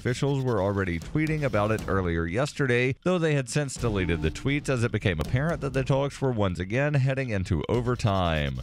Officials were already tweeting about it earlier yesterday, though they had since deleted the tweets as it became apparent that the talks were once again heading into overtime.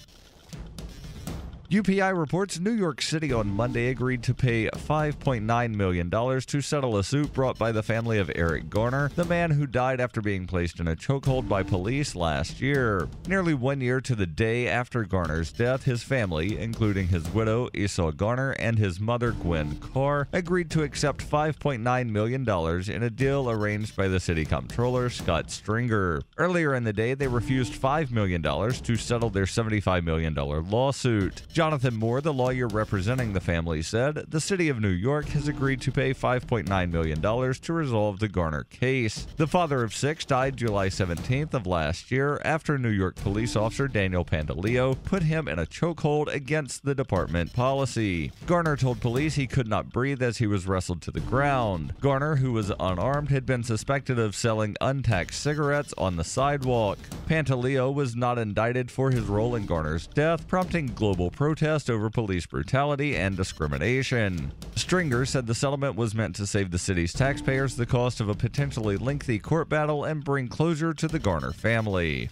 UPI reports New York City on Monday agreed to pay $5.9 million to settle a suit brought by the family of Eric Garner, the man who died after being placed in a chokehold by police last year. Nearly one year to the day after Garner's death, his family, including his widow, Esaw Garner, and his mother, Gwen Carr, agreed to accept $5.9 million in a deal arranged by the city comptroller, Scott Stringer. Earlier in the day, they refused $5 million to settle their $75 million lawsuit. Jonathan Moore, the lawyer representing the family, said the city of New York has agreed to pay $5.9 million to resolve the Garner case. The father of six died July 17th of last year after New York police officer Daniel Pantaleo put him in a chokehold against the department policy. Garner told police he could not breathe as he was wrestled to the ground. Garner, who was unarmed, had been suspected of selling untaxed cigarettes on the sidewalk. Pantaleo was not indicted for his role in Garner's death, prompting global protest protest over police brutality and discrimination. Stringer said the settlement was meant to save the city's taxpayers the cost of a potentially lengthy court battle and bring closure to the Garner family.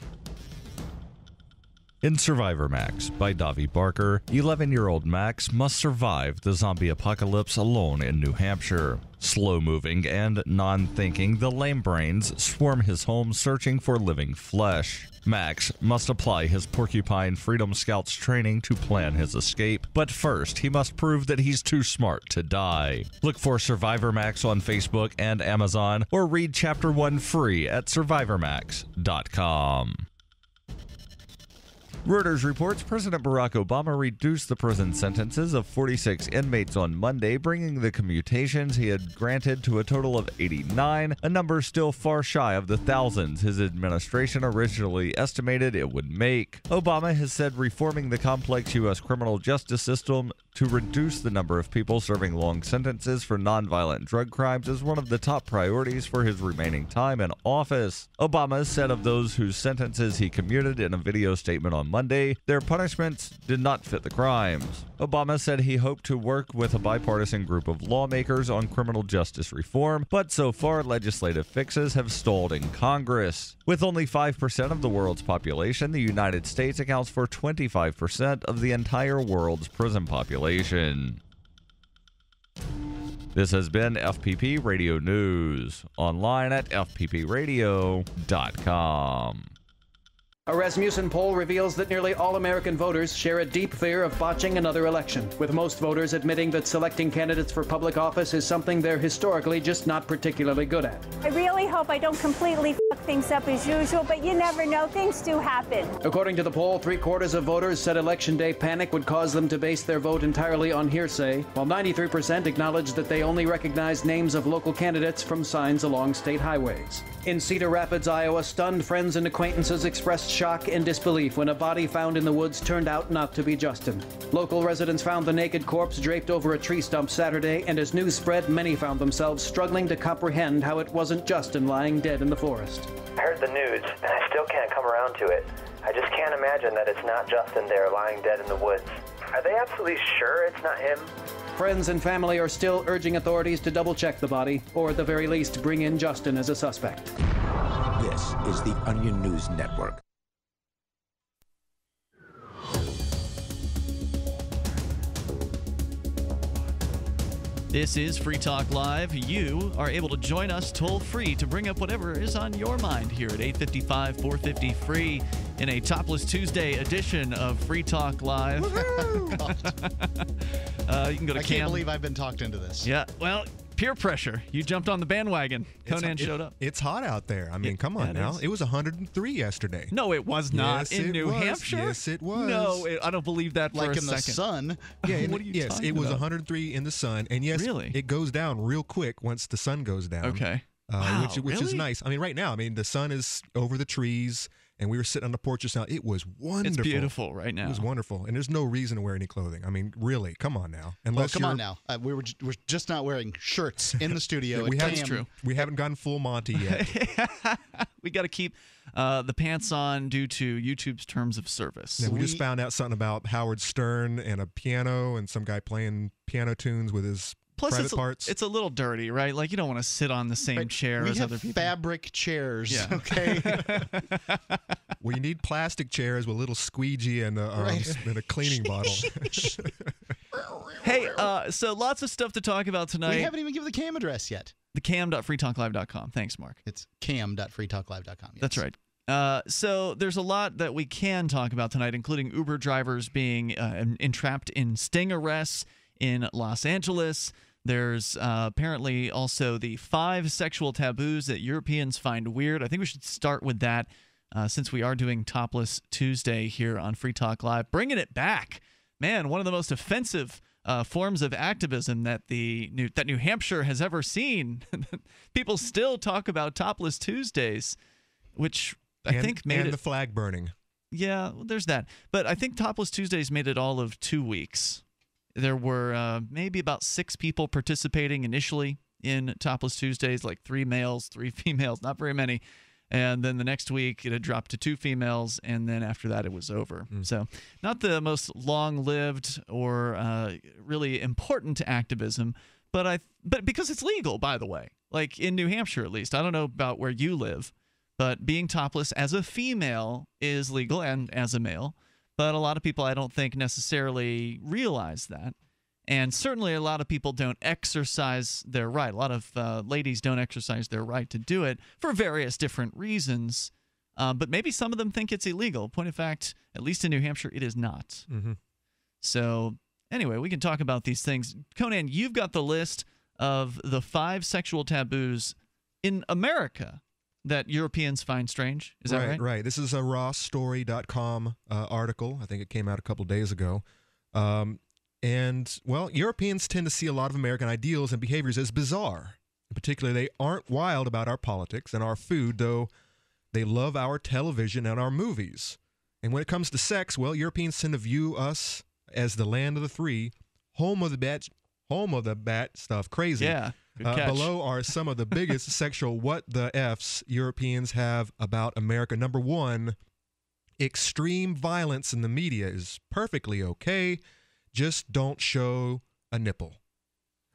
In Survivor Max by Davi Barker, 11 year old Max must survive the zombie apocalypse alone in New Hampshire. Slow moving and non thinking, the lame brains swarm his home searching for living flesh. Max must apply his Porcupine Freedom Scouts training to plan his escape, but first he must prove that he's too smart to die. Look for Survivor Max on Facebook and Amazon, or read Chapter 1 free at survivormax.com. Reuters reports President Barack Obama reduced the prison sentences of 46 inmates on Monday, bringing the commutations he had granted to a total of 89, a number still far shy of the thousands his administration originally estimated it would make. Obama has said reforming the complex U.S. criminal justice system to reduce the number of people serving long sentences for nonviolent drug crimes is one of the top priorities for his remaining time in office. Obama said of those whose sentences he commuted in a video statement on Monday, their punishments did not fit the crimes. Obama said he hoped to work with a bipartisan group of lawmakers on criminal justice reform, but so far legislative fixes have stalled in Congress. With only 5% of the world's population, the United States accounts for 25% of the entire world's prison population. This has been FPP Radio News, online at fppradio.com. A Rasmussen poll reveals that nearly all American voters share a deep fear of botching another election, with most voters admitting that selecting candidates for public office is something they're historically just not particularly good at. I really hope I don't completely fuck things up as usual, but you never know. Things do happen. According to the poll, three quarters of voters said election day panic would cause them to base their vote entirely on hearsay, while 93% acknowledged that they only recognized names of local candidates from signs along state highways. In Cedar Rapids, Iowa, stunned friends and acquaintances expressed shock and disbelief when a body found in the woods turned out not to be Justin. Local residents found the naked corpse draped over a tree stump Saturday, and as news spread, many found themselves struggling to comprehend how it wasn't Justin lying dead in the forest. I heard the news, and I still can't come around to it. I just can't imagine that it's not Justin there lying dead in the woods. Are they absolutely sure it's not him? Friends and family are still urging authorities to double check the body, or at the very least, bring in Justin as a suspect. This is the Onion News Network. This is Free Talk Live. You are able to join us toll free to bring up whatever is on your mind here at 855 450 free in a Topless Tuesday edition of Free Talk Live. uh, you can go to I Cam. can't believe I've been talked into this. Yeah, well, peer pressure. You jumped on the bandwagon. Conan It's- showed it- up. It's hot out there. I mean, come on now. is. It was 103 yesterday. No, it was not Yes, in New was. Hampshire. Yes, it was. No, it, I don't believe that for like a in the sun. Yeah, What are you yes, it was about? 103 in the sun, and yes, Really? it goes down real quick once the sun goes down. Okay. uh, Wow, which which is nice. I mean, right now, I mean, the sun is over the trees, and we were sitting on the porch just now. It was wonderful. It's beautiful right now. It was wonderful, and there's no reason to wear any clothing. I mean, really, come on now. Well, Unless come on now. Uh, we were ju- we're just not wearing shirts in the studio. We haven't, true. we haven't gone full Monty yet. we got to keep uh, the pants on due to YouTube's terms of service. Yeah, we, We- just found out something about Howard Stern and a piano and some guy playing piano tunes with his Plus, private it's a, parts. it's a little dirty, right? Like you don't want to sit on the same Right. chair we as have other people. fabric chairs. Yeah. Okay. well, you need plastic chairs with a little squeegee and a, um, Right. and a cleaning bottle. Hey, uh, so lots of stuff to talk about tonight. we haven't even given the cam address yet. the cam.freetalklive.com. Thanks, Mark. It's cam.freetalklive.com. Yes. That's right. Uh, so there's a lot that we can talk about tonight, including Uber drivers being uh, entrapped in sting arrests in Los Angeles. There's uh, apparently also the five sexual taboos that Europeans find weird. I think we should start with that uh, since we are doing Topless Tuesday here on Free Talk Live, bringing it back. Man, one of the most offensive uh, forms of activism that the New, that New Hampshire has ever seen. People still talk about Topless Tuesdays, which I and, think made and it. the flag burning. Yeah, well, there's that. But I think Topless Tuesdays made it all of two weeks. There were uh, maybe about six people participating initially in Topless Tuesdays, like three males, three females, not very many. And then the next week it had dropped to two females, and then after that it was over. So, not the most long-lived or uh, really important activism, but I but because it's legal, by the way, like in New Hampshire at least. I don't know about where you live, but being topless as a female is legal and as a male. But a lot of people, I don't think, necessarily realize that. And certainly a lot of people don't exercise their right. A lot of uh, ladies don't exercise their right to do it for various different reasons. Um, but maybe some of them think it's illegal. Point of fact, at least in New Hampshire, it is not. Mm-hmm. So, anyway, we can talk about these things. Conan, you've got the list of the five sexual taboos in America that Europeans find strange. Is that right? Right, This is a rawstory.com uh, article. I think it came out a couple days ago. Um, and, well, Europeans tend to see a lot of American ideals and behaviors as bizarre. In particular, they aren't wild about our politics and our food, though they love our television and our movies. And when it comes to sex, well, Europeans tend to view us as the land of the three, home of the bat, home of the bat stuff. Crazy. Yeah. Good Uh, catch. below are some of the biggest sexual what the f's Europeans have about America. Number one, extreme violence in the media is perfectly okay. Just don't show a nipple.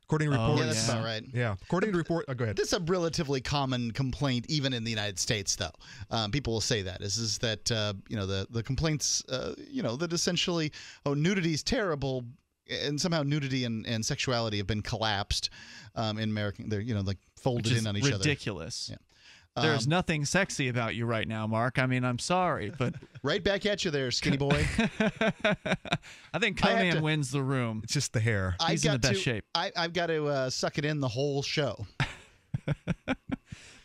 According to Oh, Yeah, that's about right. yeah. According to report, oh, go ahead. This is a relatively common complaint, even in the United States. Though um, people will say that is is that uh, you know the the complaints uh, you know that essentially oh nudity is terrible, and somehow nudity and, and sexuality have been collapsed um, in American. They're you know like folded Which is in on each other. ridiculous. Yeah. There's Um, nothing sexy about you right now, Mark. I mean, I'm sorry, but. Right back at you there, skinny boy. I think I have Conan to- wins the room. It's just the hair. I He's in got the best to, shape. I, I've got to uh, suck it in the whole show.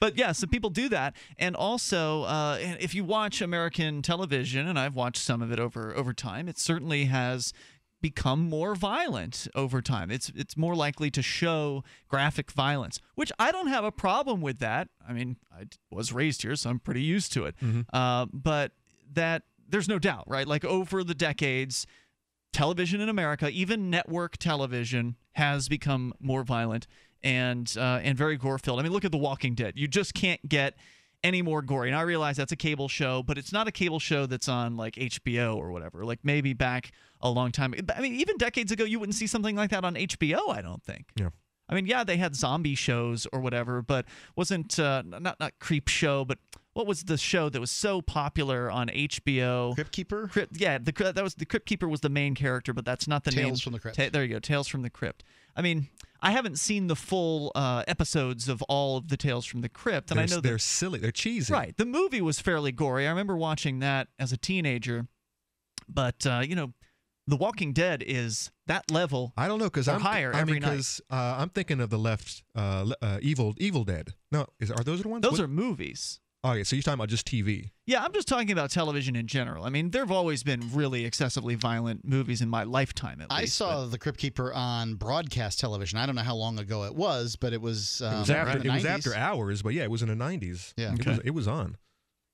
But yeah, so people do that, and also uh, if you watch American television, and I've watched some of it over over time, it certainly has become more violent over time. It's it's more likely to show graphic violence, which I don't have a problem with that. I mean, I was raised here, so I'm pretty used to it. Uh, but that there's no doubt, right? Like over the decades, television in America, even network television, has become more violent and uh, and very gore filled. I mean, look at The Walking Dead. You just can't get any more gory. And I realize that's a cable show, but it's not a cable show that's on like HBO or whatever. Like maybe back a long time. I mean, even decades ago, you wouldn't see something like that on HBO. I don't think. Yeah. I mean, yeah, they had zombie shows or whatever, but wasn't uh, not not creep show, but what was the show that was so popular on HBO? Crypt Keeper. Crypt, yeah, the crypt- that was the Crypt Keeper was the main character, but that's not the name. Tales from the Crypt. Ta- there you go, Tales from the Crypt. I mean, I haven't seen the full uh, episodes of all of the Tales from the Crypt, and they're, I know they're silly. They're cheesy. right. The movie was fairly gory. I remember watching that as a teenager, but uh, you know, The Walking Dead is that level. I don't know because I'm higher I mean, night. because uh, I'm thinking of the left, uh, uh, Evil Evil Dead. No, is are those the ones? Those What- are movies. Oh yeah, so you're talking about just TV. Yeah, I'm just talking about television in general. I mean, there have always been really excessively violent movies in my lifetime, at I least. saw The Crypt Keeper on broadcast television. I don't know how long ago it was, but it was. Um, It was after the it was after hours, but yeah, it was in the 90s. Yeah. it was it was on.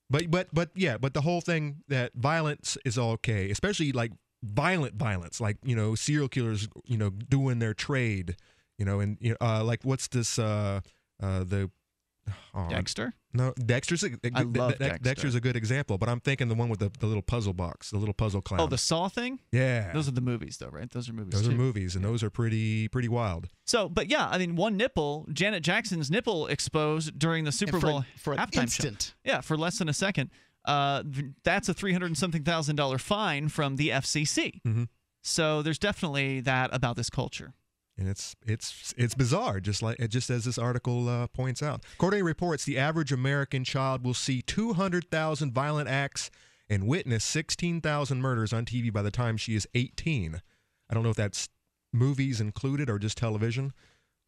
But but but yeah, but the whole thing that violence is okay, especially like violent violence, like you know serial killers, you know doing their trade, you know, and you know, uh, like what's this uh, uh, the oh, Dexter. No, Dexter's a, I love Dexter. Dexter's a good example, but I'm thinking the one with the, the little puzzle box, the little puzzle clown. Oh, the Saw thing. yeah, Those are the movies, though, right? Those are movies. those are movies, and those are pretty pretty wild. So, but yeah, I mean, one nipple, Janet Jackson's nipple exposed during the Super for, Bowl for an halftime instant. show. Yeah, for less than a second. Uh, that's a three hundred and something thousand dollar fine from the FCC. Mhm. So there's definitely that about this culture. And it's it's it's bizarre just like just as this article uh, points out. According to reports the average american child will see 200000 violent acts and witness 16000 murders on tv by the time she is 18 i don't know if that's movies included or just television.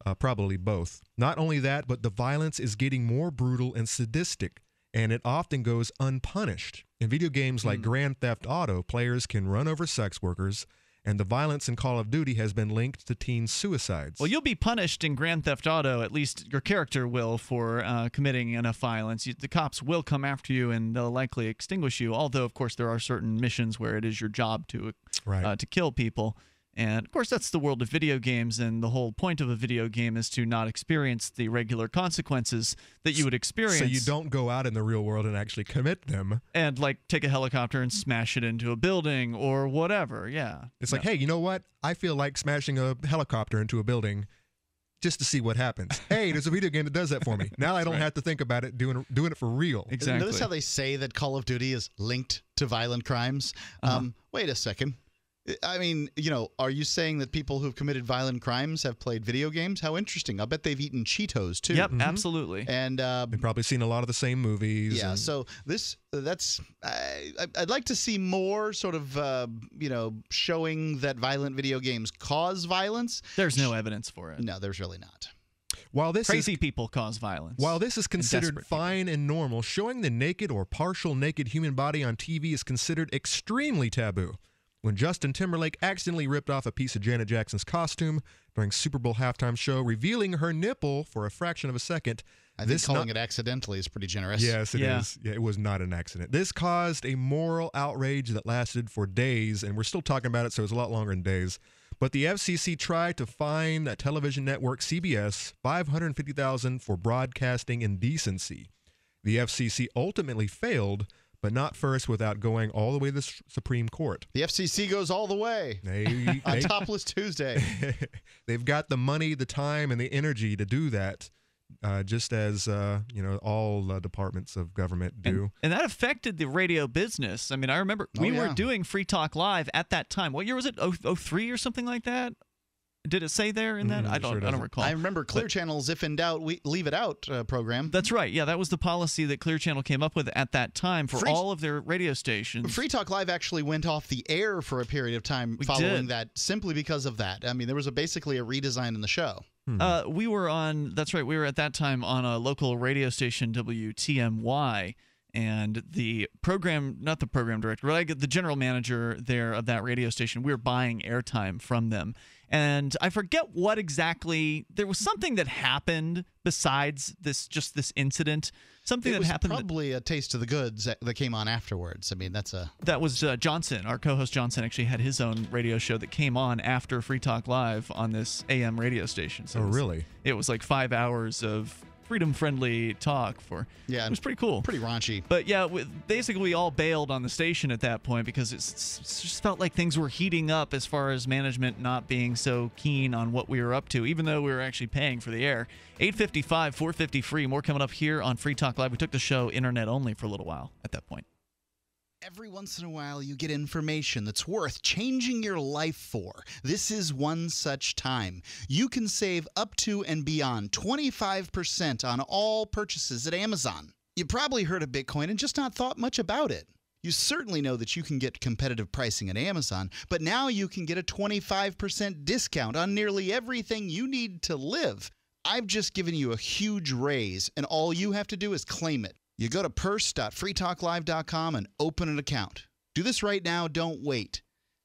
Uh, probably both. Not only that but the violence is getting more brutal and sadistic and it often goes unpunished. In video games like grand theft auto players can run over sex workers and the violence in Call of Duty has been linked to teen suicides. Well, you'll be punished in Grand Theft Auto. At least your character will for uh, committing enough violence. You, the cops will come after you and they'll likely extinguish you. Although, of course, there are certain missions where it is your job to Right. uh, to kill people. And of course, that's the world of video games. And the whole point of a video game is to not experience the regular consequences that you would experience. so you don't go out in the real world and actually commit them. and like take a helicopter and smash it into a building or whatever. Yeah, It's like, hey, you know what? I feel like smashing a helicopter into a building just to see what happens. hey, there's a video game that does that for me. Now I don't have to think about it doing doing it for real. exactly. Notice how they say that Call of Duty is linked to violent crimes. Um, wait a second. I mean, you know, are you saying that people who've committed violent crimes have played video games? How interesting. I'll bet they've eaten Cheetos too. Yep, absolutely. And uh, They've probably seen a lot of the same movies. yeah, and- so this that's I, I- I'd like to see more sort of uh, you know showing that violent video games cause violence. There's no evidence for it. No, there's really not. while this Crazy is people cause violence. While this is considered desperate people. fine and normal, showing the naked or partial naked human body on TV is considered extremely taboo. When Justin Timberlake accidentally ripped off a piece of Janet Jackson's costume during Super Bowl halftime show, revealing her nipple for a fraction of a second, I think this calling not- it accidentally is pretty generous. Yes, it is. Yeah. yeah. it was not an accident. This caused a moral outrage that lasted for days, and we're still talking about it, so it's a lot longer than days. But the FCC tried to fine that television network CBS 550,000 for broadcasting indecency. The FCC ultimately failed, but not first without going all the way to the Supreme Court. The FCC goes all the way They, on they Topless Tuesday. they've got the money, the time, and the energy to do that, uh, just as uh, you know all uh, departments of government do. and, and that affected the radio business. I mean, I remember Oh, we were doing Free Talk Live at that time. What year was it? Oh, 03 or something like that? Did it say there in that? Mm, I don't. sure I don't recall. I remember Clear Channel's "If in Doubt, we leave it out" uh, program. That's right. Yeah, that was the policy that Clear Channel came up with at that time for Free- all of their radio stations. Free Talk Live actually went off the air for a period of time We following did. that, simply because of that. I mean, there was a, basically a redesign in the show. Uh, we were on. That's right. We were at that time on a local radio station, WTMY, and the program, not the program director, but like the general manager there of that radio station. We were buying airtime from them, and I forget what exactly. There was something that happened besides this, just this incident. Something It that was happened. that- probably a taste of the goods that, that came on afterwards. I mean, that's a that was uh, Johnson. Our co-host Johnson actually had his own radio show that came on after Free Talk Live on this AM radio station. So Oh, it was- really? It was like five hours of freedom-friendly talk for. yeah, it was pretty cool. pretty raunchy. But yeah, we, basically we all bailed on the station at that point because it's, it's just felt like things were heating up as far as management not being so keen on what we were up to, even though we were actually paying for the air. 855, 450 free. More coming up here on Free Talk Live. We took the show internet only for a little while at that point. Every once in a while, you get information that's worth changing your life for. This is one such time. You can save up to and beyond 25% on all purchases at Amazon. You probably heard of Bitcoin and just not thought much about it. You certainly know that you can get competitive pricing at Amazon, but now you can get a 25% discount on nearly everything you need to live. I've just given you a huge raise, and all you have to do is claim it. You go to purse.freetalklive.com and open an account. Do this right now, don't wait.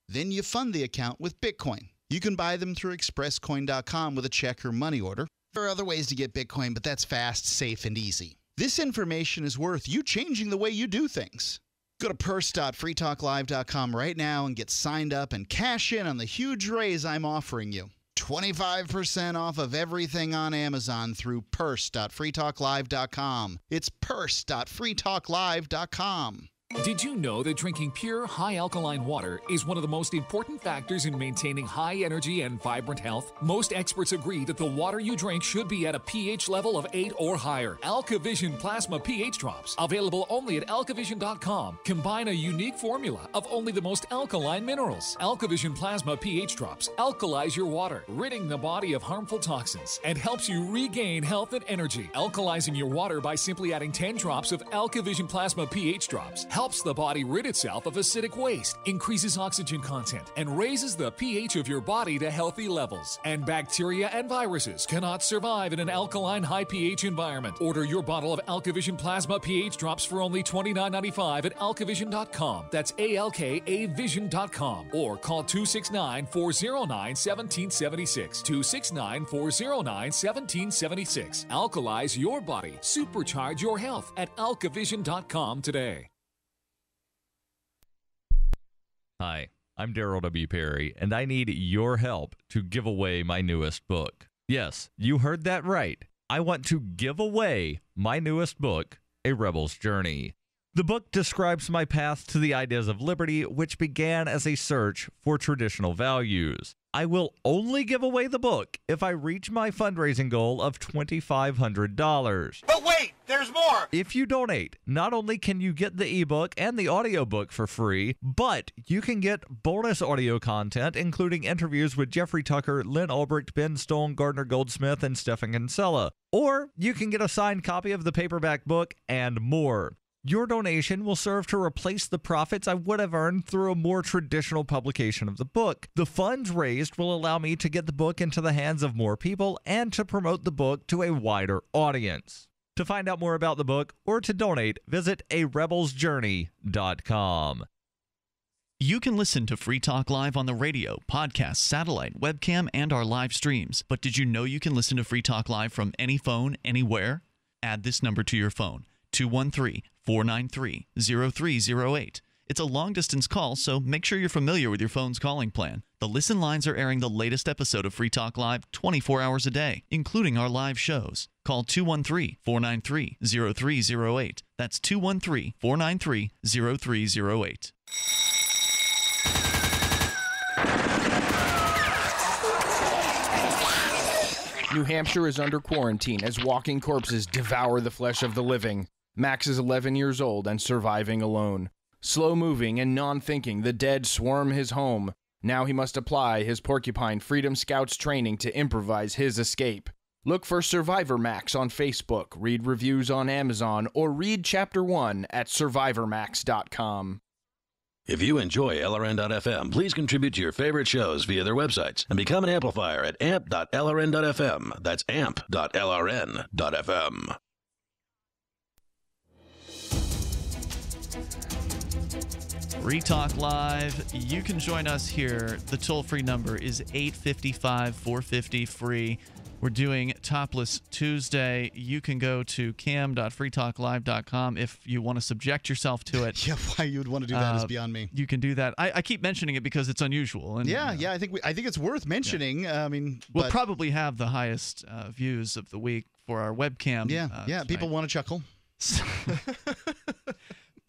Then you fund the account with Bitcoin. You can buy them through expresscoin.com with a check or money order. There are other ways to get Bitcoin, but that's fast, safe, and easy. This information is worth you changing the way you do things. Go to purse.freetalklive.com right now and get signed up and cash in on the huge raise I'm offering you. 25% off of everything on Amazon through purse.freetalklive.com. It's purse.freetalklive.com. Did you know that drinking pure, high alkaline water is one of the most important factors in maintaining high energy and vibrant health? Most experts agree that the water you drink should be at a pH level of 8 or higher. AlkaVision Plasma pH drops, available only at alkavision.com, combine a unique formula of only the most alkaline minerals. AlkaVision Plasma pH drops alkalize your water, ridding the body of harmful toxins, and helps you regain health and energy. Alkalizing your water by simply adding 10 drops of AlkaVision Plasma pH drops helps the body rid itself of acidic waste, increases oxygen content, and raises the pH of your body to healthy levels. And bacteria and viruses cannot survive in an alkaline high pH environment. Order your bottle of AlkaVision Plasma pH drops for only $29.95 at alkavision.com. That's A L K A vision.com. Or call 269 409 1776. 269 409 1776. Alkalize your body. Supercharge your health at alkavision.com today. Hi, I'm Darryl W. Perry, and I need your help to give away my newest book. Yes, you heard that right. I want to give away my newest book, A Rebel's Journey. The book describes my path to the ideas of liberty, which began as a search for traditional values. I will only give away the book if I reach my fundraising goal of $2,500. But wait, there's more! If you donate, not only can you get the ebook and the audiobook for free, but you can get bonus audio content, including interviews with Jeffrey Tucker, Lyn Ulbricht, Ben Stone, Gardner Goldsmith, and Stephan Kinsella. Or you can get a signed copy of the paperback book and more. Your donation will serve to replace the profits I would have earned through a more traditional publication of the book. The funds raised will allow me to get the book into the hands of more people and to promote the book to a wider audience. To find out more about the book or to donate, visit a. You can listen to Free Talk Live on the radio, podcast, satellite, webcam, and our live streams. But did you know you can listen to Free Talk Live from any phone, anywhere? Add this number to your phone 213 493 0308. It's a long distance call, so make sure you're familiar with your phone's calling plan. The listen lines are airing the latest episode of Free Talk Live 24 hours a day, including our live shows. Call 213 493 0308. That's 213 493 0308. New Hampshire is under quarantine as walking corpses devour the flesh of the living. Max is 11 years old and surviving alone. Slow moving and non thinking, the dead swarm his home. Now he must apply his Porcupine Freedom Scouts training to improvise his escape. Look for Survivor Max on Facebook, read reviews on Amazon, or read Chapter 1 at survivormax.com. If you enjoy LRN.FM, please contribute to your favorite shows via their websites and become an amplifier at amp.lrn.fm. That's amp.lrn.fm. Retalk Live. You can join us here. The toll free number is 855 450 free. We're doing Topless Tuesday. You can go to cam.freetalklive.com if you want to subject yourself to it. yeah, why you would want to do that is Uh, beyond me. You can do that. I, I keep mentioning it because it's unusual. And, Yeah, yeah, I think we, I think it's worth mentioning. I mean, We'll but- probably have the highest uh, views of the week for our webcam. yeah, uh, yeah. People want to chuckle.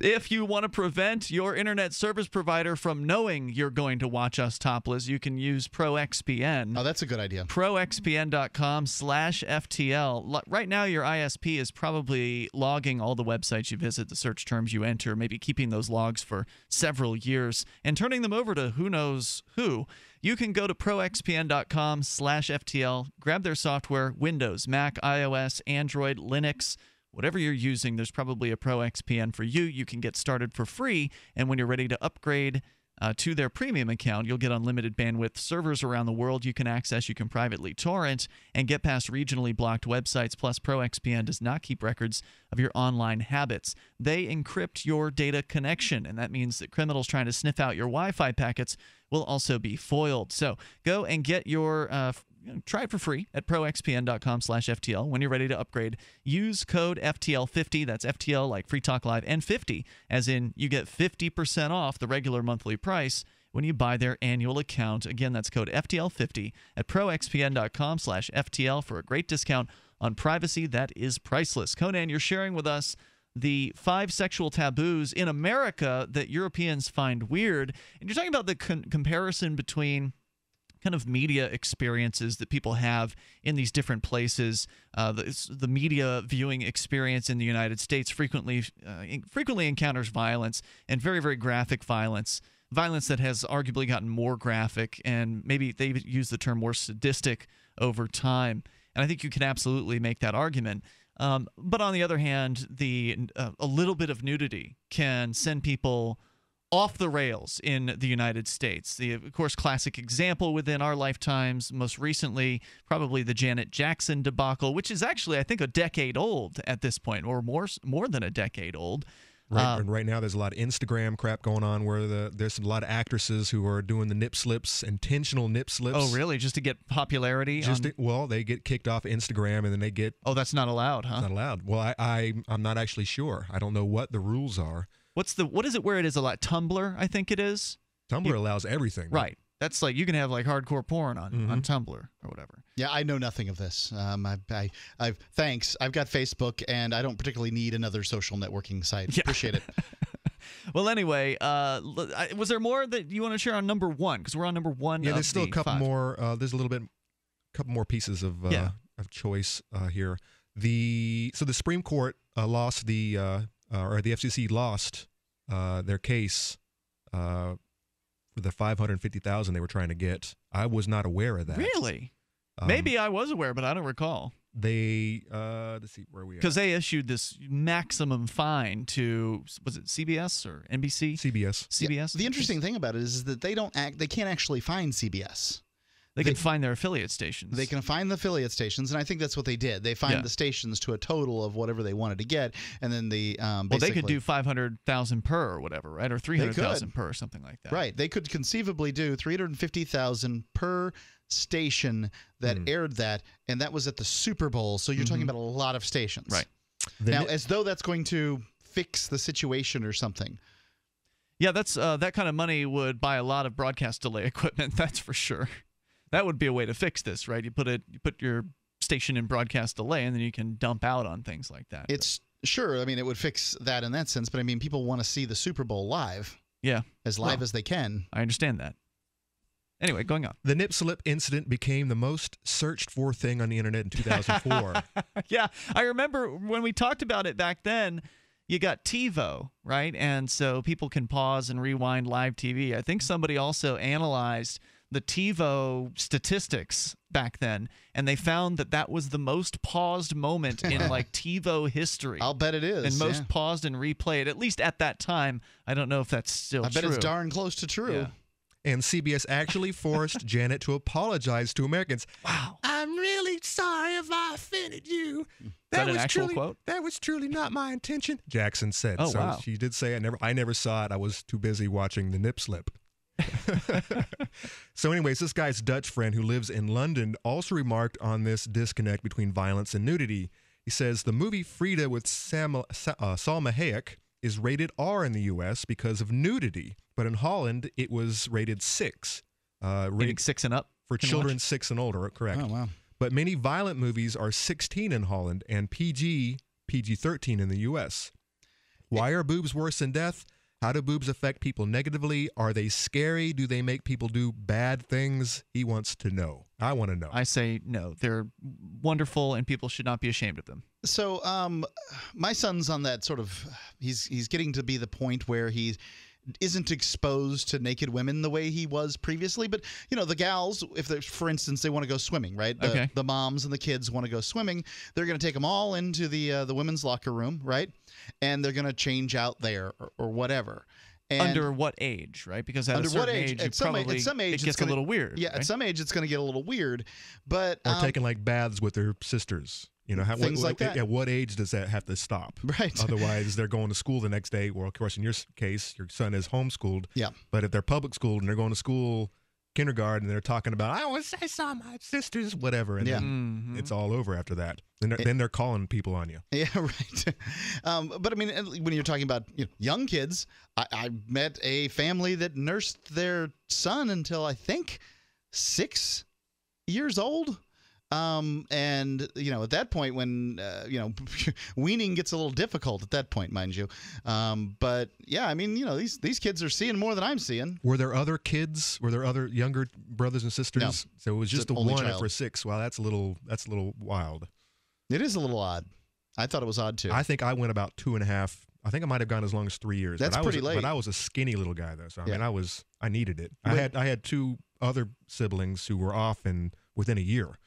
If you want to prevent your internet service provider from knowing you're going to watch us topless, you can use ProXPN. Oh, that's a good idea. ProXPN.com slash FTL. Right now, your ISP is probably logging all the websites you visit, the search terms you enter, maybe keeping those logs for several years and turning them over to who knows who. You can go to proxpn.com slash FTL, grab their software, Windows, Mac, iOS, Android, Linux, whatever you're using, there's probably a Pro XPN for you. You can get started for free, and when you're ready to upgrade uh, to their premium account, you'll get unlimited bandwidth, servers around the world you can access, you can privately torrent, and get past regionally blocked websites. Plus, ProXPN does not keep records of your online habits. They encrypt your data connection, and that means that criminals trying to sniff out your Wi Fi packets will also be foiled. So go and get your. Uh, try it for free at proxpn.com slash ftl when you're ready to upgrade use code ftl50 that's ftl like free talk live and 50 as in you get 50% off the regular monthly price when you buy their annual account. Again that's code ftl50 at proxpn.com slash ftl for a great discount on privacy that is priceless. Conan you're sharing with us the five sexual taboos in america that europeans find weird and you're talking about the con- comparison between kind of media experiences that people have in these different places. Uh, the, the media viewing experience in the United States frequently uh, frequently encounters violence and very very graphic violence. Violence that has arguably gotten more graphic and maybe they use the term more sadistic over time. And I think you can absolutely make that argument. Um, but on the other hand, the uh, a little bit of nudity can send people off the rails in the United States. The, of course, classic example within our lifetimes, most recently, probably the Janet Jackson debacle, which is actually, I think, a decade old at this point, or more, more than a decade old. Right, Uh, and right now, there's a lot of Instagram crap going on where the there's a lot of actresses who are doing the nip slips, intentional nip slips. oh, really? Just to get popularity? Just on- to- well, they get kicked off Instagram, and then they get. oh, that's not allowed, huh? Not allowed. Well, I, I I'm not actually sure. I don't know what the rules are. What's the what is it where it is a lot? Tumblr, I think it is. Tumblr allows everything. Right. That's like you can have like hardcore porn on Mm-hmm. on Tumblr or whatever. Yeah, I know nothing of this. Um, I, I, I've thanks. I've got Facebook, and I don't particularly need another social networking site. Appreciate it. Well, anyway, uh, was there more that you want to share on number one? Because we're on number one. Yeah, there's still a couple five. more. Uh, there's a little bit, couple more pieces of uh, Yeah. of choice uh, here. The so the Supreme Court uh, lost the uh, or the FCC lost uh, their case uh, for the five hundred fifty thousand they were trying to get. I was not aware of that. Really? Um, Maybe I was aware, but I don't recall. they. Uh, let's see where we are. Because they issued this maximum fine to was it CBS or NBC? CBS. CBS. The interesting thing about it is that they don't act. They can't actually find CBS. They can find their affiliate stations. They can find the affiliate stations, and I think that's what they did. They find Yeah. the stations to a total of whatever they wanted to get, and then the um, well, they could do five hundred thousand per or whatever, right? Or three hundred thousand per, or something like that. Right. They could conceivably do 350,000 per station that Hmm. aired that, and that was at the Super Bowl. So you're talking Mhm. about a lot of stations. Right. now, as though that's going to fix the situation or something. Yeah, that's uh, that kind of money would buy a lot of broadcast delay equipment. That's for sure. That would be a way to fix this, right? You put it, you put your station in broadcast delay, and then you can dump out on things like that. It's sure. I mean, it would fix that in that sense, but I mean, people want to see the Super Bowl live, yeah, as live Well, as they can. I understand that. Anyway, going on. The nip slip incident became the most searched for thing on the internet in 2004. yeah, I remember when we talked about it back then. You got TiVo, right? And so people can pause and rewind live TV. I think somebody also analyzed the TiVo statistics back then, and they found that that was the most paused moment in like TiVo history. I'll bet it is. and most yeah. paused and replayed, at least at that time. I don't know if that's still I bet it's darn close to true. Yeah. and CBS actually forced Janet to apologize to Americans. Wow. I'm really sorry if I offended you. Hmm. that an was actual truly, quote? That was truly not my intention. Jackson said. Oh, so wow. she did say I never I never saw it. I was too busy watching the nip slip. so anyways, this guy's Dutch friend who lives in London also remarked on this disconnect between violence and nudity. He says the movie Frida with Sam, uh, Salma Hayek is rated R in the U.S. because of nudity, but in Holland it was rated six. Uh, rated six and up for children watch? six and older. Correct. Oh wow. But many violent movies are 16 in Holland and PG PG 13 in the U.S. Why are boobs worse than death? How do boobs affect people negatively? Are they scary? Do they make people do bad things? He wants to know. I want to know. I say no. They're wonderful, and people should not be ashamed of them. So, um, my son's on that sort of. He's he's getting to be the point where he's isn't exposed to naked women the way he was previously. But you know, the gals, if they, for instance, they want to go swimming, right? The, Okay. the moms and the kids want to go swimming. They're going to take them all into the uh, the women's locker room, right? And they're going to change out there or, or whatever. And Under what age, right? Because at under a what age? age, you at, some, age- probably at some age, it it's gets gonna- a little weird. Yeah, right? at some age, it's going to get a little weird. But or um, taking like baths with their sisters. You know, how, Things what, like that. At what age does that have to stop? Right. Otherwise, they're going to school the next day. Well, of course, in your case, your son is homeschooled. Yeah. But if they're public schooled and they're going to school, kindergarten, they're talking about, I was, I saw my sisters, whatever, and Yeah. then Mhm. it's all over after that. Then they're, then they're calling people on you. Yeah, right. Um, but I mean, when you're talking about you know, young kids, I, I met a family that nursed their son until I think six years old. Um, and you know, at that point, when uh, you know, weaning gets a little difficult at that point, mind you. Um, but yeah, I mean, you know, these these kids are seeing more than I'm seeing. Were there other kids? Were there other younger brothers and sisters? No. So it was just the one child. for six. Wow, that's a little that's a little wild. It is a little odd. I thought it was odd too. I think I went about two and a half. I think I might have gone as long as three years. That's but I was, pretty late. But I was a skinny little guy though, so I Yeah. mean, I was I needed it. I had I had two other siblings who were off in within a year.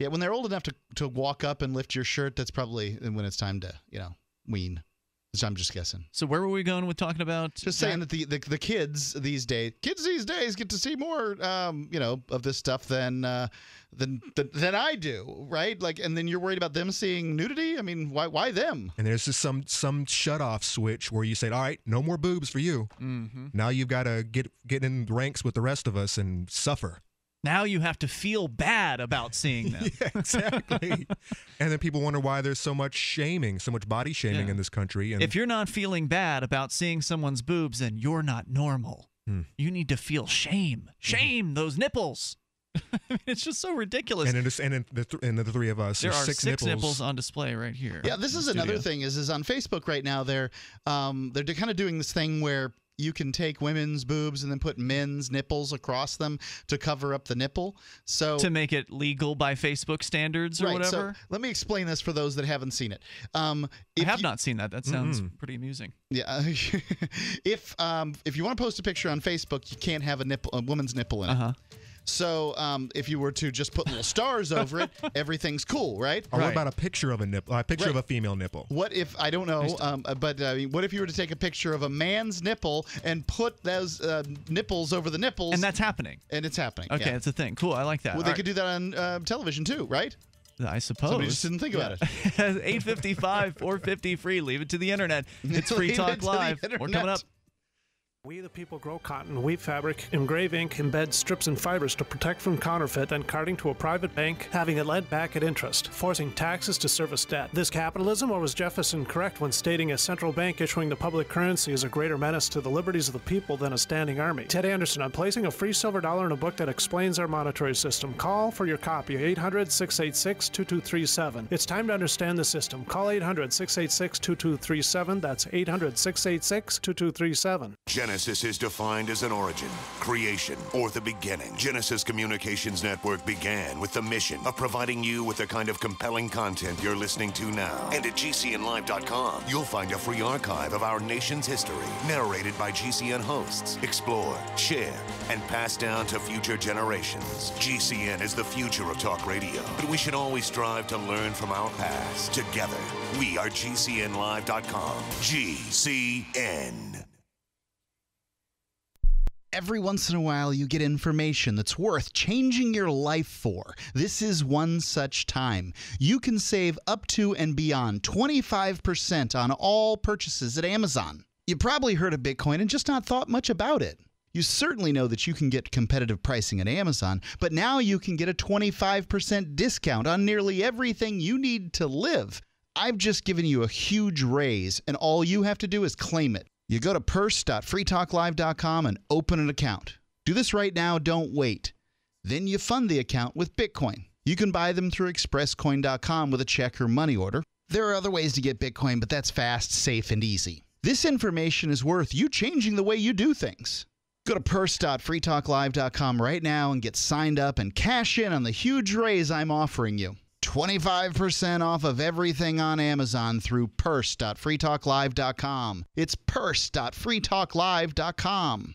Yeah, when they're old enough to to walk up and lift your shirt, that's probably when it's time to you know wean. So I'm just guessing. So where were we going with talking about? Just saying that the, the the kids these days, kids these days get to see more, um, you know, of this stuff than uh, than, than than I do, right? Like, and then you're worried about them seeing nudity. I mean, why why them? And there's just some some shut off switch where you say, "All right, no more boobs for you. Mm-hmm. Now you've got to get get in ranks with the rest of us and suffer." Now you have to feel bad about seeing them. yeah, exactly. and then people wonder why there's so much shaming, so much body shaming Yeah. in this country. And If you're not feeling bad about seeing someone's boobs, then you're not normal. Hmm. You need to feel shame. Shame those nipples. I mean, it's just so ridiculous. and in and in the, th- and the three of us, there are six, six, nipples. nipples. on display right here. Yeah, this is the another studio. thing. Is is on Facebook right now? They're um they're kind of doing this thing where you can take women's boobs and then put men's nipples across them to cover up the nipple. So To make it legal by Facebook standards or right, whatever. So let me explain this for those that haven't seen it. Um, I if have you- not seen that. That sounds pretty amusing. Yeah, if um, if you want to post a picture on Facebook, you can't have a nipple, a woman's nipple in it. Uh-huh. So um, if you were to just put little stars over it, everything's cool, right? Or what about a picture of a nipple? A picture of a female nipple. What if I don't know, um, uh, but uh, what if you were to take a picture of a man's nipple and put those uh, nipples over the nipples? And that's happening. And it's happening. Okay, yeah. it's a thing. Cool. I like that. Well, All they right. could do that on uh, television too, right? I suppose. Somebody just didn't think about it. 855 450 free. Leave it to the internet. It's Free Leave it Talk the Live. We're coming internet. up. We the people grow cotton, weave fabric, engrave ink, embed strips and fibers to protect from counterfeit, then carting to a private bank, having it lent back at interest, forcing taxes to service debt. This capitalism, or was Jefferson correct when stating a central bank issuing the public currency is a greater menace to the liberties of the people than a standing army? Ted Anderson, I'm placing a free silver dollar in a book that explains our monetary system. Call for your copy, 800 686 2237. It's time to understand the system. Call 800 686 2237. That's 800 686 2237. Genesis is defined as an origin, creation, or the beginning. Genesis Communications Network began with the mission of providing you with the kind of compelling content you're listening to now. And at GCNlive.com, you'll find a free archive of our nation's history, narrated by GCN hosts, explored, shared, and passed down to future generations. GCN is the future of talk radio, but we should always strive to learn from our past. Together, we are GCNlive.com. GCN. Every once in a while, you get information that's worth changing your life for. This is one such time. You can save up to and beyond 25% on all purchases at Amazon. You probably heard of Bitcoin and just not thought much about it. You certainly know that you can get competitive pricing at Amazon, but now you can get a 25% discount on nearly everything you need to live. I've just given you a huge raise, and all you have to do is claim it. You go to purse.freetalklive.com and open an account. Do this right now, don't wait. Then you fund the account with Bitcoin. You can buy them through expresscoin.com with a check or money order. There are other ways to get Bitcoin, but that's fast, safe, and easy. This information is worth you changing the way you do things. Go to purse.freetalklive.com right now and get signed up and cash in on the huge raise I'm offering you. 25% off of everything on Amazon through purse.freetalklive.com. It's purse.freetalklive.com.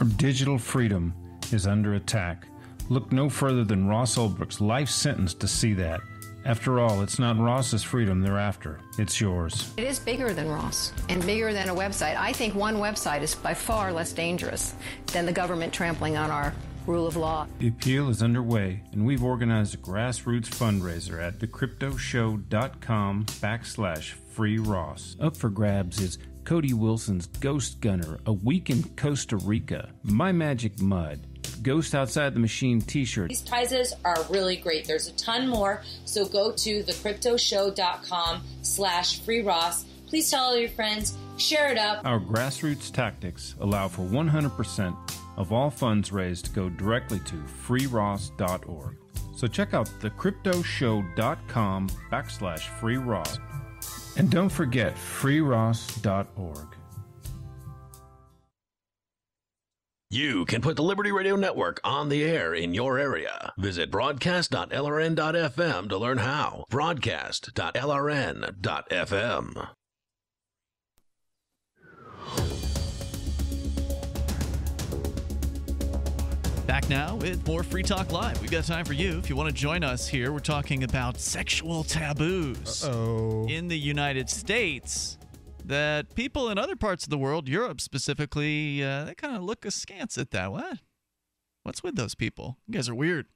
Our digital freedom is under attack. Look no further than Ross Ulbricht's life sentence to see that. After all, it's not Ross's freedom they're after, it's yours. It is bigger than Ross and bigger than a website. I think one website is by far less dangerous than the government trampling on our rule of law. The appeal is underway, and we've organized a grassroots fundraiser at thecryptoshow.com backslash free Ross. Up for grabs is Cody Wilson's Ghost Gunner, A Week in Costa Rica, My Magic Mud, Ghost Outside the Machine t shirt. These prizes are really great. There's a ton more, so go to thecryptoshow.com slash free Ross. Please tell all your friends, share it up. Our grassroots tactics allow for 100% of all funds raised to go directly to freeross.org. So check out thecryptoshow.com backslash free Ross. And don't forget freeross.org. You can put the Liberty Radio Network on the air in your area. Visit broadcast.lrn.fm to learn how. Broadcast.lrn.fm. Back now with more Free Talk Live. We've got time for you. If you want to join us here, we're talking about sexual taboos Uh-oh. in the United States that people in other parts of the world, Europe specifically, uh, they kind of look askance at that. What? What's with those people? You guys are weird.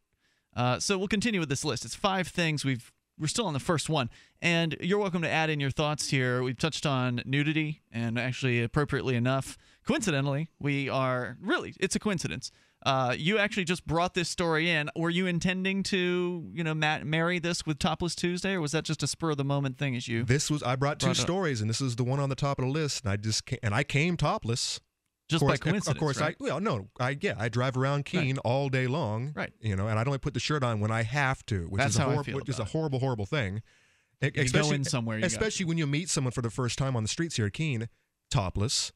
Uh, so we'll continue with this list. It's five things we've we're still on the first one, and you're welcome to add in your thoughts here. We've touched on nudity, and actually, appropriately enough, coincidentally, we are really it's a coincidence. Uh, you actually just brought this story in. Were you intending to, you know, Matt, marry this with Topless Tuesday, or was that just a spur of the moment thing? As you This was I brought two brought up? stories, and this is the one on the top of the list. And I just ca- and I came topless. Just of by course, coincidence, Of course, right? I well no, I yeah, I drive around Keene all day long. Right. You know, and I'd only put the shirt on when I have to, which That's is a I horrible, which is a horrible, horrible thing. You go in somewhere, especially when you meet someone for the first time on the streets here at Keene, topless,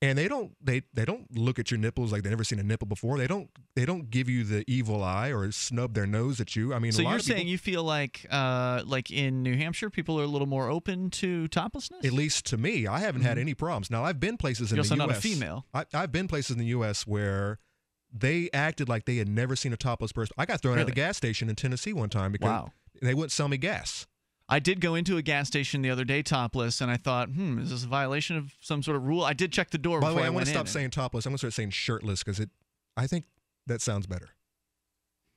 and they don't they they don't look at your nipples like they've never seen a nipple before. They don't they don't give you the evil eye or snub their nose at you. I mean, so a lot you're of people- saying you feel like, uh, like in New Hampshire, people are a little more open to toplessness? At least to me, I haven't had any problems. Now I've been places in You're the also U.S. not a female. I, I've been places in the U.S. where they acted like they had never seen a topless person. I got thrown at Really? a gas station in Tennessee one time because Wow. they wouldn't sell me gas. I did go into a gas station the other day topless, and I thought, hmm, is this a violation of some sort of rule? I did check the door. By the way, I want to stop saying topless. I'm going to start saying shirtless because it. I think that sounds better.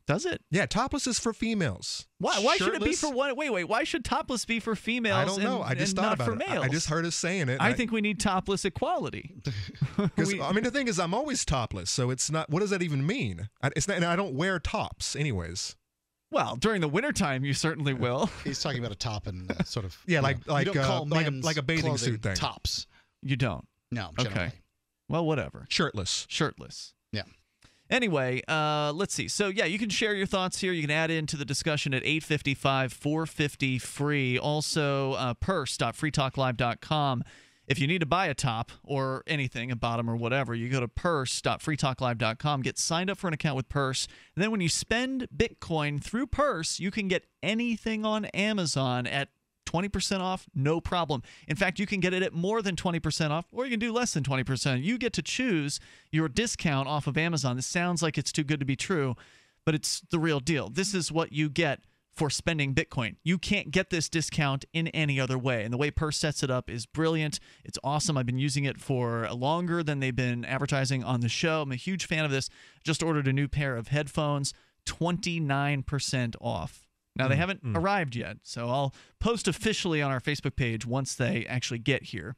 Does it? Yeah, topless is for females. Why? Why should it be for one? Wait, wait. Why should topless be for females? I don't know. and- I just thought about it. I- males. I just heard us saying it. and I think we need topless equality. 'cause, I mean, the thing is, I'm always topless, so it's not. What does that even mean? I, it's not. And I don't wear tops, anyways. Well, during the wintertime, you certainly will. He's talking about a top and uh, sort of. Yeah, you like- know, like, you uh, like a- like a bathing suit thing. Tops. You don't. No. Okay. Well, whatever. Shirtless. Shirtless. Yeah. Anyway, uh, let's see. So yeah, you can share your thoughts here. You can add into the discussion at 855 450 free. Also, uh, purse.freetalklive.com. If you need to buy a top or anything, a bottom or whatever, you go to purse.freetalklive.com, get signed up for an account with Purse, and then when you spend Bitcoin through Purse, you can get anything on Amazon at 20% off, no problem. In fact, you can get it at more than 20% off, or you can do less than 20%. You get to choose your discount off of Amazon. This sounds like it's too good to be true, but it's the real deal. This is what you get for spending Bitcoin. You can't get this discount in any other way. And the way Purse sets it up is brilliant. It's awesome. I've been using it for longer than they've been advertising on the show. I'm a huge fan of this. Just ordered a new pair of headphones, 29% off. Now, they Mm, haven't mm. arrived yet, so I'll post officially on our Facebook page once they actually get here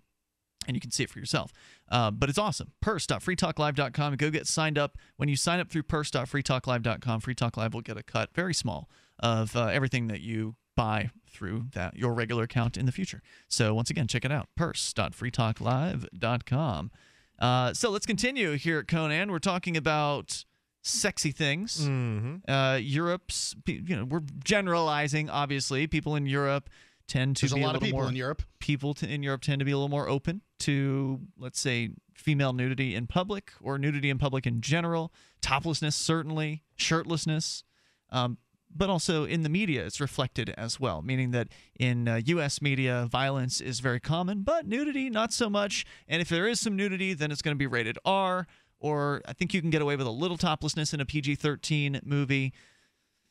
and you can see it for yourself. Uh, but it's awesome. Purse.freetalklive.com. Go get signed up. When you sign up through purse.freetalklive.com, Free Talk Live will get a cut, very small, of uh, everything that you buy through that your regular account in the future. So once again, check it out. Purse.freetalklive.com. Uh, so let's continue here at Conan. We're talking about sexy things. Mm-hmm. Uh, Europe's, you know, we're generalizing. Obviously, people in Europe tend to There's a be lot of little people more- in Europe. People t- in Europe tend to be a little more open to, let's say, female nudity in public or nudity in public in general. Toplessness, certainly, shirtlessness. Um, but also in the media, it's reflected as well, meaning that in uh, U.S. media, violence is very common, but nudity, not so much. And if there is some nudity, then it's going to be rated R, or I think you can get away with a little toplessness in a PG 13 movie.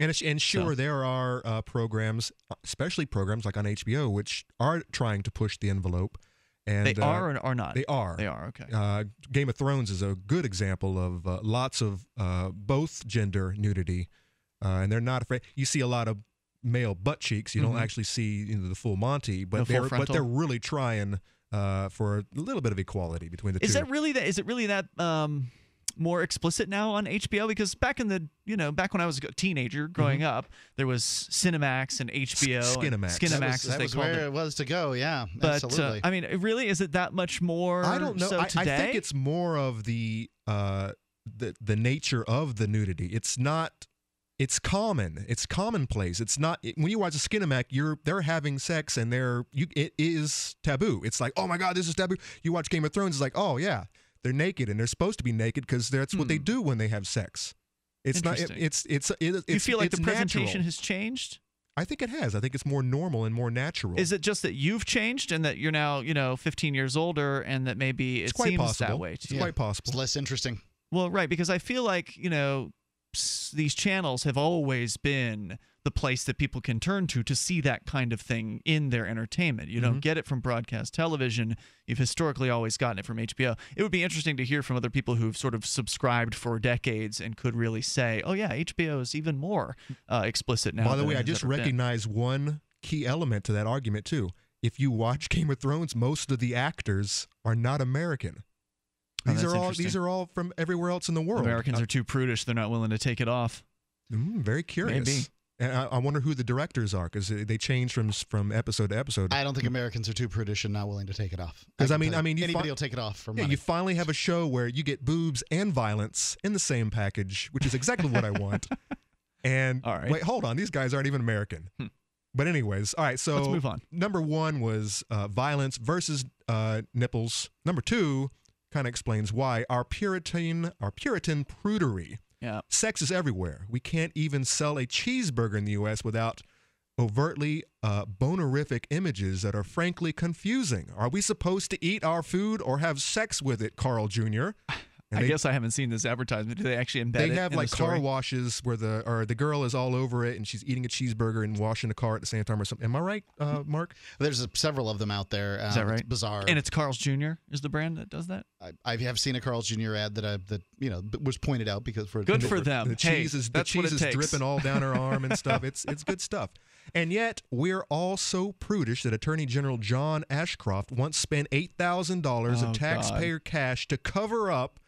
And, and sure, So- there are uh, programs, especially programs like on HBO, which are trying to push the envelope. And They uh, are or are not? They are. They are, okay. Uh, Game of Thrones is a good example of uh, lots of uh, both gender nudity, uh, and they're not afraid. You see a lot of male butt cheeks. You Mhm. don't actually see you know, the full Monty, but No they're but they're really trying uh, for a little bit of equality between the Is two. that really that? Is it really that um, more explicit now on HBO? Because back in the you know back when I was a teenager growing Mm-hmm. up, there was Cinemax and HBO, and That Skinemax, was, as that they was called where it. it was to go. Yeah, But uh. I mean, really, is it that much more? I don't know. So I, today, I think it's more of the uh, the the nature of the nudity. It's not. It's common. It's commonplace. It's not it- when you watch a Skinemax, you're they're having sex and they're you. It is taboo. It's like oh my god, this is taboo. You watch Game of Thrones, it's like oh yeah, they're naked and they're supposed to be naked because that's what they do when they have sex. It's not. It, Hmm. It's it's it, it's. you feel like it's the presentation natural. has changed. I think it has. I think it's more normal and more natural. Is it just that you've changed and that you're now you know 15 years older and that maybe it quite seems possible. that way? It's to you? quite possible. It's less interesting. Well, right, because I feel like, you know, s- these channels have always been the place that people can turn to to see that kind of thing in their entertainment. You don't Mhm. get it from broadcast television. You've historically always gotten it from HBO. It would be interesting to hear from other people who've sort of subscribed for decades and could really say, "Oh yeah, HBO is even more uh, explicit now." By the way, I just ever been." recognize one key element to that argument too. If you watch Game of Thrones, most of the actors are not American. Oh, These are all these are all from everywhere else in the world. Americans are too prudish; they're not willing to take it off. Mm, very curious. Maybe. And I, I wonder who the directors are because they change from from episode to episode. I don't think Americans are too prudish and not willing to take it off. Because I, can mean, I mean, you anybody fi- will take it off for yeah, you finally have a show where you get boobs and violence in the same package, which is exactly what I want. And All right. wait, hold on, these guys aren't even American. But anyways, all right. So Let's move on. Number one was uh, violence versus uh, nipples. Number two kind of explains why our Puritan, our Puritan prudery. Yeah. Sex is everywhere. We can't even sell a cheeseburger in the U.S. without overtly uh, bonerific images that are frankly confusing. Are we supposed to eat our food or have sex with it, Carl Jr.? And I they- guess I haven't seen this advertisement. Do they actually embed it? they have in like the car washes where the or the girl is all over it and she's eating a cheeseburger and washing the car at the same time or something. Am I right, uh, Mark? There's a, several of them out there. Is that Um, right? It's bizarre. And it's Carl's Jr. is the brand that does that. I, I have seen a Carl's Jr. ad that I that you know was pointed out because for Good for them. The Hey, cheese is the cheese it is takes. dripping all down her arm and stuff. It's it's good stuff. And yet we're all so prudish that Attorney General John Ashcroft once spent eight thousand dollars Oh, of taxpayer cash to cover up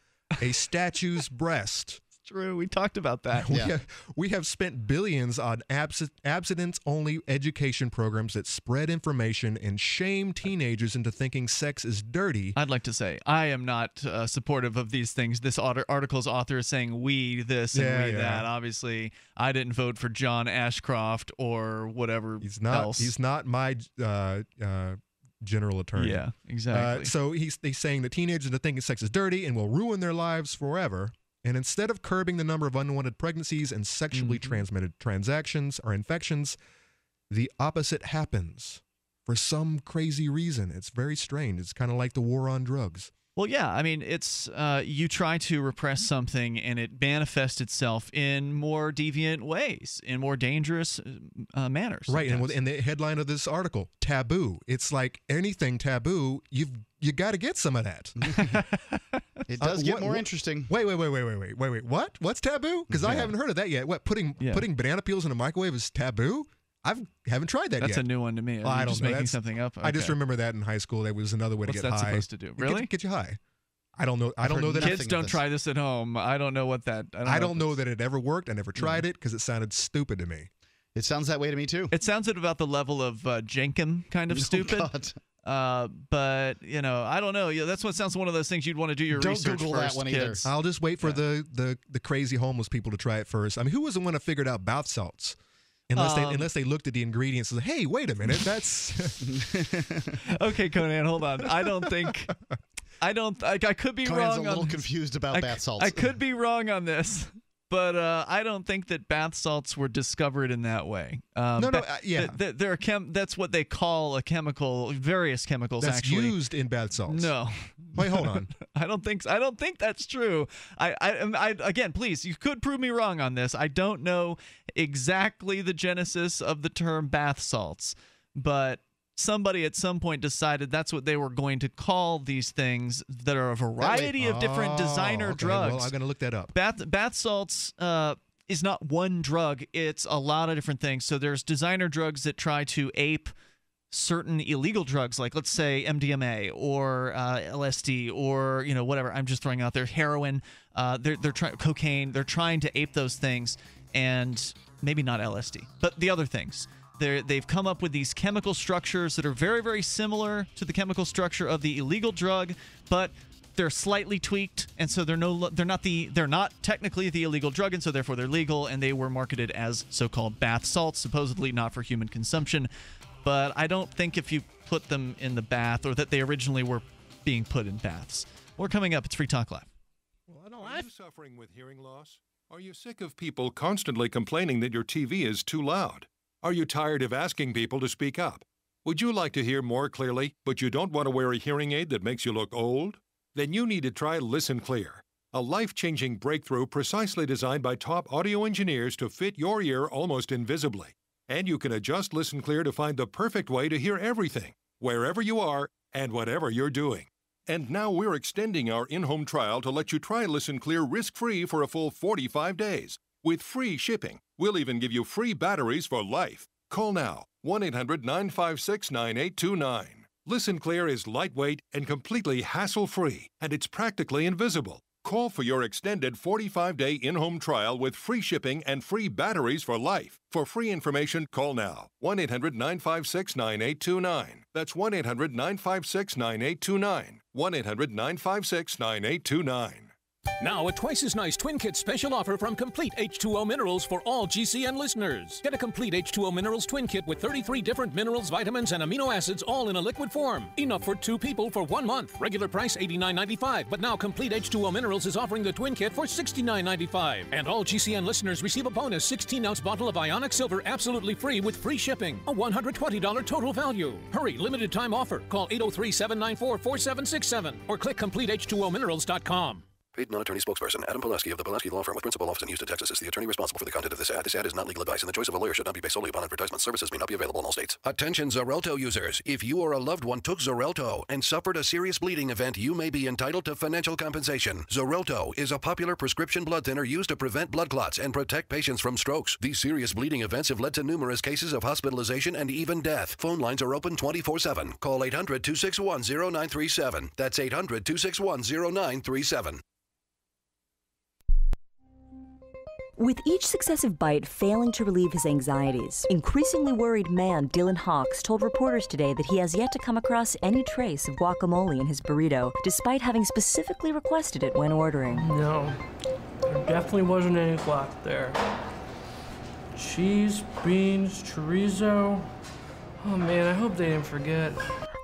a statue's breast. True, we talked about that. We, have, we have spent billions on abs- abstinence only education programs that spread information and shame teenagers into thinking sex is dirty. I'd like to say I am not uh, supportive of these things. This author, article's author is saying we this and Yeah, we yeah. that. Obviously, I didn't vote for John Ashcroft or whatever He's not. else. He's not my uh, uh, general attorney. Yeah, exactly. Uh, so he's he's saying that teenagers are thinking sex is dirty and will ruin their lives forever. And instead of curbing the number of unwanted pregnancies and sexually Mm-hmm. transmitted transactions or infections, the opposite happens for some crazy reason. It's very strange. It's kind of like the war on drugs. Well, yeah. I mean, it's uh, you try to repress something, and it manifests itself in more deviant ways, in more dangerous uh, manners. Right, and, sometimes. with, and the headline of this article, taboo. It's like anything taboo, you've you got to get some of that. It does get what- more what- interesting. Wait, wait, wait, wait, wait, wait, wait, wait. What? What's taboo? Because I haven't heard of that yet. What putting Yeah. putting banana peels in a microwave is taboo? I've haven't tried that That's yet. a new one to me. Well, I you don't just know. making That's- something up? I just remember that in high school. That was another way What's to get that high. supposed to do? Really? Get, get you high. I don't know. I I've don't know that Kids don't try this at home. I don't know what that. I don't, I know don't know that it ever worked. I never tried it because it sounded stupid to me. It sounds that way to me too. It sounds at about the level of uh, Jenkem kind of Oh, stupid. God. Uh, but you know, I don't know. Yeah, that's what sounds one of those things you'd want to do your Don't research Google that first, one either. I'll just wait for the, the the crazy homeless people to try it first. I mean, who was the one that figured out bath salts? Unless they Um, unless they looked at the ingredients and said, "Hey, wait a minute, that's." okay, Conan, hold on. I don't think. I don't. I, I could be wrong." Conan's wrong. a little on, confused about I, bath salts. I could be wrong on this, but uh, I don't think that bath salts were discovered in that way. Um, No, no, uh, yeah. th- th- they're chem. That's what they call a chemical. Various chemicals that's actually. used in bath salts. No. Wait, hold on. I don't think I don't think that's true. I, I, I again, please, you could prove me wrong on this. I don't know exactly the genesis of the term bath salts, but somebody at some point decided that's what they were going to call these things that are a variety of different Oh, designer okay. drugs. Well, I'm going to look that up. Bath bath salts uh, is not one drug; it's a lot of different things. So there's designer drugs that try to ape certain illegal drugs, like let's say MDMA or uh, LSD or you know whatever. I'm just throwing out there heroin. Uh, they're they're trying cocaine. They're trying to ape those things, and maybe not LSD, but the other things. They're, they've come up with these chemical structures that are very, very similar to the chemical structure of the illegal drug, but they're slightly tweaked, and so they're no they're not the, they're not technically the illegal drug, and so therefore they're legal, and they were marketed as so-called bath salts, supposedly not for human consumption. But I don't think if you put them in the bath, or that they originally were being put in baths. We're coming up. It's Free Talk Live. Well, Are you suffering with hearing loss? Are you sick of people constantly complaining that your TV is too loud? Are you tired of asking people to speak up? Would you like to hear more clearly, but you don't want to wear a hearing aid that makes you look old? Then you need to try Listen Clear, a life changing breakthrough precisely designed by top audio engineers to fit your ear almost invisibly. And you can adjust Listen Clear to find the perfect way to hear everything, wherever you are and whatever you're doing. And now we're extending our in home trial to let you try Listen Clear risk free for a full 45 days. With free shipping, we'll even give you free batteries for life. Call now 1 800 956 9829. Listen Clear is lightweight and completely hassle free, and it's practically invisible. Call for your extended 45 day in home trial with free shipping and free batteries for life. For free information, call now 1 800 956 9829. That's 1 800 956 9829. 1 800 956 9829. Now, a twice as nice Twin Kit special offer from Complete H2O Minerals for all GCN listeners. Get a Complete H2O Minerals Twin Kit with 33 different minerals, vitamins, and amino acids all in a liquid form. Enough for two people for one month. Regular price $89.95, but now Complete H2O Minerals is offering the Twin Kit for $69.95. And all GCN listeners receive a bonus 16 ounce bottle of Ionic Silver absolutely free with free shipping. A $120 total value. Hurry, limited time offer. Call 803 794 4767 or click CompleteH2OMinerals.com. Paid non-attorney spokesperson Adam Pulaski of the Pulaski Law Firm with principal office in Houston, Texas is the attorney responsible for the content of this ad. This ad is not legal advice, and the choice of a lawyer should not be based solely upon advertisement. Services may not be available in all states. Attention Xarelto users. If you or a loved one took Xarelto and suffered a serious bleeding event, you may be entitled to financial compensation. Xarelto is a popular prescription blood thinner used to prevent blood clots and protect patients from strokes. These serious bleeding events have led to numerous cases of hospitalization and even death. Phone lines are open 24-7. Call 800-261-0937. That's 800-261-0937. With each successive bite failing to relieve his anxieties, increasingly worried man Dylan Hawks told reporters today that he has yet to come across any trace of guacamole in his burrito, despite having specifically requested it when ordering. No, there definitely wasn't any guac there. Cheese, beans, chorizo. Oh man, I hope they didn't forget.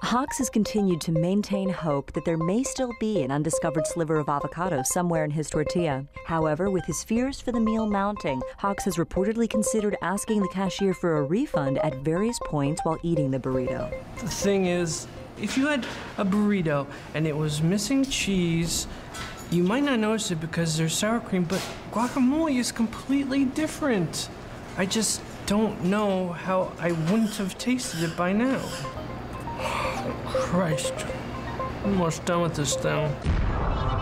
Hawks has continued to maintain hope that there may still be an undiscovered sliver of avocado somewhere in his tortilla. However, with his fears for the meal mounting, Hawks has reportedly considered asking the cashier for a refund at various points while eating the burrito. The thing is, if you had a burrito and it was missing cheese, you might not notice it because there's sour cream, but guacamole is completely different. I just don't know how I wouldn't have tasted it by now. Christ. I'm almost done with this thing.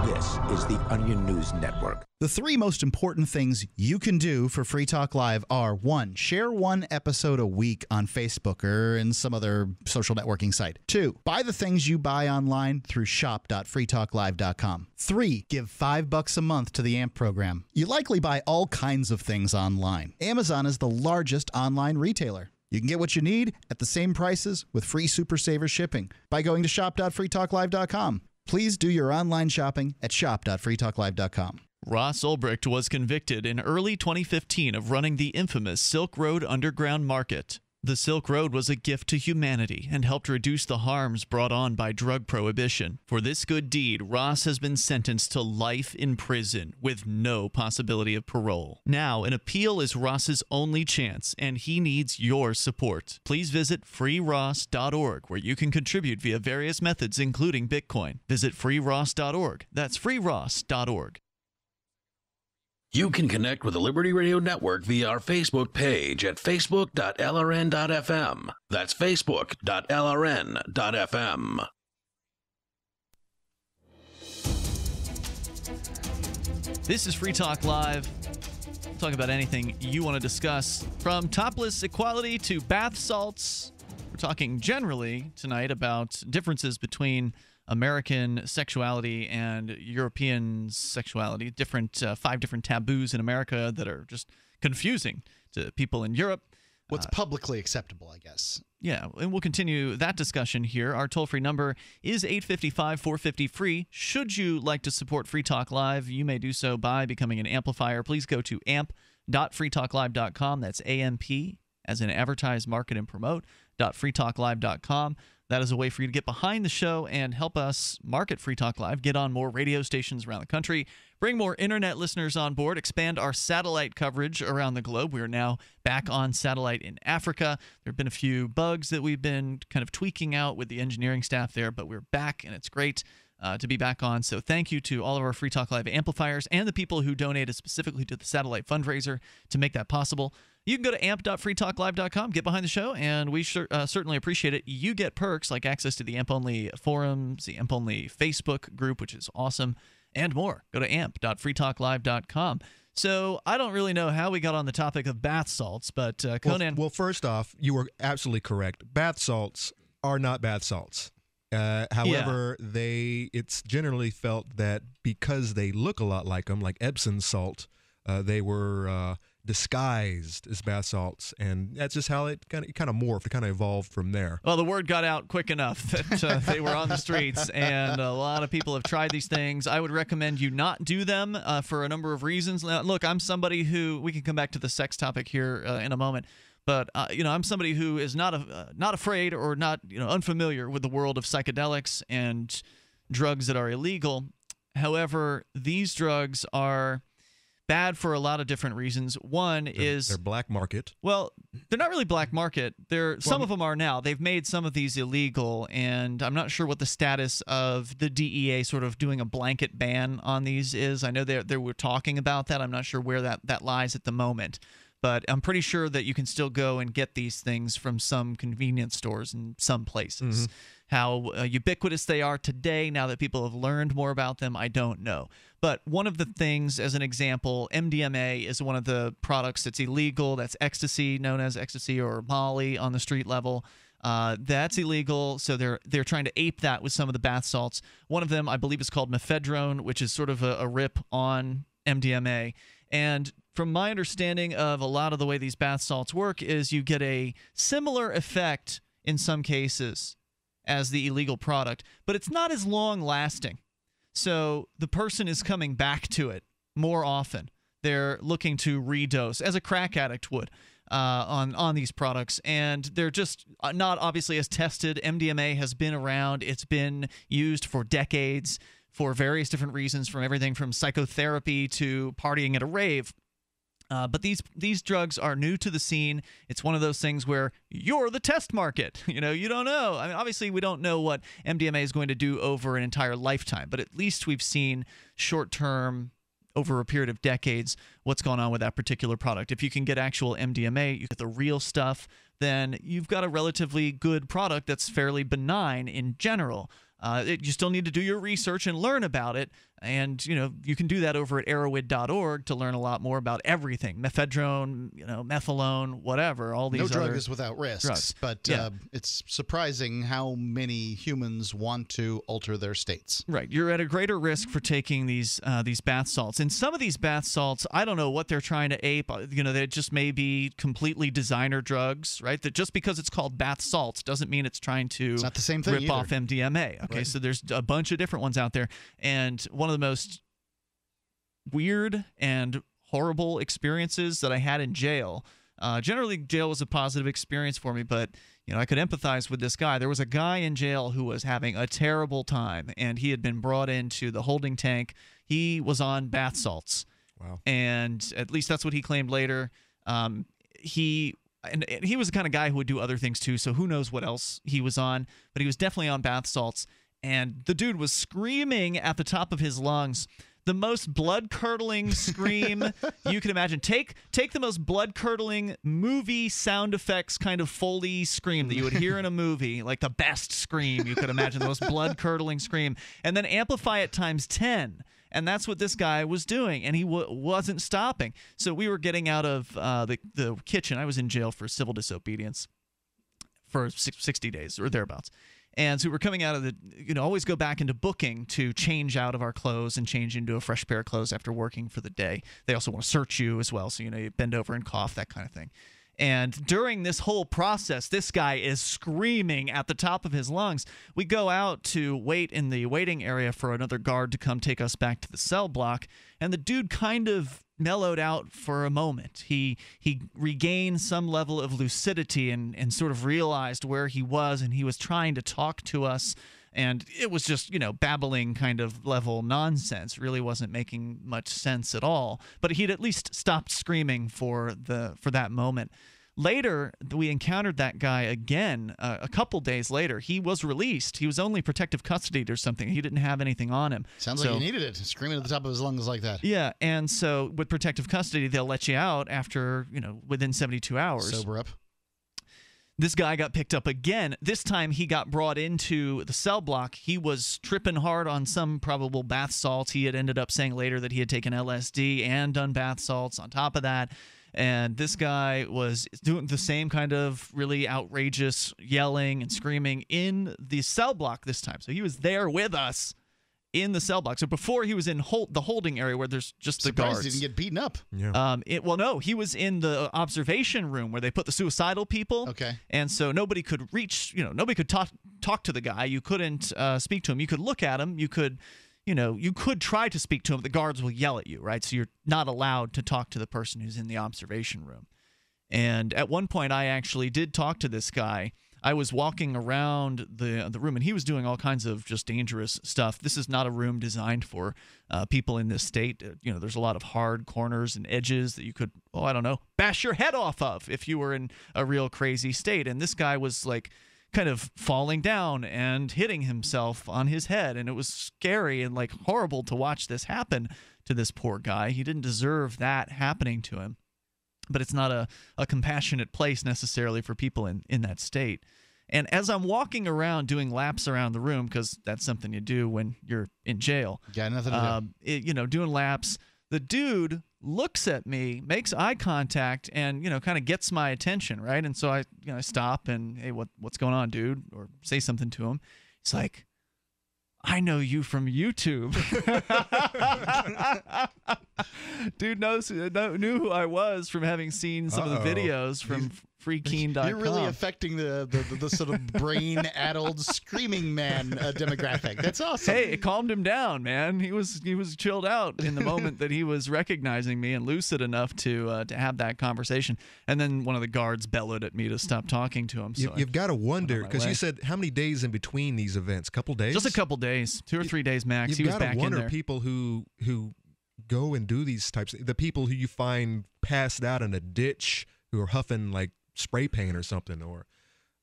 This is the Onion News Network. The three most important things you can do for Free Talk Live are one, share one episode a week on Facebook or in some other social networking site. Two, buy the things you buy online through shop.freetalklive.com. Three, give five bucks a month to the AMP program. You likely buy all kinds of things online. Amazon is the largest online retailer. You can get what you need at the same prices with free Super Saver shipping by going to shop.freetalklive.com. Please do your online shopping at shop.freetalklive.com. Ross Ulbricht was convicted in early 2015 of running the infamous Silk Road Underground Market. The Silk Road was a gift to humanity and helped reduce the harms brought on by drug prohibition. For this good deed, Ross has been sentenced to life in prison with no possibility of parole. Now, an appeal is Ross's only chance, and he needs your support. Please visit freeross.org, where you can contribute via various methods, including Bitcoin. Visit freeross.org. That's freeross.org. You can connect with the Liberty Radio Network via our Facebook page at facebook.lrn.fm. That's facebook.lrn.fm. This is Free Talk Live. Talk about anything you want to discuss, from topless equality to bath salts. We're talking generally tonight about differences between American sexuality and European sexuality. Different, uh, five different taboos in America that are just confusing to people in Europe. What's publicly acceptable, I guess. Yeah, and we'll continue that discussion here. Our toll free number is 855 450 free. Should you like to support Free Talk Live, you may do so by becoming an amplifier. Please go to amp.freetalklive.com. That's AMP, as in advertise, market, and promote. .freetalklive.com. That is a way for you to get behind the show and help us market Free Talk Live, get on more radio stations around the country, bring more internet listeners on board, expand our satellite coverage around the globe. We are now back on satellite in Africa. There have been a few bugs that we've been kind of tweaking out with the engineering staff there, but we're back and it's great. Uh, to be back on. So, thank you to all of our Free Talk Live amplifiers and the people who donated specifically to the satellite fundraiser to make that possible. You can go to amp.freetalklive.com, get behind the show, and we sure, uh, certainly appreciate it. You get perks like access to the AMP Only forums, the AMP Only Facebook group, which is awesome, and more. Go to amp.freetalklive.com. So I don't really know how we got on the topic of bath salts, but uh, Conan. Well, well, first off, you were absolutely correct. Bath salts are not bath salts. Uh, however, yeah. they it's generally felt that because they look a lot like them, like Epsom salt, uh, they were uh, disguised as bath salts, and that's just how it kind of kind of morphed. It kind of evolved from there. Well, the word got out quick enough that uh, they were on the streets, and a lot of people have tried these things. I would recommend you not do them uh, for a number of reasons. Now, look, I'm somebody who we can come back to the sex topic here uh, in a moment. But uh, you know, I'm somebody who is not a, uh, not afraid or not you know unfamiliar with the world of psychedelics and drugs that are illegal. However, these drugs are bad for a lot of different reasons. One they're, is they're black market. Well, they're not really black market. They're well, some of them are now. They've made some of these illegal, and I'm not sure what the status of the DEA sort of doing a blanket ban on these is. I know they they were talking about that. I'm not sure where that that lies at the moment but I'm pretty sure that you can still go and get these things from some convenience stores in some places. Mm-hmm. How uh, ubiquitous they are today, now that people have learned more about them, I don't know. But one of the things, as an example, MDMA is one of the products that's illegal. That's ecstasy, known as ecstasy or Molly on the street level. Uh, that's illegal, so they're they're trying to ape that with some of the bath salts. One of them, I believe, is called mephedrone, which is sort of a, a rip on MDMA. And from my understanding of a lot of the way these bath salts work is you get a similar effect in some cases as the illegal product, but it's not as long lasting. So the person is coming back to it more often. They're looking to redose, as a crack addict would. Uh, on on these products, and they're just uh, not obviously as tested. MDMA has been around; it's been used for decades for various different reasons, from everything from psychotherapy to partying at a rave. Uh, but these these drugs are new to the scene. It's one of those things where you're the test market. You know, you don't know. I mean, obviously, we don't know what MDMA is going to do over an entire lifetime, but at least we've seen short term over a period of decades what's going on with that particular product. If you can get actual MDMA, you get the real stuff, then you've got a relatively good product that's fairly benign in general. Uh, it, you still need to do your research and learn about it. And, you know, you can do that over at erowid.org to learn a lot more about everything mephedrone, you know, methylone, whatever, all these no drug is without risks, drugs. but Yeah. uh, it's surprising how many humans want to alter their states. Right, you're at a greater risk for taking these uh, these bath salts. And some of these bath salts, I don't know what they're trying to ape. Uh, You know, they just may be completely designer drugs, right? That just because it's called bath salts doesn't mean it's trying to It's not the same thing rip either. off MDMA. Okay, Right. so there's a bunch of different ones out there, and one of the most weird and horrible experiences that I had in jail. Uh, generally, jail was a positive experience for me, but you know I could empathize with this guy. There was a guy in jail who was having a terrible time, and he had been brought into the holding tank. He was on bath salts. Wow. And at least that's what he claimed later. Um, he and, and he was the kind of guy who would do other things too. So who knows what else he was on? But he was definitely on bath salts. And the dude was screaming at the top of his lungs. The most blood curdling scream you can imagine. Take take the most blood curdling movie sound effects kind of foley scream that you would hear in a movie, like the best scream you could imagine, the most blood curdling scream, and then amplify it times ten. And that's what this guy was doing, and he w- wasn't stopping. So we were getting out of uh, the the kitchen. I was in jail for civil disobedience for six- 60 days or thereabouts. And so we're coming out of the, you know, always go back into booking to change out of our clothes and change into a fresh pair of clothes after working for the day. They also want to search you as well. So, you know, you bend over and cough, that kind of thing. And during this whole process, this guy is screaming at the top of his lungs. We go out to wait in the waiting area for another guard to come take us back to the cell block. And the dude kind of mellowed out for a moment. He he regained some level of lucidity and, and sort of realized where he was and he was trying to talk to us and it was just, you know, babbling kind of level nonsense. Really wasn't making much sense at all. But he'd at least stopped screaming for the for that moment. Later, we encountered that guy again uh, a couple days later. He was released. He was only protective custody or something. He didn't have anything on him. Sounds So- like he needed it, screaming at the top of his lungs like that. yeah, and so with protective custody, they'll let you out after you know within 72 hours. Sober up. This guy got picked up again. This time he got brought into the cell block. He was tripping hard on some probable bath salts. He had ended up saying later that he had taken LSD and done bath salts on top of that. And this guy was doing the same kind of really outrageous yelling and screaming in the cell block this time. So he was there with us in the cell block. So before he was in hold, the holding area where there's just the Surprised guards. he didn't get beaten up. Yeah. Um, it, well, no, he was in the observation room where they put the suicidal people. Okay. And so nobody could reach, you know, nobody could talk talk to the guy. You couldn't uh, speak to him. You could look at him. You could, you know, you could try to speak to him. The guards will yell at you, right? So you're not allowed to talk to the person who's in the observation room. And at one point, I actually did talk to this guy. I was walking around the the room, and he was doing all kinds of just dangerous stuff. This is not a room designed for uh, people in this state. Uh, You know, there's a lot of hard corners and edges that you could, oh, I don't know, bash your head off of if you were in a real crazy state. And this guy was like kind of falling down and hitting himself on his head, and it was scary and like horrible to watch this happen to this poor guy. He didn't deserve that happening to him but it's not a, a compassionate place necessarily for people in, in that state. And as I'm walking around doing laps around the room, because that's something you do when you're in jail, Yeah, nothing to do. um, it- you know, doing laps, the dude looks at me, makes eye contact, and you know, kind of gets my attention, right? And so I, you know, I stop and hey, what what's going on, dude? Or say something to him. It's like, I know you from YouTube. Dude knows knew who I was from having seen some of Uh-oh. the videos from freekeene.com. You're really affecting the, the, the, the sort of brain-addled screaming man uh, demographic. That's awesome. Hey, it calmed him down, man. He was he was chilled out in the moment that he was recognizing me and lucid enough to uh, to have that conversation. And then one of the guards bellowed at me to stop talking to him. So you, you've got to wonder because you said how many days in between these events? Couple days? just a couple days, two or three days max. You've he was got to back in wonder there. people who who go and do these types. The people who you find passed out in a ditch who are huffing like spray paint or something, or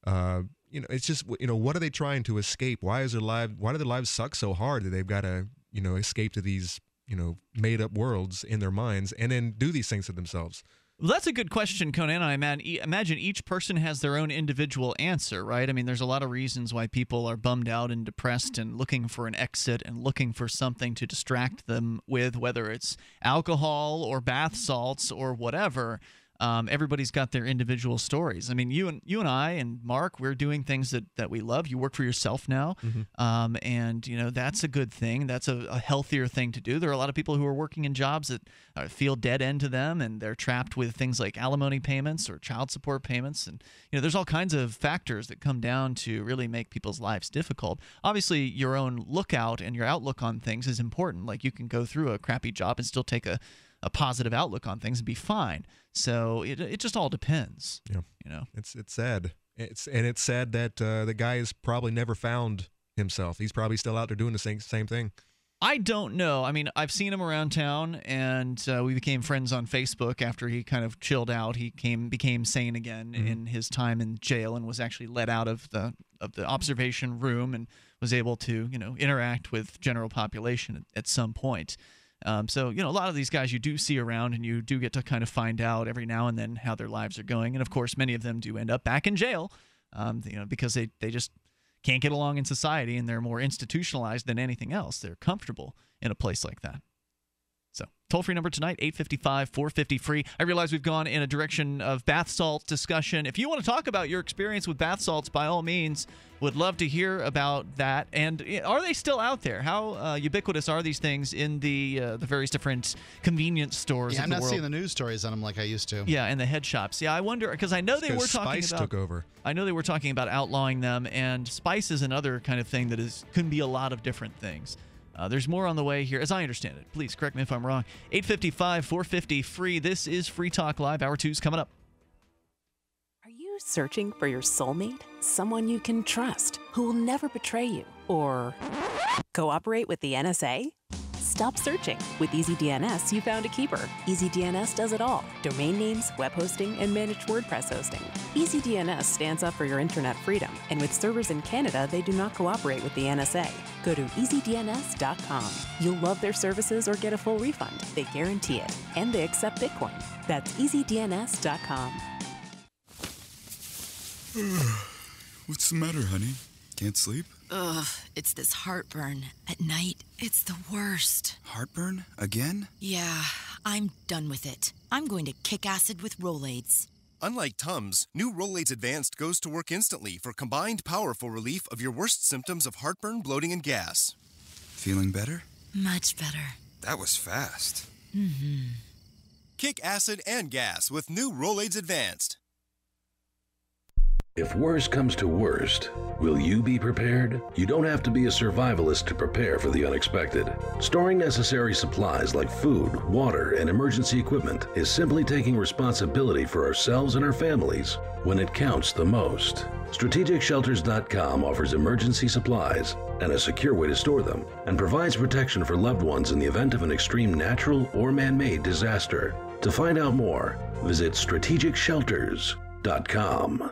uh, you know, it's just you know, what are they trying to escape? Why is their life? Why do their lives suck so hard that they've got to you know escape to these you know made up worlds in their minds and then do these things to themselves? Well, that's a good question, Conan. I imagine each person has their own individual answer, right? I mean, there's a lot of reasons why people are bummed out and depressed and looking for an exit and looking for something to distract them with, whether it's alcohol or bath salts or whatever. Um, everybody's got their individual stories. I mean, you and you and I and Mark, we're doing things that, that we love. You work for yourself now, Mm-hmm. um, and you know that's a good thing. That's a, a, healthier thing to do. There are a lot of people who are working in jobs that uh, feel dead end to them, and they're trapped with things like alimony payments or child support payments, and you know there's all kinds of factors that come down to really make people's lives difficult. Obviously, your own lookout and your outlook on things is important. Like you can go through a crappy job and still take a a positive outlook on things and be fine. So it, it just all depends. Yeah, you know, it's it's sad. It's and it's sad that uh, the guy has probably never found himself. He's probably still out there doing the same same thing. I don't know. I mean, I've seen him around town, and uh, we became friends on Facebook after he kind of chilled out. He came became sane again mm-hmm. in his time in jail, and was actually let out of the of the observation room, and was able to you know interact with general population at, at some point. Um, so, you know, a lot of these guys you do see around and you do get to kind of find out every now and then how their lives are going. And of course, many of them do end up back in jail, um, you know, because they, they just can't get along in society and they're more institutionalized than anything else. They're comfortable in a place like that. So, toll free number tonight, 855 450 free. I realize we've gone in a direction of bath salt discussion. If you want to talk about your experience with bath salts, by all means, would love to hear about that. And eh, are they still out there? How uh, ubiquitous are these things in the uh, the various different convenience stores? Yeah, I'm the not world? seeing the news stories on them like I used to. Yeah, and the head shops. Yeah, I wonder because I know It's they were 'cause talking Spice about. took over. I know they were talking about outlawing them, and spice is another kind of thing that is can be a lot of different things. Uh, there's more on the way here, as I understand it. Please correct me if I'm wrong. 855 450 free. This is Free Talk Live. Hour two's coming up. Are you searching for your soulmate? Someone you can trust, who will never betray you? Or cooperate with the NSA? Stop searching. With EasyDNS, you found a keeper. EasyDNS does it all domain names, web hosting, and managed WordPress hosting. EasyDNS stands up for your internet freedom, and with servers in Canada, they do not cooperate with the NSA. Go to easydns.com. You'll love their services or get a full refund. They guarantee it. And they accept Bitcoin. That's easydns.com. What's the matter, honey? Can't sleep? Ugh, it's this heartburn. At night, it's the worst. Heartburn? Again? Yeah, I'm done with it. I'm going to kick acid with Rolaids. Unlike Tums, new Rolaids Advanced goes to work instantly for combined powerful relief of your worst symptoms of heartburn, bloating, and gas. Feeling better? Much better. That was fast. Mm-hmm. Kick acid and gas with new Rolaids Advanced. If worst comes to worst, will you be prepared? You don't have to be a survivalist to prepare for the unexpected. Storing necessary supplies like food, water, and emergency equipment is simply taking responsibility for ourselves and our families when it counts the most. StrategicShelters.com offers emergency supplies and a secure way to store them, and provides protection for loved ones in the event of an extreme natural or man made disaster. To find out more, visit StrategicShelters.com.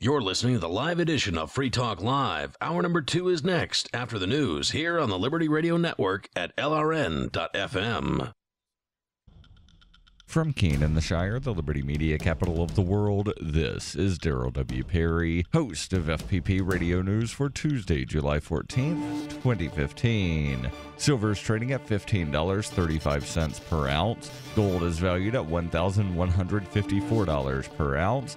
You're listening to the live edition of Free Talk Live. Hour number two is next after the news here on the Liberty Radio Network at LRN.FM. From Keene in the Shire, the Liberty Media capital of the world, this is Darryl W. Perry, host of FPP Radio News for Tuesday, July 14th, 2015. Silver is trading at $15.35 per ounce. Gold is valued at $1,154 per ounce.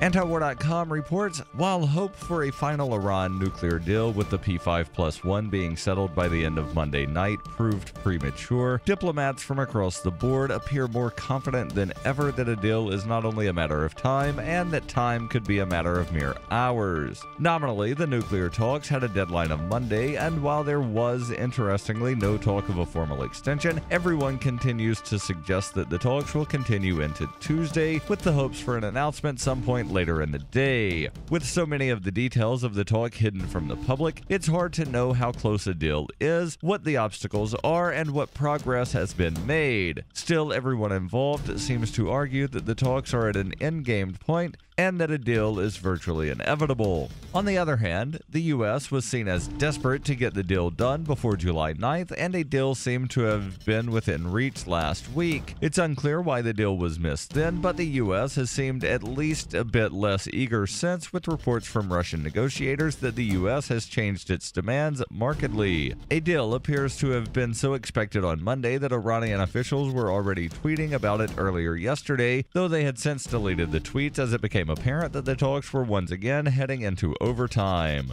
Antiwar.com reports while hope for a final Iran nuclear deal with the P5 plus 1 being settled by the end of Monday night proved premature, diplomats from across the board appear more confident than ever that a deal is not only a matter of time and that time could be a matter of mere hours. Nominally, the nuclear talks had a deadline of Monday, and while there was, interestingly, no talk of a formal extension, everyone continues to suggest that the talks will continue into Tuesday, with the hopes for an announcement some point later in the day. With so many of the details of the talk hidden from the public, it's hard to know how close a deal is, what the obstacles are, and what progress has been made. Still, everyone involved seems to argue that the talks are at an endgame point and that a deal is virtually inevitable. On the other hand, the U.S. was seen as desperate to get the deal done before July 9th, and a deal seemed to have been within reach last week. It's unclear why the deal was missed then, but the U.S. has seemed at least a bit less eager since, with reports from Russian negotiators that the U.S. has changed its demands markedly. A deal appears to have been so expected on Monday that Iranian officials were already tweeting about it earlier yesterday, though they had since deleted the tweets as it became apparent that the talks were once again heading into overtime.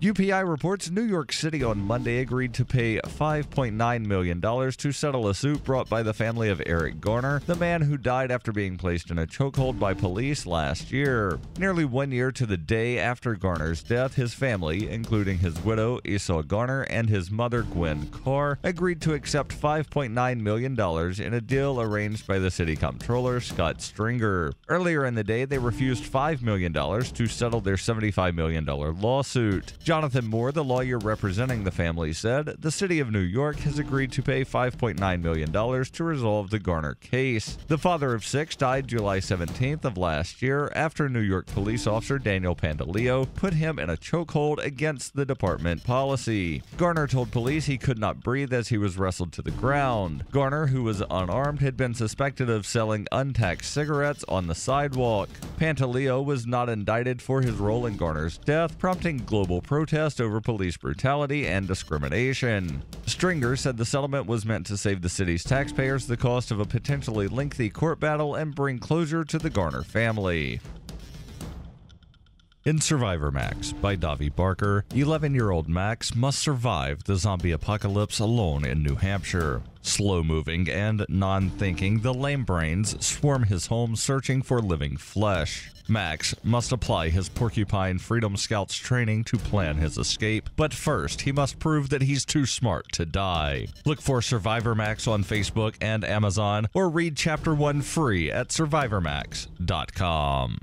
UPI reports New York City on Monday agreed to pay $5.9 million to settle a suit brought by the family of Eric Garner, the man who died after being placed in a chokehold by police last year. Nearly one year to the day after Garner's death, his family, including his widow, Esaw Garner, and his mother, Gwen Carr, agreed to accept $5.9 million in a deal arranged by the city comptroller, Scott Stringer. Earlier in the day, they refused $5 million to settle their $75 million lawsuit. Jonathan Moore, the lawyer representing the family, said the city of New York has agreed to pay $5.9 million to resolve the Garner case. The father of six died July 17th of last year after New York police officer Daniel Pantaleo put him in a chokehold against the department policy. Garner told police he could not breathe as he was wrestled to the ground. Garner, who was unarmed, had been suspected of selling untaxed cigarettes on the sidewalk. Pantaleo was not indicted for his role in Garner's death, prompting global protest over police brutality and discrimination. Stringer said the settlement was meant to save the city's taxpayers the cost of a potentially lengthy court battle and bring closure to the Garner family. In Survivor Max by Davi Barker, 11 year old Max must survive the zombie apocalypse alone in New Hampshire. Slow moving and non thinking, the lame brains swarm his home searching for living flesh. Max must apply his Porcupine Freedom Scouts training to plan his escape, but first he must prove that he's too smart to die. Look for Survivor Max on Facebook and Amazon, or read Chapter 1 free at survivormax.com.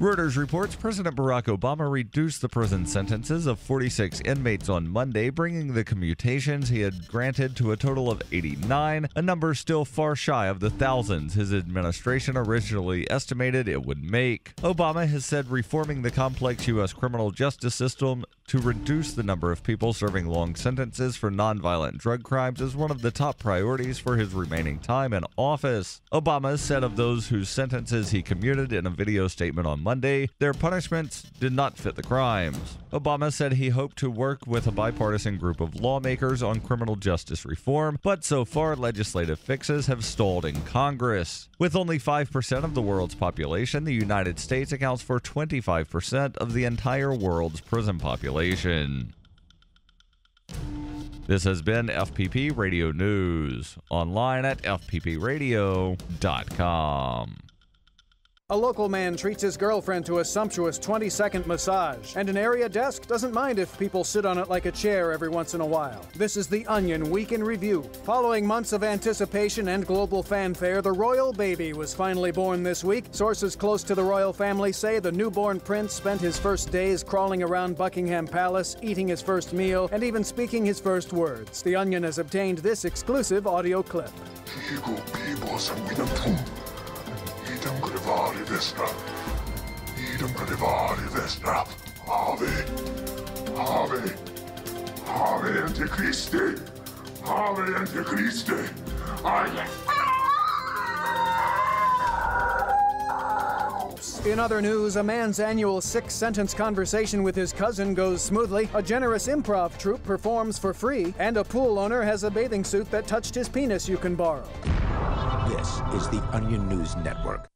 Reuters reports President Barack Obama reduced the prison sentences of 46 inmates on Monday, bringing the commutations he had granted to a total of 89, a number still far shy of the thousands his administration originally estimated it would make. Obama has said reforming the complex U.S. criminal justice system to reduce the number of people serving long sentences for nonviolent drug crimes is one of the top priorities for his remaining time in office. Obama said of those whose sentences he commuted in a video statement on Monday, their punishments did not fit the crimes. Obama said he hoped to work with a bipartisan group of lawmakers on criminal justice reform, but so far legislative fixes have stalled in Congress. With only 5% of the world's population, the United States accounts for 25% of the entire world's prison population. This has been FPP Radio News, online at fppradio.com. A local man treats his girlfriend to a sumptuous 20 second massage, and an area desk doesn't mind if people sit on it like a chair every once in a while. This is the Onion Week in Review. Following months of anticipation and global fanfare, the royal baby was finally born this week. Sources close to the royal family say the newborn prince spent his first days crawling around Buckingham Palace, eating his first meal, and even speaking his first words. The Onion has obtained this exclusive audio clip. Idem grevali vestra. Idem grevali vestra. Ave. Ave. Ave ante Christi. Ave ante Christi. In other news, a man's annual six sentence conversation with his cousin goes smoothly, a generous improv troupe performs for free, and a pool owner has a bathing suit that touched his penis you can borrow. This is the Onion News Network.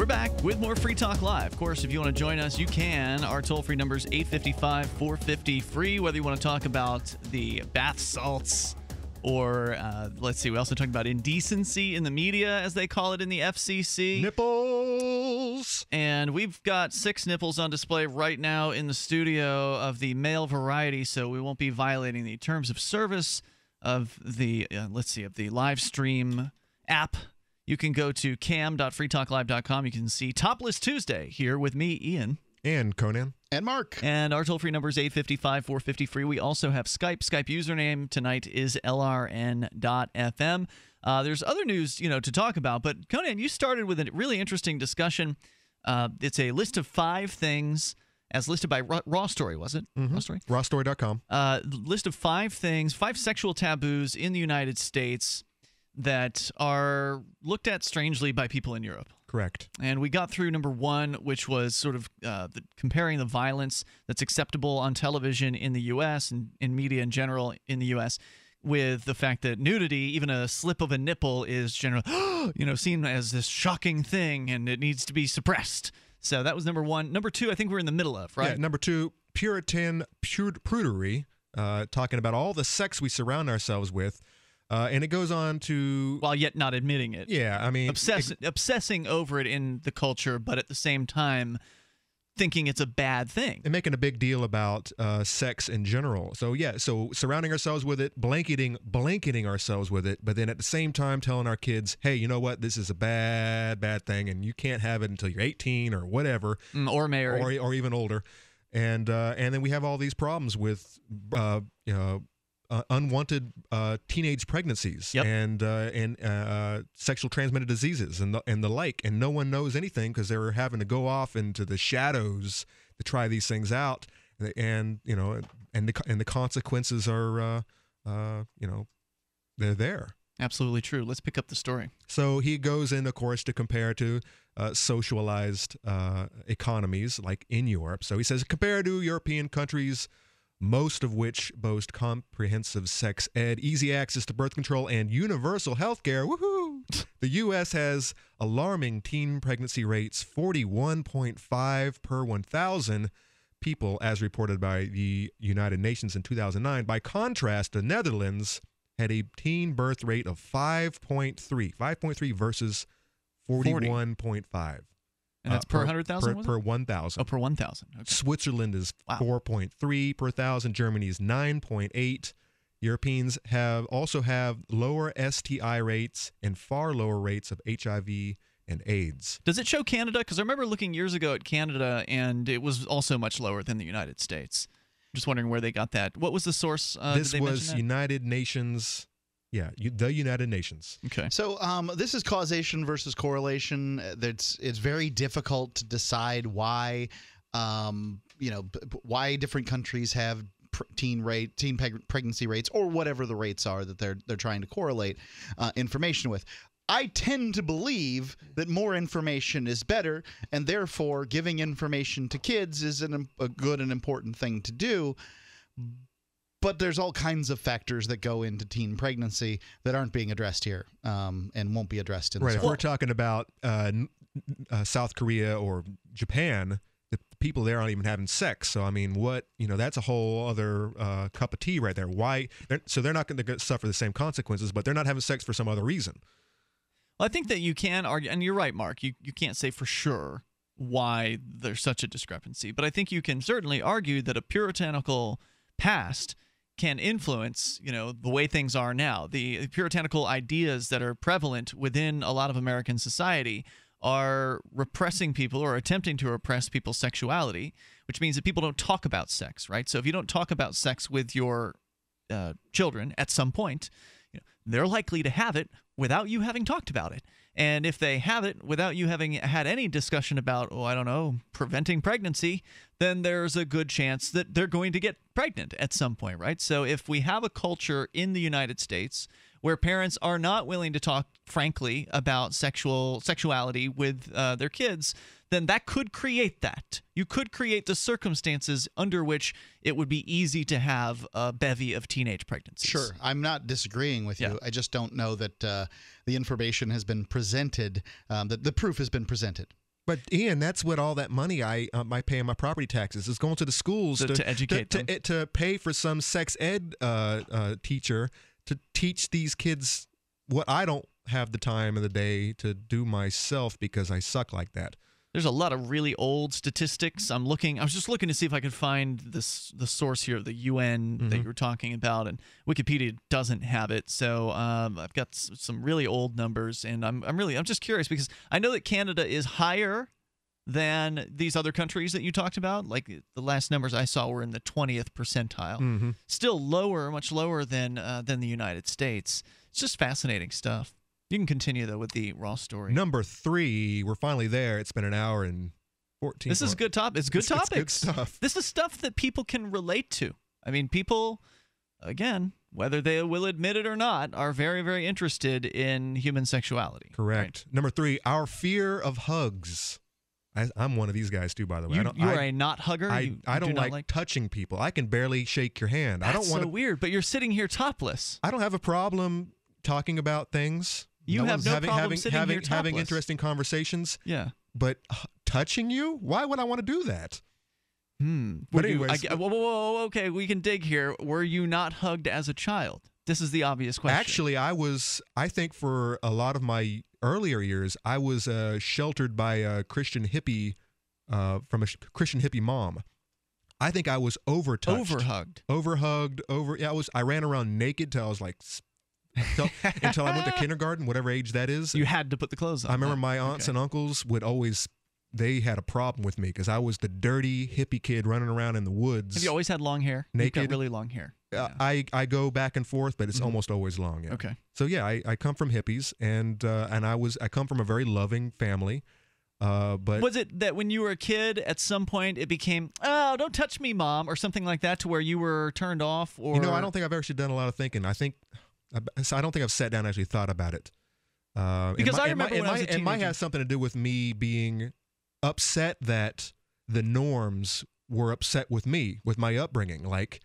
We're back with more Free Talk Live. Of course, if you want to join us, you can. Our toll free number is 855 450 free. Whether you want to talk about the bath salts or, uh, let's see, we also talk about indecency in the media, as they call it in the FCC. Nipples! And we've got six nipples on display right now in the studio of the male variety, so we won't be violating the terms of service of the, uh, let's see, of the live stream app you can go to cam.freetalklive.com. You can see Topless Tuesday here with me, Ian. And Conan. And Mark. And our toll free number is 855 450 free. We also have Skype. Skype username tonight is lrn.fm. Uh, there's other news, you know, to talk about, but Conan, you started with a really interesting discussion. Uh, it's a list of five things as listed by Raw, Raw Story, was it? Mhm. Raw Story? Rawstory.com. Uh, list of five things, five sexual taboos in the United States that are looked at strangely by people in Europe. Correct. And we got through number one, which was sort of uh, the, comparing the violence that's acceptable on television in the U.S. and in media in general in the U.S. with the fact that nudity, even a slip of a nipple, is generally, you know, seen as this shocking thing and it needs to be suppressed. So that was number one. Number two, I think we're in the middle of, right? Yeah, number two, Puritan pur- prudery, uh, talking about all the sex we surround ourselves with. Uh, and it goes on to. While yet not admitting it. Yeah, I mean. Obsess- obsessing over it in the culture, but at the same time thinking it's a bad thing. and making a big deal about uh, sex in general. So yeah, so surrounding ourselves with it, blanketing blanketing ourselves with it, but then at the same time telling our kids, hey, you know what, this is a bad bad thing, and you can't have it until you're 18 or whatever, Mm, or married, or, or even older, and uh, and then we have all these problems with uh, you know. Uh, unwanted uh, teenage pregnancies and uh, and uh, sexual transmitted diseases and the, and the like, and no one knows anything because they're having to go off into the shadows to try these things out, and, and you know, and the and the consequences are, uh, uh, you know, they're there. Absolutely true. Let's pick up the story. So he goes in, of course, to compare to uh, socialized uh, economies like in Europe. So he says, compare to European countries, most of which boast comprehensive sex ed, easy access to birth control, and universal health care. Woohoo! the U.S. has alarming teen pregnancy rates 41.5 per 1,000 people, as reported by the United Nations in 2009. By contrast, the Netherlands had a teen birth rate of 5.3, 5.3 versus 41.5. And that's Uh, per 100,000, Per, was it? per 1,000. Oh, per 1,000. Okay. Switzerland is 4.3 per thousand. Germany is 9.8. Europeans have also have lower STI rates and far lower rates of HIV and AIDS. Does it show Canada? Because I remember looking years ago at Canada, and it was also much lower than the United States. I'm just wondering where they got that. What was the source? Uh, this was? United Nations. Yeah, you, the United Nations. Okay. So um, this is causation versus correlation. Uh, That's it's very difficult to decide why, um, you know, b- b- why different countries have teen rate, teen peg- pregnancy rates, or whatever the rates are that they're they're trying to correlate uh, information with. I tend to believe that more information is better, and therefore giving information to kids is an, a good and important thing to do but there's all kinds of factors that go into teen pregnancy that aren't being addressed here um, and won't be addressed in Right. this If we're talking about uh, uh, South Korea or Japan, the people there aren't even having sex. So I mean, what you know, that's a whole other uh, cup of tea right there. Why? They're, so they're not going to suffer the same consequences, but they're not having sex for some other reason. Well, I think that you can argue, and you're right, Mark. You you can't say for sure why there's such a discrepancy, but I think you can certainly argue that a puritanical past can influence, you know, the way things are now. The puritanical ideas that are prevalent within a lot of American society are repressing people or attempting to repress people's sexuality, which means that people don't talk about sex, right? So if you don't talk about sex with your uh, children at some point, you know, they're likely to have it without you having talked about it. And if they have it without you having had any discussion about, oh, I don't know, preventing pregnancy, then there's a good chance that they're going to get pregnant at some point, right? So if we have a culture in the United States where parents are not willing to talk frankly about sexual sexuality with uh, their kids, then that could create that. You could create the circumstances under which it would be easy to have a bevy of teenage pregnancies. Sure, I'm not disagreeing with you. I just don't know that uh, the information has been presented, um, that the proof has been presented. But Ian, that's what all that money I um, I pay in my property taxes is going to the schools To- to educate to, them. to, to pay for some sex ed uh, uh, teacher to teach these kids what I don't have the time of the day to do myself because I suck like that. There's a lot of really old statistics. I'm looking. I was just looking to see if I could find this the source here of the UN that Mm-hmm. you were talking about, and Wikipedia doesn't have it. So um, I've got s- some really old numbers, and I'm I'm really I'm just curious because I know that Canada is higher than these other countries that you talked about. Like the last numbers I saw were in the 20th percentile. Mhm. Still lower, much lower than uh, than the United States. It's just fascinating stuff. You can continue though with the raw story. Number three, we're finally there. It's been an hour and fourteen. This is good top. It's good It's- it's topics. good stuff. This is stuff that people can relate to. I mean, people, again, whether they will admit it or not, are very, very interested in human sexuality. Correct. Number three, our fear of hugs. I, I'm one of these guys too, by the way. You, I don't, you are a not hugger. I, you, I do don't not like, like. touching people. I can barely shake your hand. I don't want so to. weird. But you're sitting here topless. I don't have a problem talking about things. You have no having, problem having, sitting having, here having interesting conversations. Yeah. But touching you? Why would I want to do that? Hmm. But Were you- anyways, I, whoa, whoa, whoa, okay, we can dig here. Were you not hugged as a child? This is the obvious question. Actually, I was. I think for a lot of my earlier years, I was uh, sheltered by a Christian hippie uh, from a Christian hippie mom. I think I was over Overhugged. overhugged, over. Yeah, I was. I ran around naked till I was like, till, until I went to kindergarten, whatever age that is. you had to put the clothes on. I remember my aunts Okay. and uncles would always. They had a problem with me because I was the dirty hippie kid running around in the woods. Have you always had long hair? You've Naked. got really long hair. Uh, I I go back and forth, but it's Mhm. almost always long. Yeah. Okay. So yeah, I, I come from hippies, and uh, and I was I come from a very loving family, uh, but was it that when you were a kid, at some point it became, "Oh, don't touch me, mom," or something like that, to where you were turned off? Or you know I don't think I've actually done a lot of thinking. I think so I don't think I've sat down and actually thought about it. Uh, Because might- I remember it when I was might, it might have something to do with me being upset that the norms were upset with me with my upbringing, like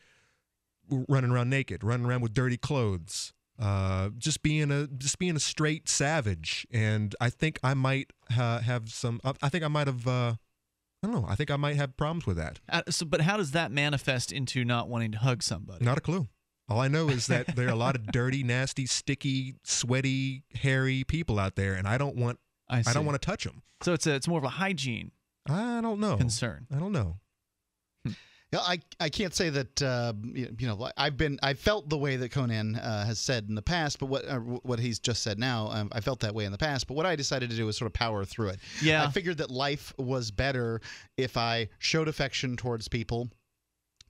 running around naked, running around with dirty clothes, uh, just being a just being a straight savage. And I think I might uh, have some. I I think I might have. Uh, I don't know. I think I might have problems with that. Uh, so, but how does that manifest into not wanting to hug somebody? Not a clue. All I know is that there are a lot of dirty, nasty, sticky, sweaty, hairy people out there, and I don't want. I, I, don't want to touch them. So it's a, it's more of a hygiene I don't know. concern. I don't know. Yeah, I I can't say that uh, you you know I've been I felt the way that Conan uh, has said in the past, but what uh, what he's just said now, um, I felt that way in the past. But what I decided to do was sort of power through it. Yeah. I figured that life was better if I showed affection towards people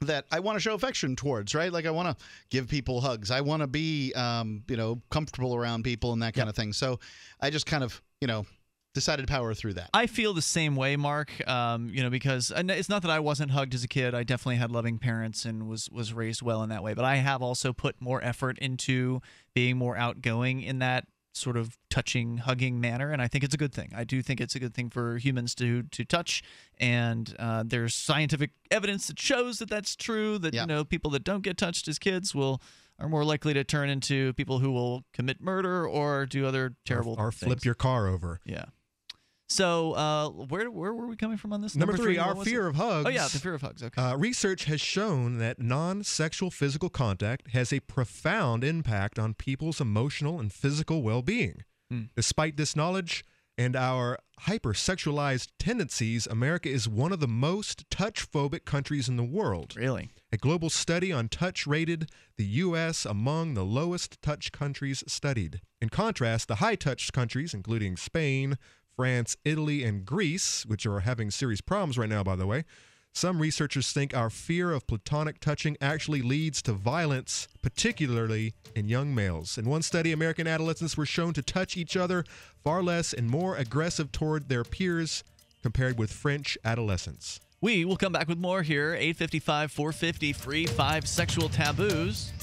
that I want to show affection towards, right? Like I want to give people hugs. I want to be, um, you know, comfortable around people and that kind of thing. So I just kind of, you know, decided to power through that. I feel the same way, Mark. Um, you know, because it's not that I wasn't hugged as a kid. I definitely had loving parents and was was raised well in that way. But I have also put more effort into being more outgoing in that sort of touching, hugging manner, and I think it's a good thing. I do think it's a good thing for humans to to touch, and uh, there's scientific evidence that shows that that's true. That you know, people that don't get touched as kids will are more likely to turn into people who will commit murder or do other terrible Or flip things. your car over. Yeah. So, uh, where where were we coming from on this? Number, three, what our fear it? of hugs. Oh yeah, the fear of hugs. Okay. Uh, research has shown that non sexual physical contact has a profound impact on people's emotional and physical well being. Hmm. Despite this knowledge and our hypersexualized tendencies, America is one of the most touch phobic countries in the world. Really? A global study on touch rated the U.S. among the lowest touch countries studied. In contrast, the high touch countries, including Spain, France, Italy, and Greece, which are having serious problems right now, by the way, some researchers think our fear of platonic touching actually leads to violence, particularly in young males. In one study, American adolescents were shown to touch each other far less and more aggressive toward their peers compared with French adolescents. We will come back with more here. 855 450 free five sexual taboos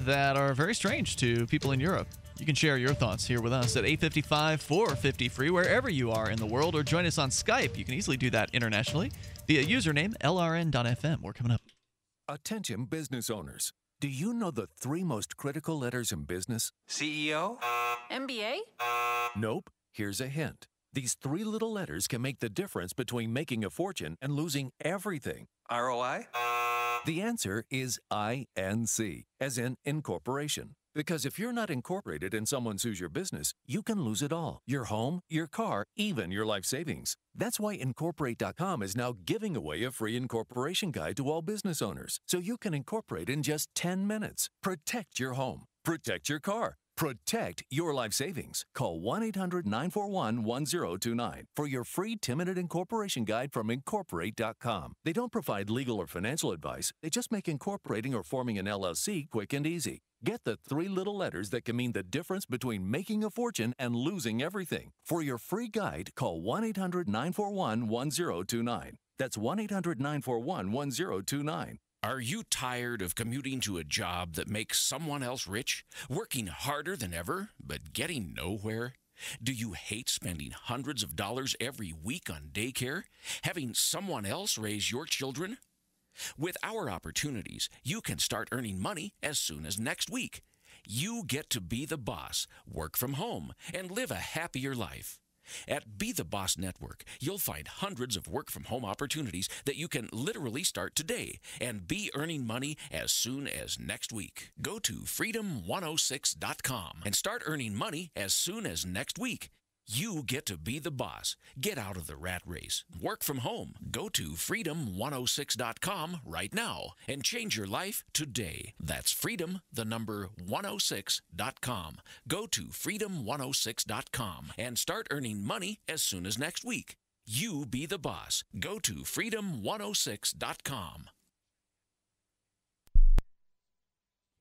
that are very strange to people in Europe. You can share your thoughts here with us at 855 450 free wherever you are in the world or join us on Skype. You can easily do that internationally via username lrn.fm. We're coming up. Attention business owners. Do you know the three most critical letters in business? CEO? MBA? Nope. Here's a hint. These three little letters can make the difference between making a fortune and losing everything. ROI? The answer is INC, as in incorporation. Because if you're not incorporated and someone sues your business, you can lose it all your home, your car, even your life savings. That's why Incorporate.com is now giving away a free incorporation guide to all business owners so you can incorporate in just 10 minutes. Protect your home, protect your car. Protect your life savings. Call 1 800 941 1029 for your free 10 minute incorporation guide from Incorporate.com. They don't provide legal or financial advice, they just make incorporating or forming an LLC quick and easy. Get the three little letters that can mean the difference between making a fortune and losing everything. For your free guide, call 1 800 941 1029. That's 1 800 941 1029. Are you tired of commuting to a job that makes someone else rich? Working harder than ever, but getting nowhere? Do you hate spending hundreds of dollars every week on daycare? Having someone else raise your children? With our opportunities, you can start earning money as soon as next week. You get to be the boss, work from home, and live a happier life. At Be the Boss Network, you'll find hundreds of work from home opportunities that you can literally start today and be earning money as soon as next week. Go to freedom106.com and start earning money as soon as next week. You get to be the boss. Get out of the rat race. Work from home. Go to freedom106.com right now and change your life today. That's freedom, the number 106.com. Go to freedom106.com and start earning money as soon as next week. You be the boss. Go to freedom106.com.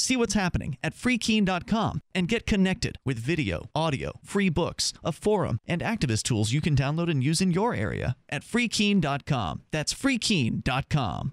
See what's happening at freekeene.com and get connected with video, audio, free books, a forum, and activist tools you can download and use in your area at freekeene.com. That's freekeene.com.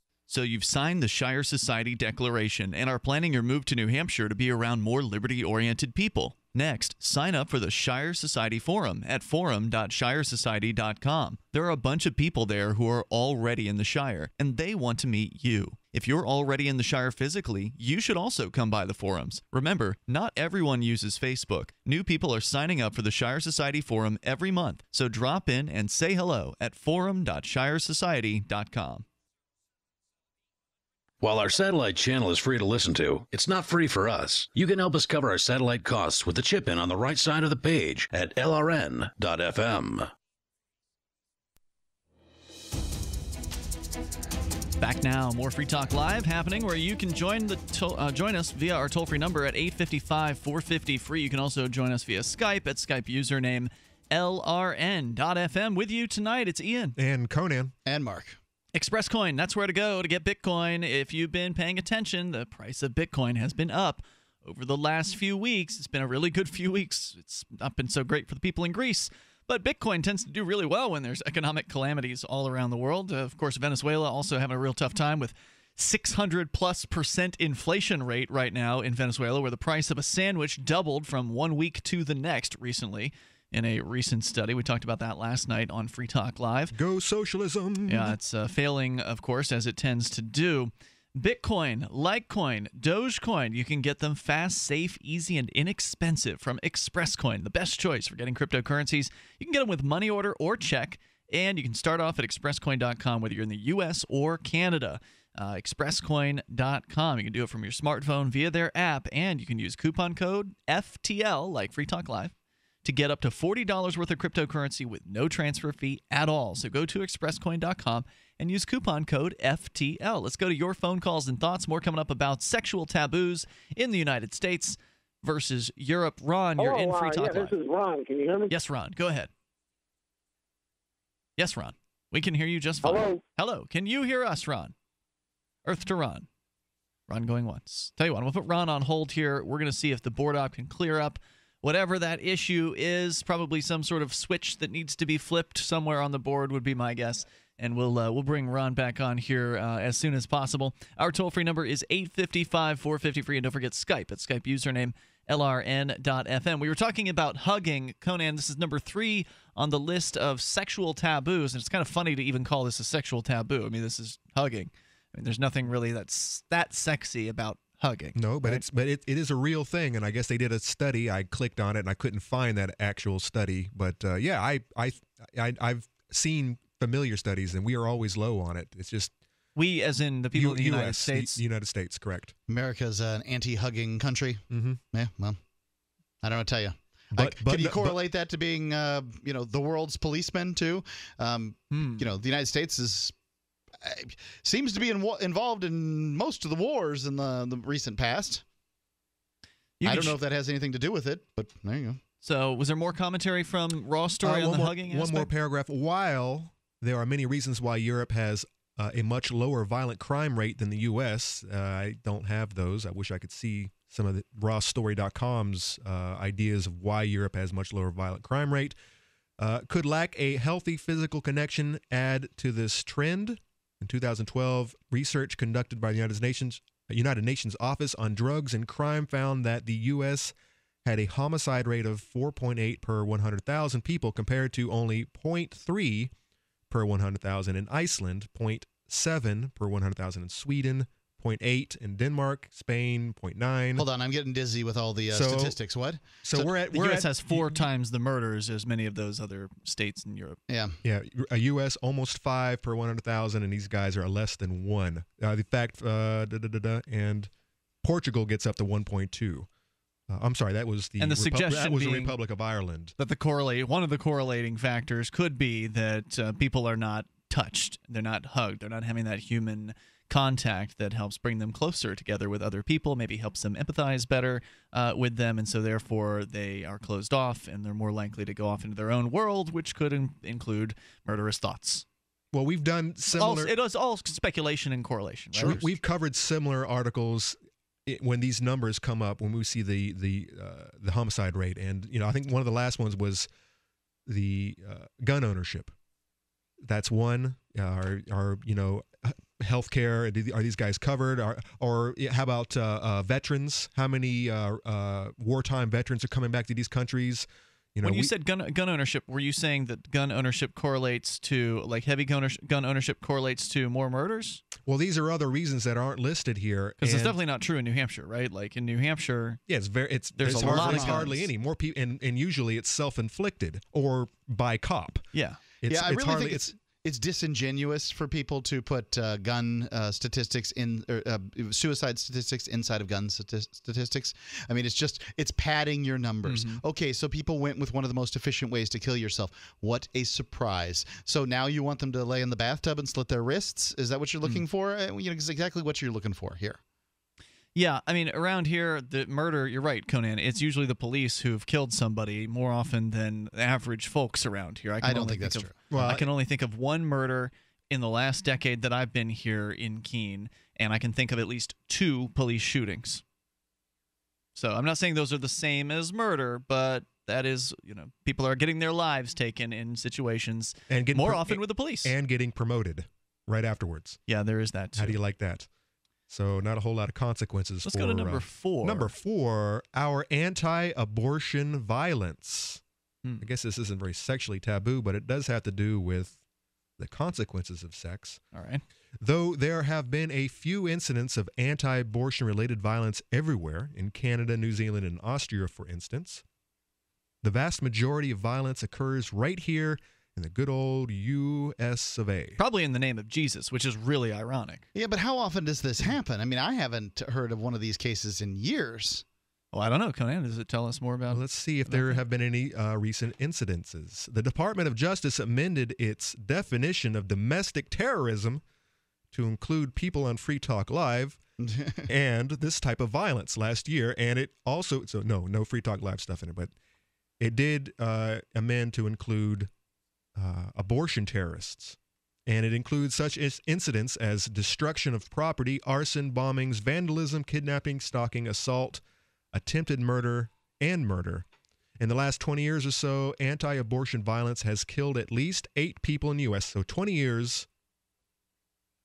So you've signed the Shire Society Declaration and are planning your move to New Hampshire to be around more liberty oriented people. Next, sign up for the Shire Society Forum at forum.shiresociety.com. There are a bunch of people there who are already in the Shire, and they want to meet you. If you're already in the Shire physically, you should also come by the forums. Remember, not everyone uses Facebook. New people are signing up for the Shire Society Forum every month, so drop in and say hello at forum.shiresociety.com. While our satellite channel is free to listen to, it's not free for us. You can help us cover our satellite costs with the chip in on the right side of the page at lrn.fm. Back now, more Free Talk Live happening where you can join the to- uh, join us via our toll free number at 855 450 free. You can also join us via Skype at Skype username LRN.FM. With you tonight, it's Ian. And Conan. And Mark. Express Coin, that's where to go to get Bitcoin. If you've been paying attention, the price of Bitcoin has been up over the last few weeks. It's been a really good few weeks. It's not been so great for the people in Greece. But Bitcoin tends to do really well when there's economic calamities all around the world. Uh, of course, Venezuela also having a real tough time with 600 plus percent inflation rate right now in Venezuela, where the price of a sandwich doubled from one week to the next recently in a recent study. We talked about that last night on Free Talk Live. Go socialism. Yeah, it's uh, failing, of course, as it tends to do. Bitcoin, Litecoin, Dogecoin, you can get them fast, safe, easy, and inexpensive from ExpressCoin, the best choice for getting cryptocurrencies. You can get them with money order or check, and you can start off at expresscoin.com whether you're in the US or Canada. Uh, expresscoin.com. You can do it from your smartphone via their app, and you can use coupon code FTL, like Free Talk Live, to get up to $40 worth of cryptocurrency with no transfer fee at all. So go to expresscoin.com and use coupon code FTL. Let's go to your phone calls and thoughts. More coming up about sexual taboos in the United States versus Europe. Ron, you're Hello, in Free uh, Talk yeah, Live. this is Ron. Can you hear me? Yes, Ron. Go ahead. Yes, Ron. We can hear you just fine. Hello? Hello. Can you hear us, Ron? Earth to Ron. Ron going once. Tell you what, I'm going to put Ron on hold here. We're going to see if the board op can clear up whatever that issue is. Probably some sort of switch that needs to be flipped somewhere on the board, would be my guess. And we'll uh, we'll bring Ron back on here uh, as soon as possible. Our toll free number is 855 450 free. And don't forget Skype at Skype username lrn.fm. We were talking about hugging. Conan, this is number three on the list of sexual taboos. And it's kind of funny to even call this a sexual taboo. I mean, this is hugging. I mean, there's nothing really that's that sexy about hugging. No, but it's but it, it is a real thing, and I guess they did a study. I clicked on it and I couldn't find that actual study, but uh, yeah, I I I I've seen familiar studies, and we are always low on it. It's just We, as in the people U- of the United US, States. the United States, correct? America's an anti-hugging country. Mm-hmm. Yeah, well, I don't know what to tell you. But- Like, but can you no- but- correlate that to being, uh, you know, the world's policeman too? Um, Hmm. You know, the United States is seems to be in, involved in most of the wars in the, the recent past. You I don't know sh- if that has anything to do with it, but there you go. So, was there more commentary from Raw Story Uh, on one the more, hugging One more paragraph. While there are many reasons why Europe has uh, a much lower violent crime rate than the U.S., uh, I don't have those. I wish I could see some of the rawstory.com's uh, ideas of why Europe has much lower violent crime rate. Uh, could lack a healthy physical connection add to this trend? In 2012, research conducted by the United Nations United Nations Office on Drugs and Crime found that the U.S. had a homicide rate of 4.8 per 100,000 people compared to only 0.3 per 100,000 in Iceland, 0.7 per 100,000 in Sweden, 0.8 in Denmark, Spain, 0.9. Hold on, I'm getting dizzy with all the uh, So- statistics. What? So, we're at we're U.S. at, has four times the murders as many of those other states in Europe. Yeah. Yeah, a U.S. almost five per 100,000, and these guys are less than one. Uh, the fact, uh, da, da, da, da, and Portugal gets up to 1.2. Uh, I'm sorry, that was the And the Repu- suggestion that was the Republic of Ireland. That the correlate one of the correlating factors could be that uh, people are not touched, they're not hugged, they're not having that human contact that helps bring them closer together with other people, maybe helps them empathize better uh, with them, and so therefore they are closed off and they're more likely to go off into their own world, which could in- include murderous thoughts. Well, we've done All, similar. it is all speculation and correlation. Right? We- We've covered similar articles when these numbers come up when we see the the uh, the homicide rate, and you know I think one of the last ones was the uh, gun ownership. That's one. Uh, our our you know healthcare? Are are these guys covered? Are, or how about uh, uh, veterans? How many uh, uh, wartime veterans are coming back to these countries? You know, when you we- said gun gun ownership, were you saying that gun ownership correlates to like heavy gun ownership, gun ownership correlates to more murders? well, these are other reasons that aren't listed here. Because it's definitely not true in New Hampshire, right? Like in New Hampshire, Yeah, it's very. It's There's there's, a lot hardly, of hardly any more people, and, and usually it's self-inflicted or by cop. Yeah. It's, yeah, I it's really hardly, think it's it's disingenuous for people to put uh, gun uh, statistics in or, uh, suicide statistics inside of gun stati- statistics. I mean, it's just it's padding your numbers. Mm-hmm. Okay, so people went with one of the most efficient ways to kill yourself. What a surprise! So now you want them to lay in the bathtub and slit their wrists? Is that what you're looking for? Uh, You know, it's exactly what you're looking for here. Yeah, I mean, around here, the murder, you're right, Conan. It's usually the police who've killed somebody more often than average folks around here. can I don't think that's of, true. Well, I can only think of one murder in the last decade that I've been here in Keene, and I can think of at least two police shootings. So I'm not saying those are the same as murder, but that is, you know, people are getting their lives taken in situations and getting more pro- often with the police. and getting promoted right afterwards. yeah, there is that too. How do you like that? So not a whole lot of consequences. Let's for, go to number uh, four. Number four, our anti-abortion violence. Hmm. I guess this isn't very sexually taboo, but it does have to do with the consequences of sex. All right. Though there have been a few incidents of anti abortion related violence everywhere, in Canada, New Zealand, and Austria, for instance, the vast majority of violence occurs right here in the good old US of A. Probably in the name of Jesus, which is really ironic. Yeah, but how often does this happen? I mean, I haven't heard of one of these cases in years. Well, I don't know, Conan. Does it tell us more about? Let's see if there have been any uh, recent incidences. The Department of Justice amended its definition of domestic terrorism to include people on Free Talk Live and this type of violence last year. And it also, so no, no Free Talk Live stuff in it, but it did uh, amend to include uh, abortion terrorists. And it includes such is- incidents as destruction of property, arson, bombings, vandalism, kidnapping, stalking, assault, attempted murder, and murder. In the last 20 years or so, anti abortion violence has killed at least eight people in the U.S. So 20 years,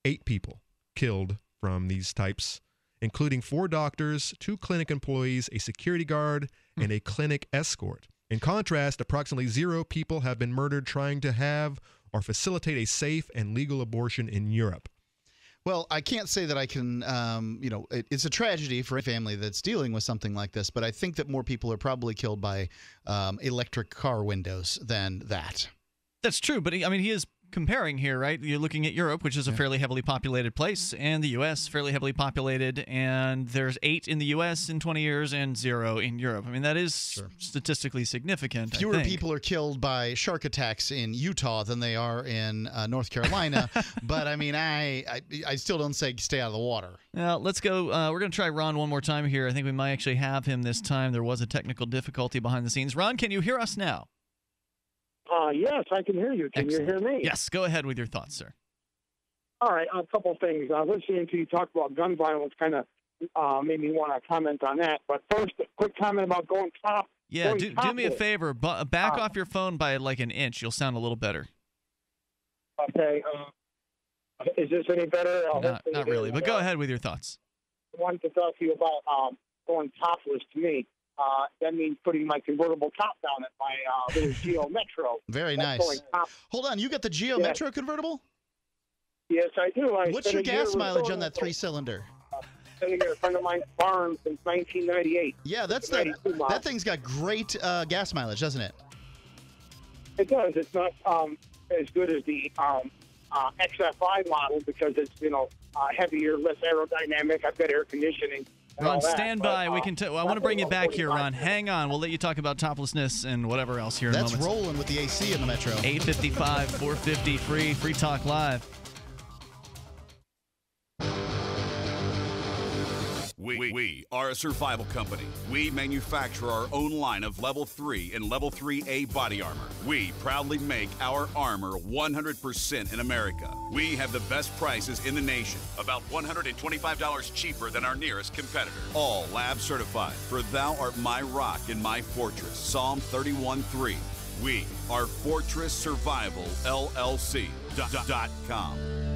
eight people killed from these types, including four doctors, two clinic employees, a security guard, and a clinic escort. In contrast, approximately zero people have been murdered trying to have or facilitate a safe and legal abortion in Europe. Well, I can't say that I can, um, you know, it, it's a tragedy for a family that's dealing with something like this, but I think that more people are probably killed by um, electric car windows than that. That's true, but he, I mean, he is comparing here, right? You're looking at Europe, which is a fairly heavily populated place, and the U.S. fairly heavily populated, and there's eight in the U.S. in 20 years and zero in Europe. I mean, that is statistically significant. Fewer people are killed by shark attacks in Utah than they are in uh, North Carolina, but I mean, I, I I still don't say stay out of the water. Now, let's go. Uh, we're going to try Ron one more time here. I think we might actually have him this time. There was a technical difficulty behind the scenes. Ron, can you hear us now? Uh, yes, I can hear you. Can Excellent. you hear me? Yes, go ahead with your thoughts, sir. All right, a couple of things. Uh, listening to you talk about gun violence kind of uh, made me want to comment on that. But first, a quick comment about going top. Yeah, going do, do me a favor. Bu- back Uh, off your phone by like an inch. You'll sound a little better. Okay. Uh, is this any better? Uh, Not, not really, but go Uh, ahead with your thoughts. I wanted to talk to you about um, going topless to me. Uh, that means putting my convertible top down at my uh, little Geo Metro. Very That's nice. Hold on, you got the Geo Yeah. Metro convertible? Yes, I do. I What's your gas mileage on that three cylinder? Sitting at a friend of mine's barn since 1998. Yeah, that's the, that thing's got great uh, gas mileage, doesn't it? It does. It's not um, as good as the um, uh, XFI model because it's you know uh, heavier, less aerodynamic. I've got air conditioning. And all Ron, that, stand but, by. we can. T- I want to bring you back here, Ron. Hang on. We'll let you talk about toplessness and whatever else here in That's moments. rolling with the AC in the Metro. 855 450 free. Free Talk Live. We, we are a survival company. We manufacture our own line of level 3 and level 3A body armor. We proudly make our armor 100% in America. We have the best prices in the nation, about $125 cheaper than our nearest competitor. All lab certified, for thou art my rock and my fortress. Psalm 31 3. We are Fortress Survival LLC dot, dot com.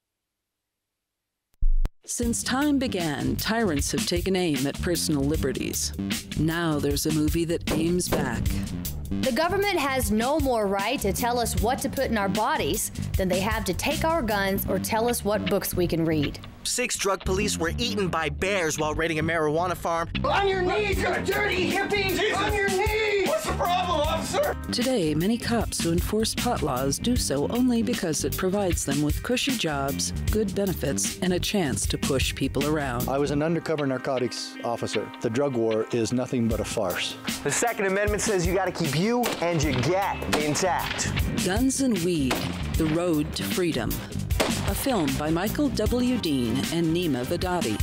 Since time began, tyrants have taken aim at personal liberties. Now there's a movie that aims back. The government has no more right to tell us what to put in our bodies than they have to take our guns or tell us what books we can read. Six drug police were eaten by bears while raiding a marijuana farm. On your knees, you dirty hippies! Jesus. On your knees! What's the problem, officer? Today, many cops who enforce pot laws do so only because it provides them with cushy jobs, good benefits, and a chance to push people around. I was an undercover narcotics officer. The drug war is nothing but a farce. The Second Amendment says you gotta keep you and your gat intact. Guns and Weed The Road to Freedom. A film by Michael W. Dean and Nima Vadadi.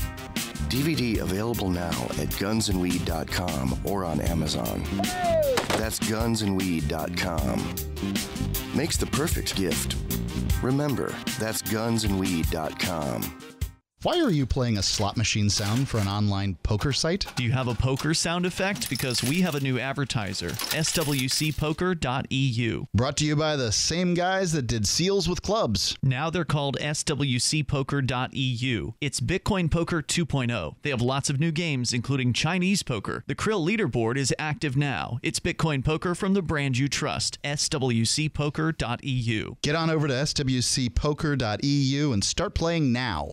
DVD available now at gunsandweed.com or on Amazon. That's gunsandweed.com. Makes the perfect gift. Remember, that's gunsandweed.com. Why are you playing a slot machine sound for an online poker site? Do you have a poker sound effect? Because we have a new advertiser, swcpoker.eu. Brought to you by the same guys that did seals with clubs. Now they're called swcpoker.eu. It's Bitcoin Poker 2.0. They have lots of new games, including Chinese poker. The Krill leaderboard is active now. It's Bitcoin Poker from the brand you trust, swcpoker.eu. Get on over to swcpoker.eu and start playing now.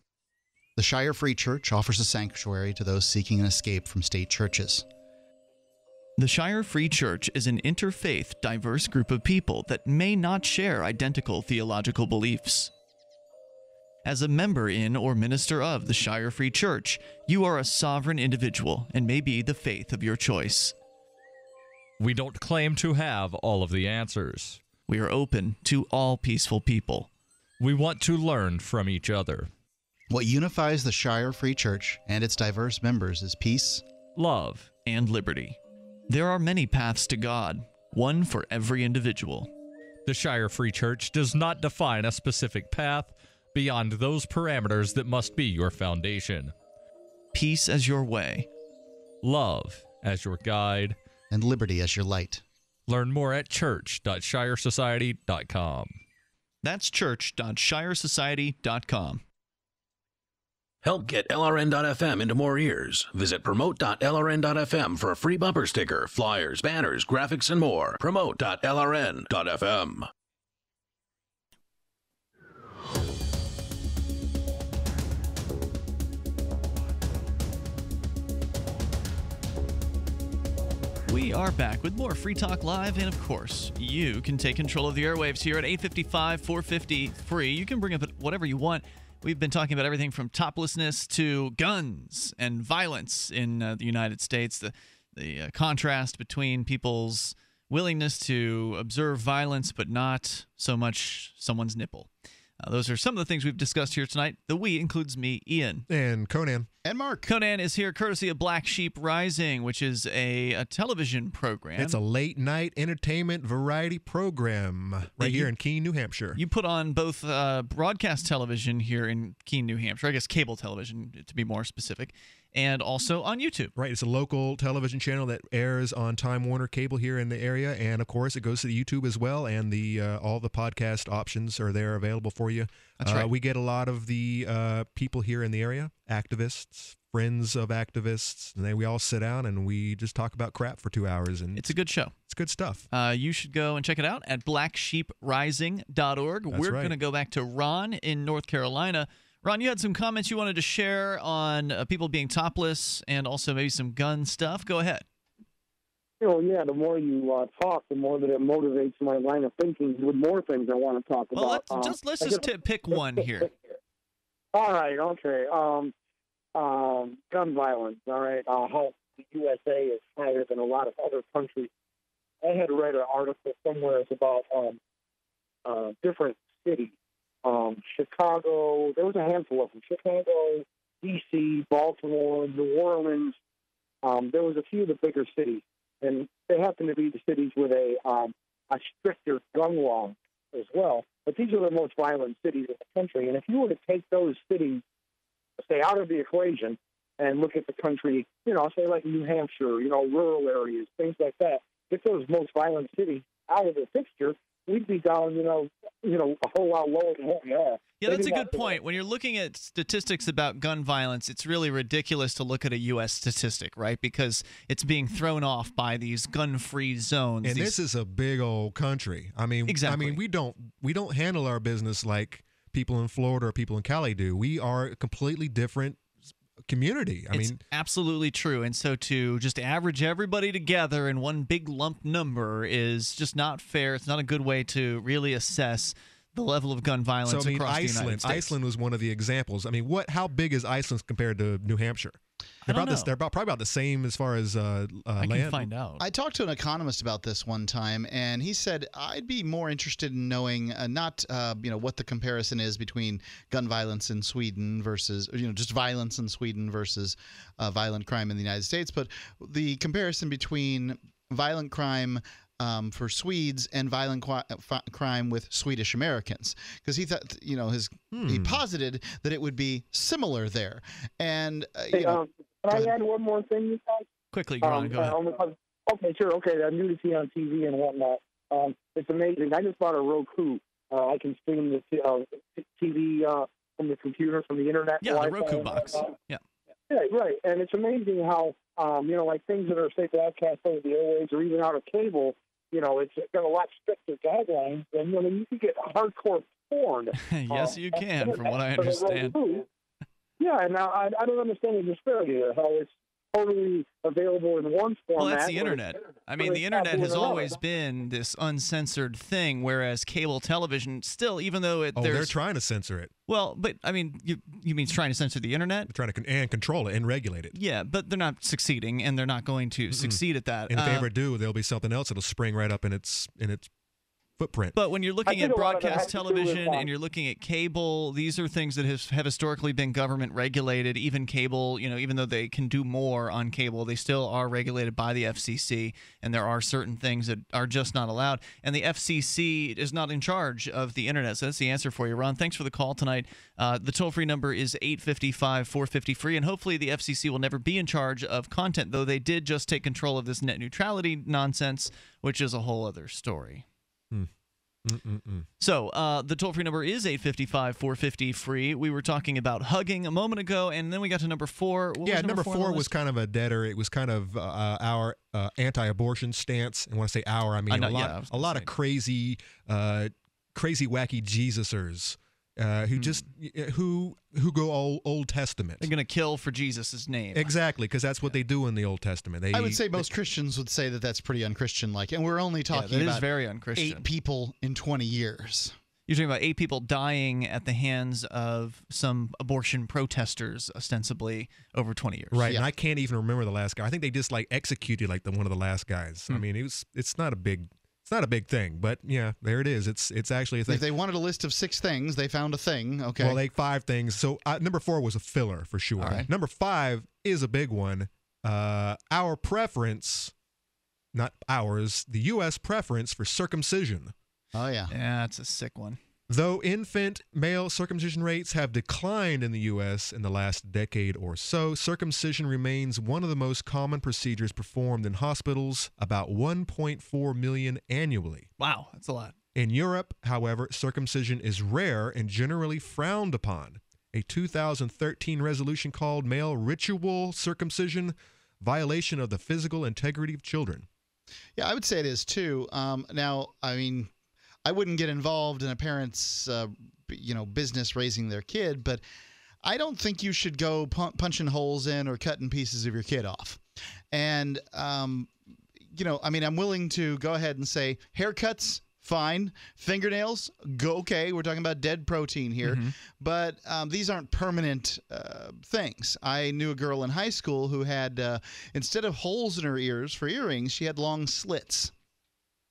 The Shire Free Church offers a sanctuary to those seeking an escape from state churches. The Shire Free Church is an interfaith, diverse group of people that may not share identical theological beliefs. As a member in or minister of the Shire Free Church, you are a sovereign individual and may be the faith of your choice. We don't claim to have all of the answers. We are open to all peaceful people. We want to learn from each other. What unifies the Shire Free Church and its diverse members is peace, love, and liberty. There are many paths to God, one for every individual. The Shire Free Church does not define a specific path beyond those parameters that must be your foundation. Peace as your way, love as your guide, and liberty as your light. Learn more at church.shiresociety.com. That's church.shiresociety.com. Help get LRN.FM into more ears. Visit promote.lrn.fm for a free bumper sticker, flyers, banners, graphics, and more. Promote.lrn.fm. We are back with more Free Talk Live, and of course, you can take control of the airwaves here at 855 450 free. You can bring up whatever you want. We've been talking about everything from toplessness to guns and violence in uh, the United States, the, the uh, contrast between people's willingness to observe violence but not so much someone's nipple. Uh, those are some of the things we've discussed here tonight. The we includes me, Ian. And Conan. And Mark. Conan is here courtesy of Black Sheep Rising, which is a, a television program. It's a late night entertainment variety program right you, here in Keene, New Hampshire. You put on both uh, broadcast television here in Keene, New Hampshire, I guess cable television to be more specific, and also on YouTube. Right. It's a local television channel that airs on Time Warner Cable here in the area, and of course, it goes to the YouTube as well. And the uh, all the podcast options are there available for you. That's uh, right. We get a lot of the uh, people here in the area, activists, friends of activists, and then we all sit down and we just talk about crap for two hours. And it's a good show. It's good stuff. Uh, you should go and check it out at blacksheeprising.org. That's We're right. going to go back to Ron in North Carolina. Ron, you had some comments you wanted to share on uh, people being topless and also maybe some gun stuff. Go ahead. Oh yeah, the more you uh, talk, the more that it motivates my line of thinking with more things I want to talk Well, about. let's Um, just let's just t- pick one here. All right, okay. Um, um, gun violence. All right, uh, how the USA is higher than a lot of other countries. I had to read an article somewhere it's about um, uh, different cities. Um, Chicago. There was a handful of them. Chicago, D.C., Baltimore, New Orleans. Um, there was a few of the bigger cities, and they happen to be the cities with a um, a stricter gun law as well. But these are the most violent cities in the country. And if you were to take those cities, say, out of the equation and look at the country, you know, say like New Hampshire, you know, rural areas, things like that, get those most violent cities out of the picture, we'd be down, you know, you know, a whole lot lower than what we are. Yeah, that's a good point. When you're looking at statistics about gun violence, it's really ridiculous to look at a U.S. statistic, right? Because it's being thrown off by these gun-free zones. And these- this is a big old country. I mean, Exactly. I mean, we don't we don't handle our business like people in Florida or people in Cali do. We are a completely different community. I it's mean, absolutely true. And so to just average everybody together in one big lump number is just not fair. It's not a good way to really assess the level of gun violence so I mean, across the United Iceland. States. Iceland was one of the examples. I mean, what? How big is Iceland compared to New Hampshire? They're don't about this. They're about probably about the same as far as uh, uh, land. out. I talked to an economist about this one time, and he said I'd be more interested in knowing uh, not uh, you know what the comparison is between gun violence in Sweden versus you know just violence in Sweden versus uh, violent crime in the United States, but the comparison between violent crime. Um, for Swedes and violent qui- fi- crime with Swedish Americans, because he thought, you know, his he Hmm. posited that it would be similar there, and uh, Hey, you know, um, can I add one more thing, you guys? Quickly, Um, uh, only 'cause- okay, sure. Okay, the nudity on TV and whatnot. Um, it's amazing. I just bought a Roku. Uh, I can stream the t- uh, TV uh, from the computer, from the internet. Yeah, the Wi-Fi Roku box. Yeah. Yeah, right. And it's amazing how, um, you know, like things that are, say, broadcast over the airways or even out of cable, you know, it's got a lot stricter guidelines. And, you know, you can get hardcore porn. yes, uh, you can, from what I understand. Roku. Yeah, and now I, I don't understand the disparity there, how it's totally available in one format. Well, that's the internet. I mean, the internet has another. always been this uncensored thing, whereas cable television still, even though it Oh, they're trying to censor it. well, but I mean, you you mean trying to censor the internet? They're trying to con- and control it and regulate it. Yeah, but they're not succeeding, and they're not going to succeed at that. And if they Uh, ever do, there'll be something else that'll spring right up in its in its footprint. But when you're looking at a lot of it broadcast has to do with, television um, and you're looking at cable, these are things that have, have historically been government regulated. Even cable, you know, even though they can do more on cable, they still are regulated by the FCC, and there are certain things that are just not allowed. And the FCC is not in charge of the internet. So that's the answer for you, Ron. Thanks for the call tonight. Uh, the toll free number is 855 450 free, and hopefully the FCC will never be in charge of content, though they did just take control of this net neutrality nonsense, which is a whole other story. Mm-mm-mm. So uh, the toll free number is 855 450 free. We were talking about hugging a moment ago, and then we got to number four. What yeah, number on the four was kind of a deader. It was kind of uh, our uh, anti-abortion stance. And when I say our, I mean I know, a lot, yeah, a lot of crazy, uh, crazy, wacky Jesusers uh, who just who who go old, Old Testament. They're going to kill for Jesus' name. Exactly, because that's what they do in the Old Testament. They, I would say most Christians would say that that's pretty unchristian like, and we're only talking that is about very unchristian. eight people in 20 years. You're talking about eight people dying at the hands of some abortion protesters, ostensibly over 20 years. Right, and I can't even remember the last guy. I think they just like executed like the one of the last guys. I Hmm. mean, it was it's not a big it's not a big thing, but yeah, there it is. It's it's actually a thing. If they wanted a list of six things, they found a thing. Okay. Well, like five things. So uh, number four was a filler for sure. All right. Number five is a big one. Uh, our preference, not ours, the U.S. preference for circumcision. Oh yeah, yeah, it's a sick one. Though infant male circumcision rates have declined in the U.S. in the last decade or so, circumcision remains one of the most common procedures performed in hospitals, about 1.4 million annually. Wow, that's a lot. In Europe, however, circumcision is rare and generally frowned upon. A 2013 resolution called Male Ritual Circumcision Violation of the Physical Integrity of Children. Yeah, I would say it is too. Um, now, I mean, I wouldn't get involved in a parent's, uh, you know, business raising their kid, but I don't think you should go pu- punching holes in or cutting pieces of your kid off. And um, you know, I mean, I'm willing to go ahead and say haircuts. Fine. Fingernails, go okay. We're talking about dead protein here. But um, these aren't permanent uh, things. I knew a girl in high school who had, uh, instead of holes in her ears for earrings, she had long slits.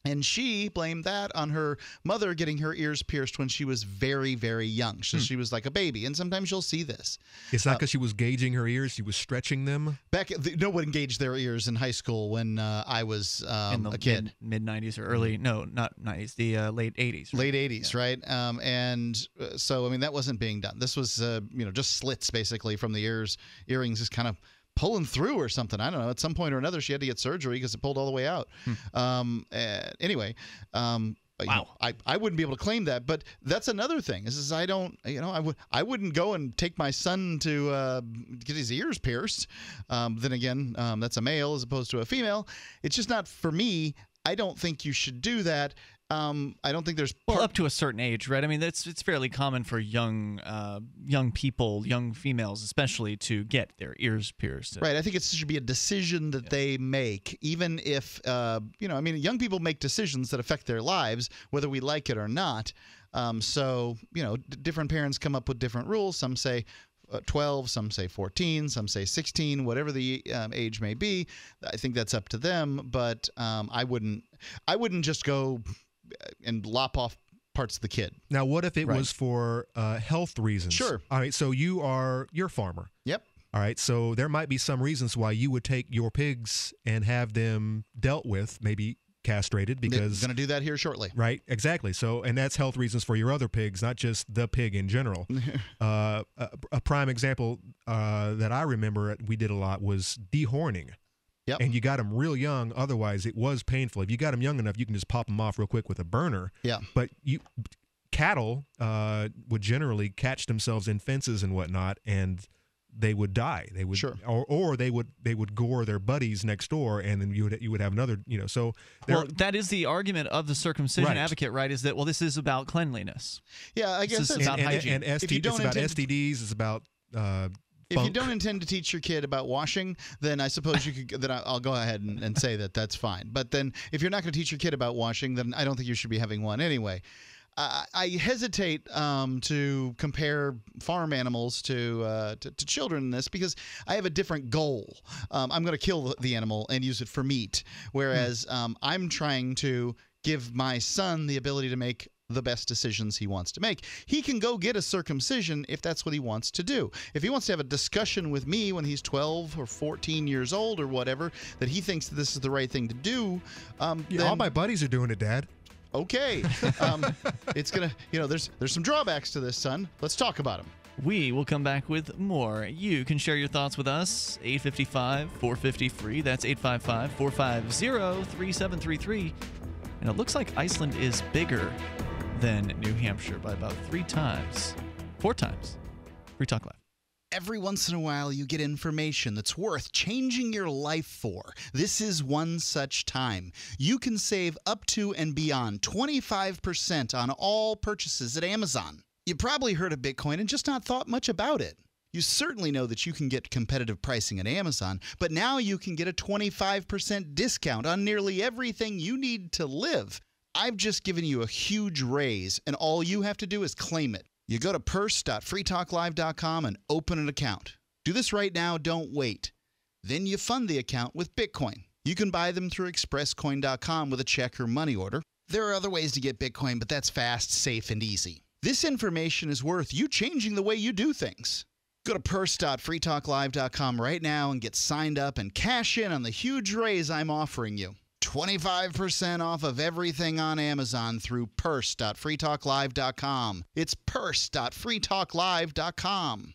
And she blamed that on her mother getting her ears pierced when she was very, very young. So she was like a baby. And sometimes you'll see this. It's not because she was gauging her ears; she was stretching them. Back, the, no one engaged their ears in high school when uh, I was um, in the a kid. mid '90s or early no, not '90s, the uh, late '80s. late 80s right um, and uh, so i mean that wasn't being done this was uh, you know just slits basically from the ears earrings is kind of pulling through or something i don't know at some point or another she had to get surgery because it pulled all the way out um, uh, anyway um, Wow. I, I wouldn't be able to claim that, but that's another thing. Is, is I don't you know I would I wouldn't go and take my son to uh, get his ears pierced. Um, then again, um, that's a male as opposed to a female. It's just not for me. I don't think you should do that. Um, I don't think there's Well, up to a certain age, right? I mean, that's it's fairly common for young uh, young people, young females especially, to get their ears pierced. Right. I think it should be a decision that they make, even if, uh, you know, I mean, young people make decisions that affect their lives, whether we like it or not. Um, so, you know, d- different parents come up with different rules. Some say, uh, 12, some say 14, some say 16, whatever the um, age may be. I think that's up to them, but um, I wouldn't I wouldn't just go and lop off parts of the kid. Now, what if it Right. was for uh, health reasons? Sure. All right. So you are you're a farmer. Yep. All right. So there might be some reasons why you would take your pigs and have them dealt with, maybe castrated, because going to do that here shortly. Right, exactly. So, and that's health reasons for your other pigs, not just the pig in general. uh, a, a prime example uh, that I remember we did a lot was dehorning. Yep. And you got them real young. Otherwise, it was painful. If you got them young enough, you can just pop them off real quick with a burner. Yeah. But you cattle uh, would generally catch themselves in fences and whatnot, and they would die. They would, Sure. or, or they would they would gore their buddies next door, and then you would you would have another. You know, so Well, that is the argument of the circumcision Right. advocate, right? Is that well, this is about cleanliness. Yeah, I This guess is about and, and, hygiene. and If you ST, don't it's about intend STDs. It's about uh, If you don't intend to teach your kid about washing, then I suppose you could. Then I'll go ahead and, and say that that's fine. But then, if you're not going to teach your kid about washing, then I don't think you should be having one anyway. I, I hesitate um, to compare farm animals to, uh, to to children in this because I have a different goal. Um, I'm going to kill the- the animal and use it for meat, whereas um, I'm trying to give my son the ability to make the best decisions he wants to make. He can go get a circumcision if that's what he wants to do. If he wants to have a discussion with me when he's 12 or 14 years old or whatever, that he thinks that this is the right thing to do, um, Yeah, all my buddies are doing it, Dad. okay. Um, it's gonna, you know, there's there's some drawbacks to this, son. Let's talk about them. We will come back with more. You can share your thoughts with us. 855 450 free. That's 855 450 3733. And it looks like Iceland is bigger than New Hampshire by about three times. Four times. Free Talk Live. Every once in a while, you get information that's worth changing your life for. This is one such time. You can save up to and beyond 25% on all purchases at Amazon. You probably heard of Bitcoin and just not thought much about it. You certainly know that you can get competitive pricing at Amazon, but now you can get a 25% discount on nearly everything you need to live. I've just given you a huge raise, and all you have to do is claim it. You go to purse.freetalklive.com and open an account. Do this right now, don't wait. Then you fund the account with Bitcoin. You can buy them through expresscoin.com with a check or money order. There are other ways to get Bitcoin, but that's fast, safe, and easy. This information is worth you changing the way you do things. Go to purse.freetalklive.com right now and get signed up and cash in on the huge raise I'm offering you. 25% off of everything on Amazon through purse.freetalklive.com. It's purse.freetalklive.com.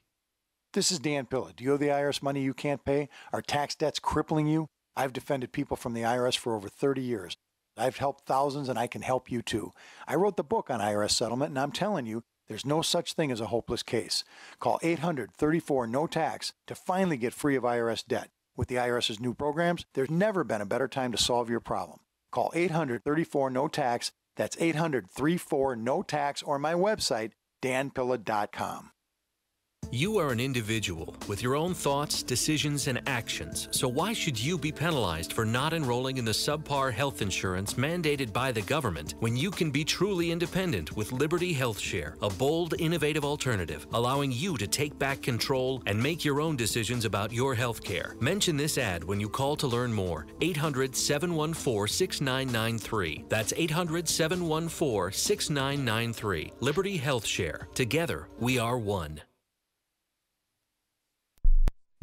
This is Dan Pilla. Do you owe the IRS money you can't pay? Are tax debts crippling you? I've defended people from the IRS for over 30 years. I've helped thousands and I can help you too. I wrote the book on IRS settlement and I'm telling you, there's no such thing as a hopeless case. Call 800 34 no tax to finally get free of IRS debt. With the IRS's new programs, there's never been a better time to solve your problem. Call 800 34 no tax. That's 800 34 no tax or my website, danpilla.com. You are an individual with your own thoughts, decisions, and actions, so why should you be penalized for not enrolling in the subpar health insurance mandated by the government when you can be truly independent with Liberty Health Share, a bold, innovative alternative allowing you to take back control and make your own decisions about your health care? Mention this ad when you call to learn more. 800 714 6993. That's 800 714 6993. Liberty Health Share. Together, we are one.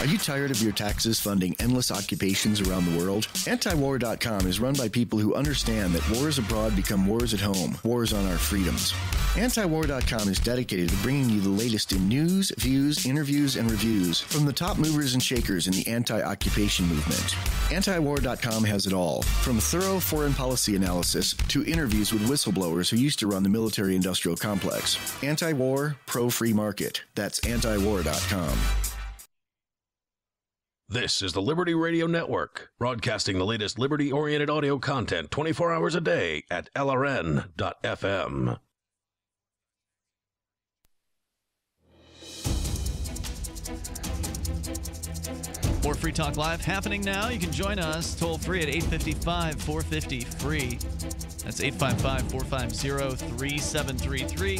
Are you tired of your taxes funding endless occupations around the world? Antiwar.com is run by people who understand that wars abroad become wars at home, wars on our freedoms. Antiwar.com is dedicated to bringing you the latest in news, views, interviews, and reviews from the top movers and shakers in the anti occupation movement. Antiwar.com has it all, from thorough foreign policy analysis to interviews with whistleblowers who used to run the military industrial complex. Anti war, pro free market. That's antiwar.com. This is the Liberty Radio Network, broadcasting the latest liberty oriented audio content 24 hours a day at LRN.FM. More Free Talk Live happening now. You can join us toll free at 855 450 free. That's 855 450 3733.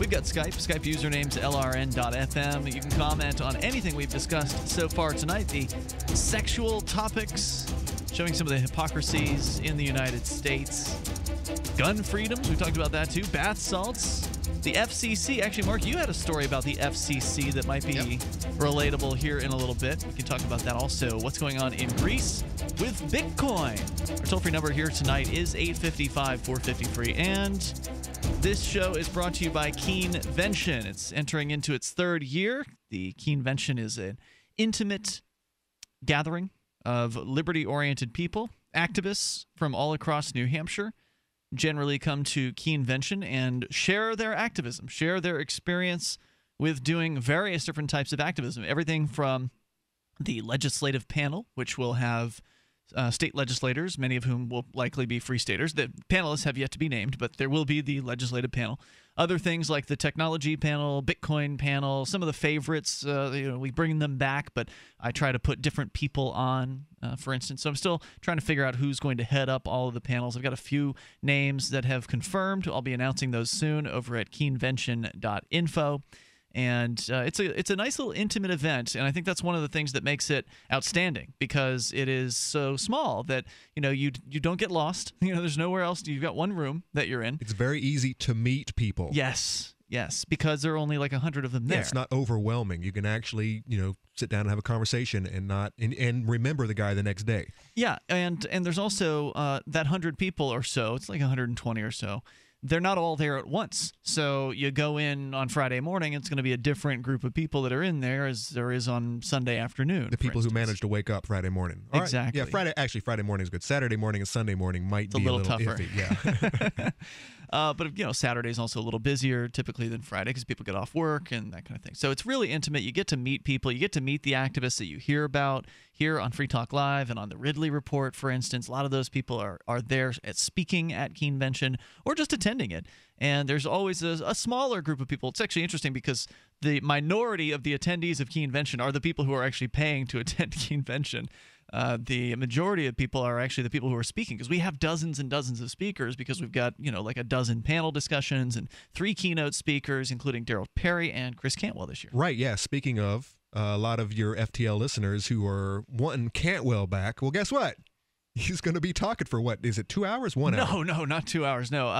We've got Skype. Skype username's lrn.fm. You can comment on anything we've discussed so far tonight. The sexual topics, showing some of the hypocrisies in the United States. Gun freedoms, we talked about that too. Bath salts. The FCC. Actually, Mark, you had a story about the FCC that might be yep. relatable here in a little bit. We can talk about that also. What's going on in Greece with Bitcoin? Our toll free number here tonight is 855 450 free. And this show is brought to you by Keenvention. It's entering into its third year. The Keenvention is an intimate gathering of liberty oriented people, activists from all across New Hampshire generally come to Keenvention and share their activism, share their experience with doing various different types of activism. Everything from the legislative panel, which will have uh, state legislators, many of whom will likely be free staters. The panelists have yet to be named, but there will be the legislative panel. Other things like the technology panel, Bitcoin panel, some of the favorites, uh, you know, we bring them back, but I try to put different people on, uh, for instance. So I'm still trying to figure out who's going to head up all of the panels. I've got a few names that have confirmed. I'll be announcing those soon over at keenvention.info and uh, it's a it's a nice little intimate event and i think that's one of the things that makes it outstanding because it is so small that you know you you don't get lost. You know there's nowhere else. You've got one room that you're in. It's very easy to meet people. Yes. Yes. Because there are only like a hundred of them there. yeah, it's not overwhelming. You can actually you know sit down and have a conversation and not and, and remember the guy the next day. Yeah and and there's also uh, that hundred people or so it's like 120 or so they're not all there at once. So you go in on Friday morning, it's going to be a different group of people that are in there as there is on Sunday afternoon. The people who manage to wake up Friday morning. All exactly. Right. Yeah, Friday. Actually, Friday morning is good. Saturday morning and Sunday morning might it's be a little, a little tougher. Iffy. Yeah. Uh, but you know, Saturday's also a little busier typically than Friday because people get off work and that kind of thing. So it's really intimate. You get to meet people. You get to meet the activists that you hear about here on Free Talk Live and on the Ridley Report, for instance. A lot of those people are are there at speaking at Keenvention or just attending it. And there's always a, a smaller group of people. It's actually interesting because the minority of the attendees of Keenvention are the people who are actually paying to attend Keenvention. Uh, the majority of people are actually the people who are speaking because we have dozens and dozens of speakers because we've got you know like a dozen panel discussions and three keynote speakers including darryl perry and chris cantwell this year Right, yeah. Speaking of uh, a lot of your FTL listeners who are wanting Cantwell back, well, guess what? He's going to be talking for what? Is it two hours? One no hour? no no not two hours no uh,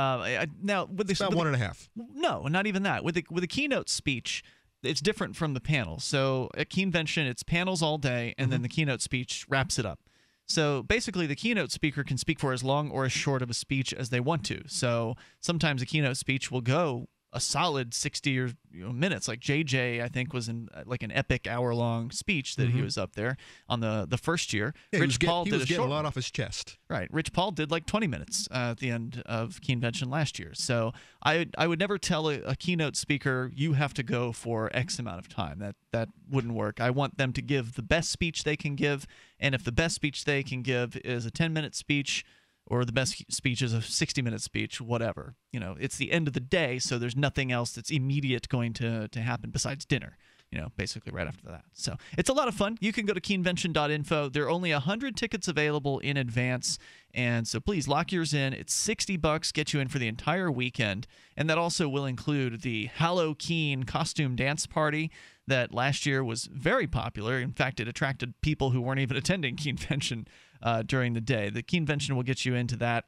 I, now with this About with one the- and a half. No, not even that. With the with a keynote speech, it's different from the panel. So at Keenvention, it's panels all day, and Mm-hmm. then the keynote speech wraps it up. So basically, the keynote speaker can speak for as long or as short of a speech as they want to. So sometimes a keynote speech will go a solid 60 or you know, minutes. Like JJ, I think, was in uh, like an epic hour long speech that he Mhm. was up there on the the first year. Yeah, he Rich get- Paul he did a short a lot off his chest. Right. Rich Paul did like 20 minutes uh, at the end of Keenvention last year. So I I would never tell a, a keynote speaker you have to go for X amount of time. That that wouldn't work. I want them to give the best speech they can give, and if the best speech they can give is a 10 minute speech or the best speech is a 60 minute speech, whatever. You know, it's the end of the day, so there's nothing else that's immediate going to to happen besides dinner you know, basically right after that. So it's a lot of fun. You can go to keenvention.info. There are only 100 tickets available in advance. And so please lock yours in. It's 60 bucks, get you in for the entire weekend. And that also will include the Hallow Keen costume dance party that last year was very popular. In fact, it attracted people who weren't even attending Keenvention uh, during the day. The Keenvention will get you into that.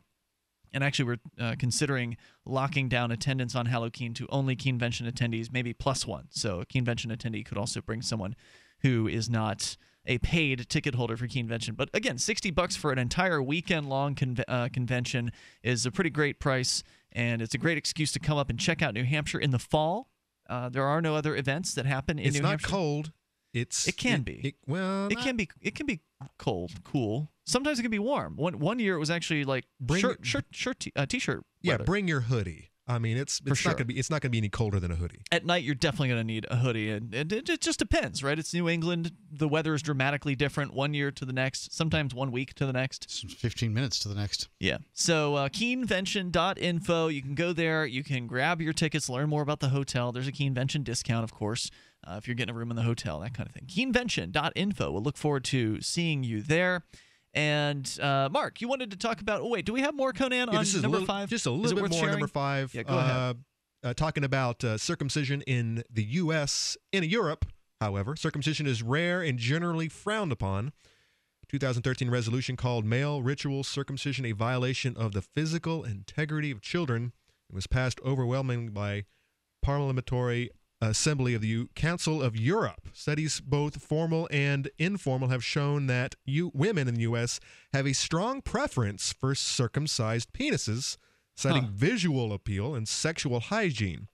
And actually, we're uh, considering locking down attendance on Halloween to only Keenvention attendees, maybe plus one. So a Keenvention attendee could also bring someone who is not a paid ticket holder for Keenvention. But again, 60 bucks for an entire weekend long conve- uh, convention is a pretty great price, and it's a great excuse to come up and check out New Hampshire in the fall. Uh, there are no other events that happen in It's New not Hampshire. cold. It's It can it- be. it- well, it can be. It can be cold, cool. Sometimes it can be warm. One one year it was actually like Bring- shirt, shirt, shirt, t- uh, t-shirt. yeah. weather. Bring your hoodie. I mean, it's For it's sure. not gonna be it's not gonna be any colder than a hoodie. At night, you're definitely going to need a hoodie, and, and it, it just depends, right? It's New England. The weather is dramatically different one year to the next, sometimes one week to the next. 15 minutes to the next. Yeah. So uh, keenvention.info. You can go there. You can grab your tickets, learn more about the hotel. There's a Keenvention discount, of course, uh, if you're getting a room in the hotel, that kind of thing. Keenvention.info. We'll look forward to seeing you there. And uh, Mark, you wanted to talk about. Oh wait, do we have more Conan Yeah, on number little- five? Just a little bit more. sharing? Number five. Yeah, go ahead. uh, uh, talking about uh, circumcision in the U.S. In Europe, however, circumcision is rare and generally frowned upon. 2013 resolution called Male Ritual Circumcision a Violation of the Physical Integrity of Children. It was passed overwhelmingly by Parliamentary Assembly of the U- Council of Europe. Studies, both formal and informal, have shown that you, women in the U.S. have a strong preference for circumcised penises, citing Huh. visual appeal and sexual hygiene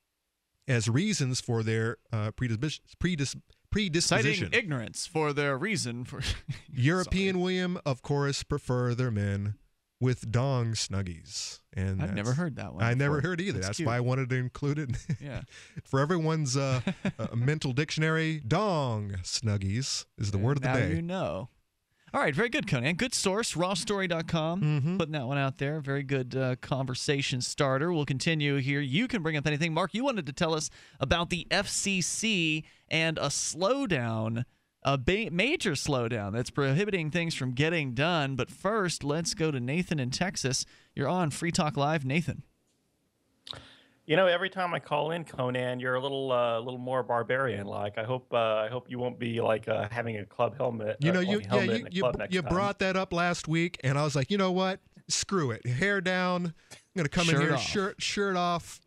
as reasons for their uh, predis- predis- predisposition. Citing ignorance for their reason for. European women, of course, prefer their men with dong snuggies. And I've never heard that one I never heard either. That's That's, why I wanted to include it. Yeah. For everyone's uh, uh, mental dictionary, dong snuggies is the word of the now day. you know. All right, very good, Conan. Good source, rawstory.com. Mm-hmm. Putting that one out there. Very good uh, conversation starter. We'll continue here. You can bring up anything. Mark, you wanted to tell us about the FCC and a slowdown, a ba- major slowdown that's prohibiting things from getting done. But first, let's go to Nathan in Texas. You're on Free Talk Live. Nathan. You know, every time I call in, Conan, you're a little, uh, little more barbarian-like. I hope, uh, I hope you won't be like uh, having a club helmet. You know, you yeah, you you, you brought that up last week, and I was like, you know what? Screw it. Hair down. I'm gonna come in here, off. shirt shirt off,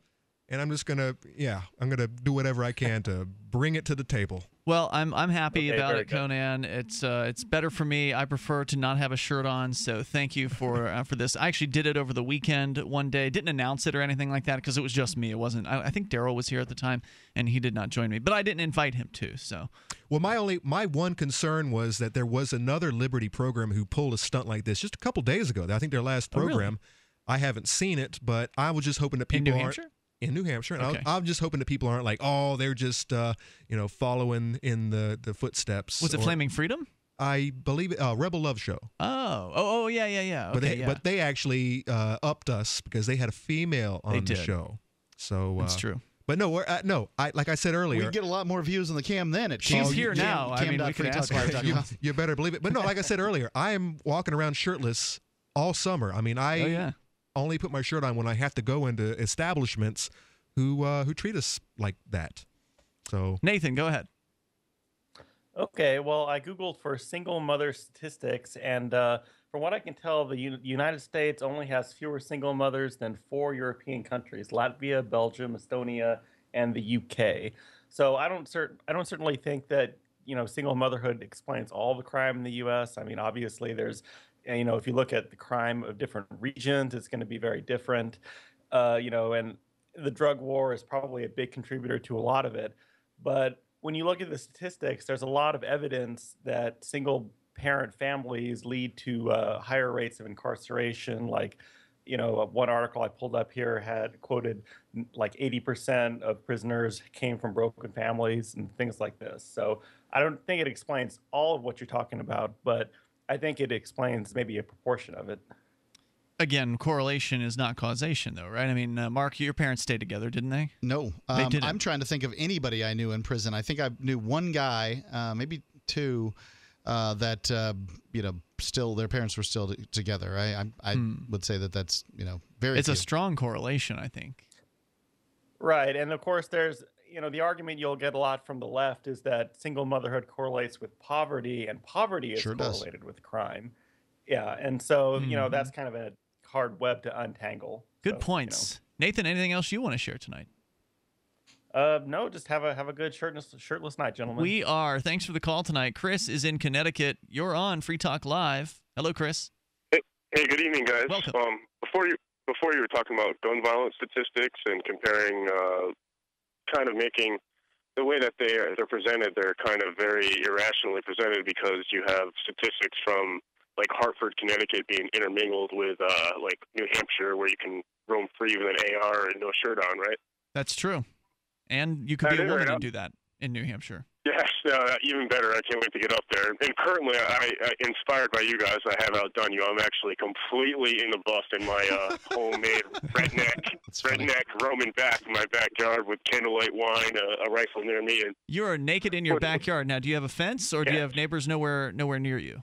and I'm just gonna yeah, I'm gonna do whatever I can to bring it to the table. Well, I'm I'm happy Okay, about it, good. Conan. It's uh, it's better for me. I prefer to not have a shirt on, so thank you for uh, for this. I actually did it over the weekend one day. Didn't announce it or anything like that because it was just me. It wasn't. I, I think Darryl was here at the time, and he did not join me. But I didn't invite him to. So Well, my only my one concern was that there was another Liberty program who pulled a stunt like this just a couple days ago. I think their last program. Oh, really? program. I haven't seen it, but I was just hoping that In people New aren't- Hampshire? In New Hampshire, and I- Okay. I'm just hoping that people aren't like, oh, they're just uh, you know following in the the footsteps. Was it or- Flaming Freedom? I believe it. Uh, Rebel Love Show. Oh, oh, oh, yeah, yeah, yeah. Okay, but they yeah. but they actually uh, upped us because they had a female on They the did. show. So uh, That's true. But no, we're, uh, no. I like I said earlier. We get a lot more views on the cam then at She's cam- here cam- now. I mean, we could ask her. cam.freetalklive.com. you, you better believe it. But no, like I said earlier, I am walking around shirtless all summer. I mean, I Oh, yeah. Only put my shirt on when I have to go into establishments who uh, who treat us like that. So Nathan, go ahead. Okay, well, I googled for single mother statistics, and uh, from what I can tell, the U- United States only has fewer single mothers than four European countries: Latvia, Belgium, Estonia, and the UK. So I don't cert- I don't certainly think that you know single motherhood explains all the crime in the U.S. I mean, obviously, there's you know if you look at the crime of different regions, it's going to be very different. Uh, you know, and the drug war is probably a big contributor to a lot of it. But when you look at the statistics, there's a lot of evidence that single parent families lead to uh, higher rates of incarceration. Like, you know, uh, one article I pulled up here had quoted like 80% of prisoners came from broken families and things like this. So I don't think it explains all of what you're talking about, but I think it explains maybe a proportion of it. Again, correlation is not causation, though, right? I mean, uh, Mark, your parents stayed together, didn't they? No, They um, didn't. I'm trying to think of anybody I knew in prison. I think I knew one guy, uh, maybe two, uh, that uh, you know still their parents were still t- together. I I, I would say that that's you know very. It's a strong correlation, I think. Right. And of course, there's, you know, the argument you'll get a lot from the left is that single motherhood correlates with poverty and poverty is Sure does. correlated with crime. Yeah. And so, you know, that's kind of a hard web to untangle. Good So, you points. Nathan, anything else you want to share tonight? Uh, no, just have a have a good shirtless shirtless night, gentlemen. We are. Thanks for the call tonight. Chris is in Connecticut. You're on Free Talk Live. Hello, Chris. Hey, good evening, guys. Um, before you before you were talking about gun violence statistics and comparing, uh, kind of making the way that they are, they're presented, they're kind of very irrationally presented because you have statistics from like Hartford, Connecticut being intermingled with uh, like New Hampshire, where you can roam free with an AR and no shirt on, right? That's true. And you could That be a woman right and do that in New Hampshire. Yes, uh, even better. I can't wait to get up there. And currently, I, I inspired by you guys, I have outdone you. I'm actually completely in the bus in my uh, homemade redneck, redneck roaming back in my backyard with candlelight wine, a, a rifle near me, and You are naked in your backyard. Now, do you have a fence or do you have neighbors nowhere nowhere near you?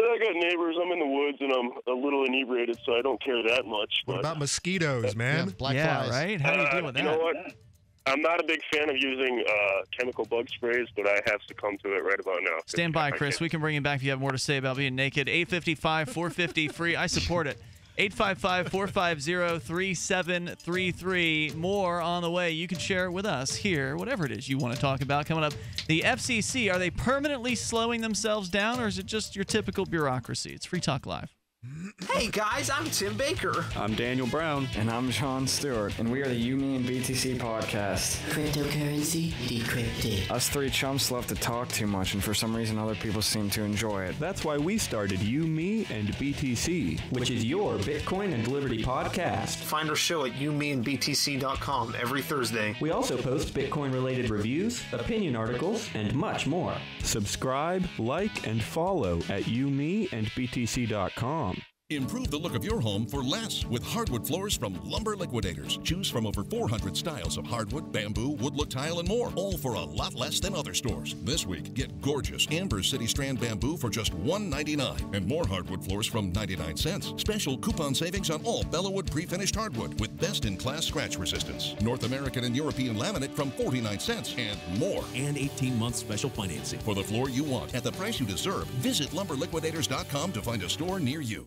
I got neighbors. I'm in the woods, and I'm a little inebriated, so I don't care that much. what about mosquitoes, man? yeah, right? How do you Uh, deal with you that? know what? I'm not a big fan of using uh, chemical bug sprays, but I have succumbed to it right about now. Stand by, Chris. We can bring you back if you have more to say about being naked. 855 450 free. I support it. 855 450 3733. More on the way. You can share it with us here, whatever it is you want to talk about. Coming up, the FCC, are they permanently slowing themselves down or is it just your typical bureaucracy? It's Free Talk Live. Hey guys, I'm Tim Baker. I'm Daniel Brown. And I'm Sean Stewart, and we are the You, Me, and BTC podcast. Cryptocurrency decrypted. Us three chumps love to talk too much, and for some reason, other people seem to enjoy it. That's why we started You, Me, and BTC, which is your Bitcoin and Liberty podcast. Find our show at youmeandbtc.com every Thursday. We also post Bitcoin related reviews, opinion articles, and much more. Subscribe, like, and follow at youmeandbtc.com. Improve the look of your home for less with hardwood floors from Lumber Liquidators. Choose from over 400 styles of hardwood, bamboo, wood look tile, and more, all for a lot less than other stores. This week, get gorgeous Amber City Strand bamboo for just $1.99 and more hardwood floors from 99 cents. Special coupon savings on all Bellawood pre-finished hardwood with best-in-class scratch resistance. North American and European laminate from 49 cents and more. And 18-month special financing for the floor you want at the price you deserve. Visit lumberliquidators.com to find a store near you.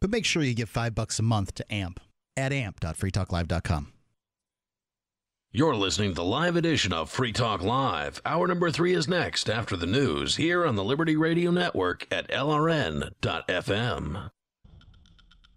but make sure you give five bucks a month to AMP at amp.freetalklive.com. You're listening to the live edition of Free Talk Live. Hour number three is next after the news here on the Liberty Radio Network at LRN.FM.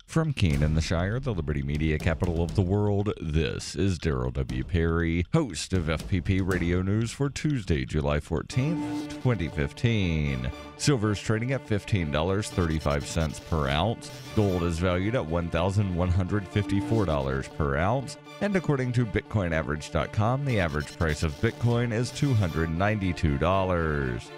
From Keene in the Shire, the Liberty Media capital of the world, this is Darryl W. Perry, host of FPP Radio News for Tuesday, July 14th, 2015. Silver is trading at $15.35 per ounce. Gold is valued at $1,154 per ounce. And according to BitcoinAverage.com, the average price of Bitcoin is $292.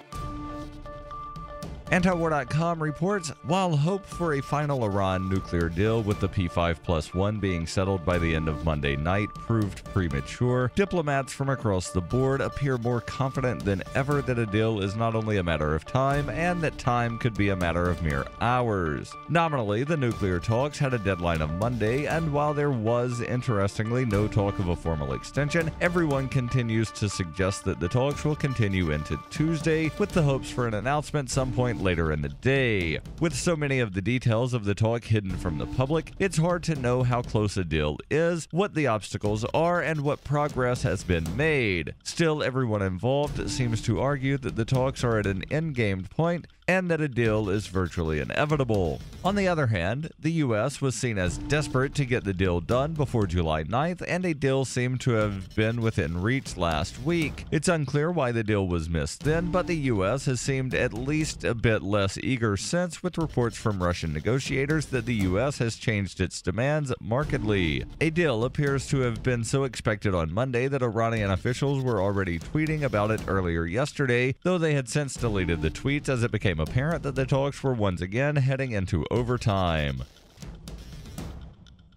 Antiwar.com reports while hope for a final Iran nuclear deal with the P5 plus 1 being settled by the end of Monday night proved premature, diplomats from across the board appear more confident than ever that a deal is not only a matter of time and that time could be a matter of mere hours. Nominally, the nuclear talks had a deadline of Monday, and while there was, interestingly, no talk of a formal extension, everyone continues to suggest that the talks will continue into Tuesday with the hopes for an announcement some point later in the day. With so many of the details of the talk hidden from the public, it's hard to know how close a deal is, what the obstacles are, and what progress has been made. Still, everyone involved seems to argue that the talks are at an endgame point and that a deal is virtually inevitable. On the other hand, the U.S. was seen as desperate to get the deal done before July 9th, and a deal seemed to have been within reach last week. It's unclear why the deal was missed then, but the U.S. has seemed at least a bit less eager since, with reports from Russian negotiators that the U.S. has changed its demands markedly. A deal appears to have been so expected on Monday that Iranian officials were already tweeting about it earlier yesterday, though they had since deleted the tweets as it became apparent that the talks were once again heading into overtime.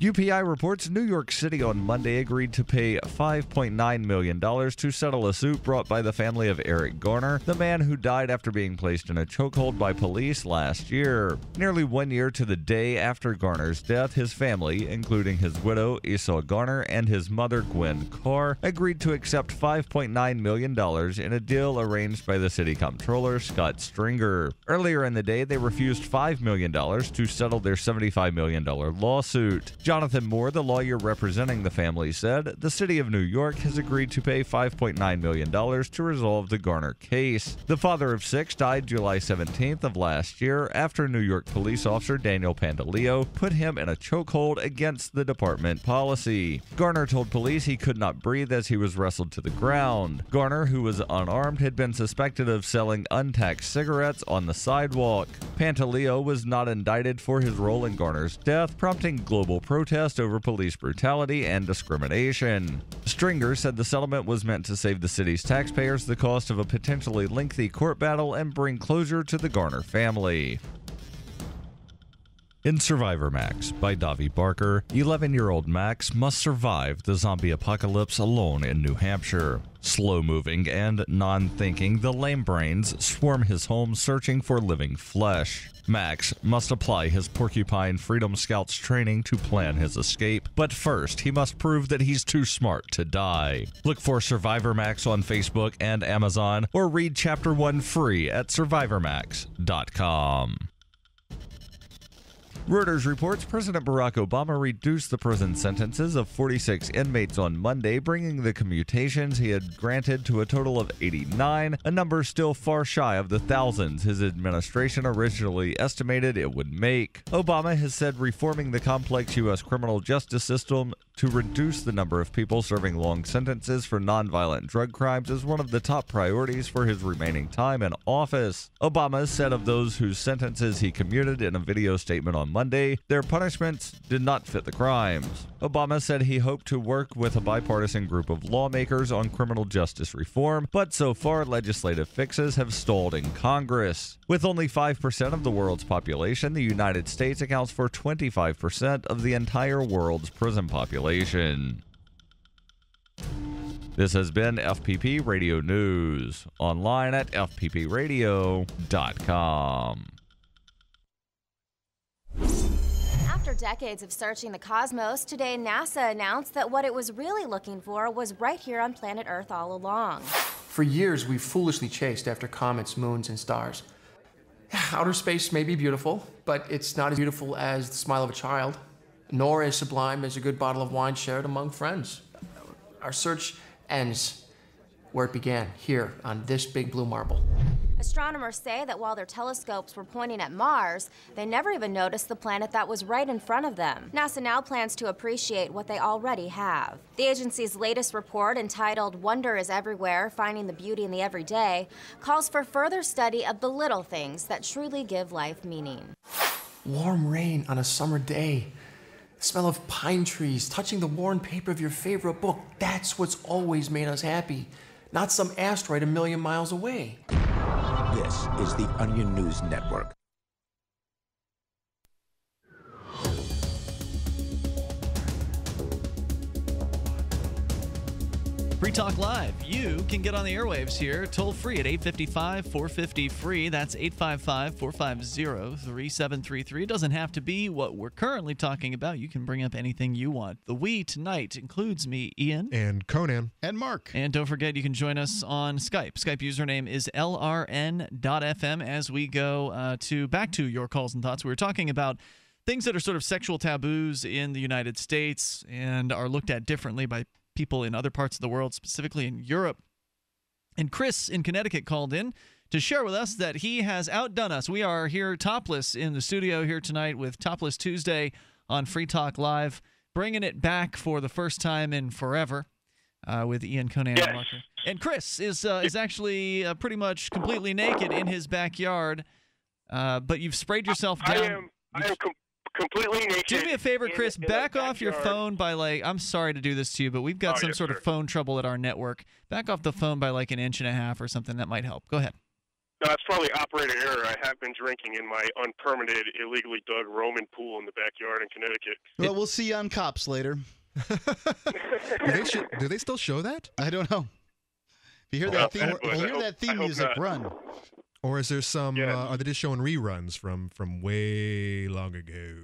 UPI reports New York City on Monday agreed to pay $5.9 million to settle a suit brought by the family of Eric Garner, the man who died after being placed in a chokehold by police last year. Nearly one year to the day after Garner's death, his family, including his widow, Esaw Garner, and his mother, Gwen Carr, agreed to accept $5.9 million in a deal arranged by the city comptroller, Scott Stringer. Earlier in the day, they refused $5 million to settle their $75 million lawsuit. Jonathan Moore, the lawyer representing the family, said the city of New York has agreed to pay $5.9 million to resolve the Garner case. The father of six died July 17th of last year after New York police officer Daniel Pantaleo put him in a chokehold against the department policy. Garner told police he could not breathe as he was wrestled to the ground. Garner, who was unarmed, had been suspected of selling untaxed cigarettes on the sidewalk. Pantaleo was not indicted for his role in Garner's death, prompting global protest over police brutality and discrimination. Stringer said the settlement was meant to save the city's taxpayers the cost of a potentially lengthy court battle and bring closure to the Garner family. In Survivor Max by Davi Barker, 11 year old Max must survive the zombie apocalypse alone in New Hampshire. Slow moving and non thinking, the lame brains swarm his home searching for living flesh. Max must apply his Porcupine Freedom Scouts training to plan his escape, but first he must prove that he's too smart to die. Look for Survivor Max on Facebook and Amazon, or read Chapter 1 free at survivormax.com. Reuters reports President Barack Obama reduced the prison sentences of 46 inmates on Monday, bringing the commutations he had granted to a total of 89, a number still far shy of the thousands his administration originally estimated it would make. Obama has said reforming the complex U.S. criminal justice system to reduce the number of people serving long sentences for nonviolent drug crimes is one of the top priorities for his remaining time in office. Obama said of those whose sentences he commuted in a video statement on Monday, their punishments did not fit the crimes. Obama said he hoped to work with a bipartisan group of lawmakers on criminal justice reform, but so far legislative fixes have stalled in Congress. With only 5% of the world's population, the United States accounts for 25% of the entire world's prison population. This has been FPP Radio News, online at fppradio.com. After decades of searching the cosmos, today NASA announced that what it was really looking for was right here on planet Earth all along. For years, we've foolishly chased after comets, moons, and stars. Outer space may be beautiful, but it's not as beautiful as the smile of a child, nor as sublime as a good bottle of wine shared among friends. Our search ends where it began, here on this big blue marble. Astronomers say that while their telescopes were pointing at Mars, they never even noticed the planet that was right in front of them. NASA now plans to appreciate what they already have. The agency's latest report, entitled Wonder is Everywhere Finding the Beauty in the Everyday, calls for further study of the little things that truly give life meaning. Warm rain on a summer day, the smell of pine trees, touching the worn paper of your favorite book. That's what's always made us happy, not some asteroid a million miles away. This is the Onion News Network. Free Talk Live. You can get on the airwaves here toll free at 855 450 free. That's 855 450 3733. Doesn't have to be what we're currently talking about. You can bring up anything you want. The we tonight includes me, Ian. And Conan. And Mark. And don't forget, you can join us on Skype. Skype username is lrn.fm as we go uh, to back to your calls and thoughts. We were talking about things that are sort of sexual taboos in the United States and are looked at differently by people in other parts of the world, specifically in Europe. And Chris in Connecticut called in to share with us that he has outdone us. We are here topless in the studio here tonight with Topless Tuesday on Free Talk Live, bringing it back for the first time in forever. Uh, with Ian Conan Yes. and And Chris is uh, is actually uh, pretty much completely naked in his backyard, uh, but you've sprayed yourself I down. am I am com- completely naked. Do me a favor, Chris. Back off your phone by like. I'm sorry to do this to you, but we've got Oh, some yes, sort of phone trouble at our network. Back off the phone by like an inch and a half or something. That might help. Go ahead. No, that's probably operator error. I have been drinking in my unpermitted, illegally dug Roman pool in the backyard in Connecticut. Well, we'll see you on cops later. Do they, sh- do they still show that? I don't know. If you hear Well, that theme, I- if you hear hope- that theme music, not. run. Or is there some? Uh, are they just showing reruns from from way long ago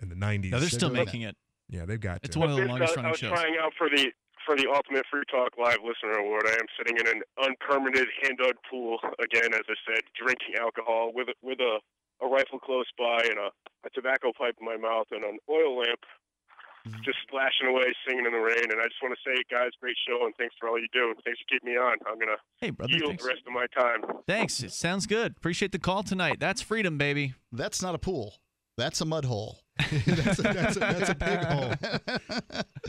in the '90s? No, they're still making that. it. Yeah, they've got. It's to. one of the This, longest I, I was shows. trying out for the for the ultimate free talk live listener award. I am sitting in an unpermitted hand dug pool again, as I said, drinking alcohol with a- with a, a rifle close by and a, a tobacco pipe in my mouth and an oil lamp. Mm-hmm. Just splashing away, singing in the rain, and I just want to say, guys, great show, and thanks for all you do. Thanks for keeping me on. I'm gonna Hey, brother, yield thanks. the rest of my time. Thanks. It sounds good. Appreciate the call tonight. That's freedom, baby. That's not a pool. That's a mud hole. that's, a, that's, a, that's a pig hole.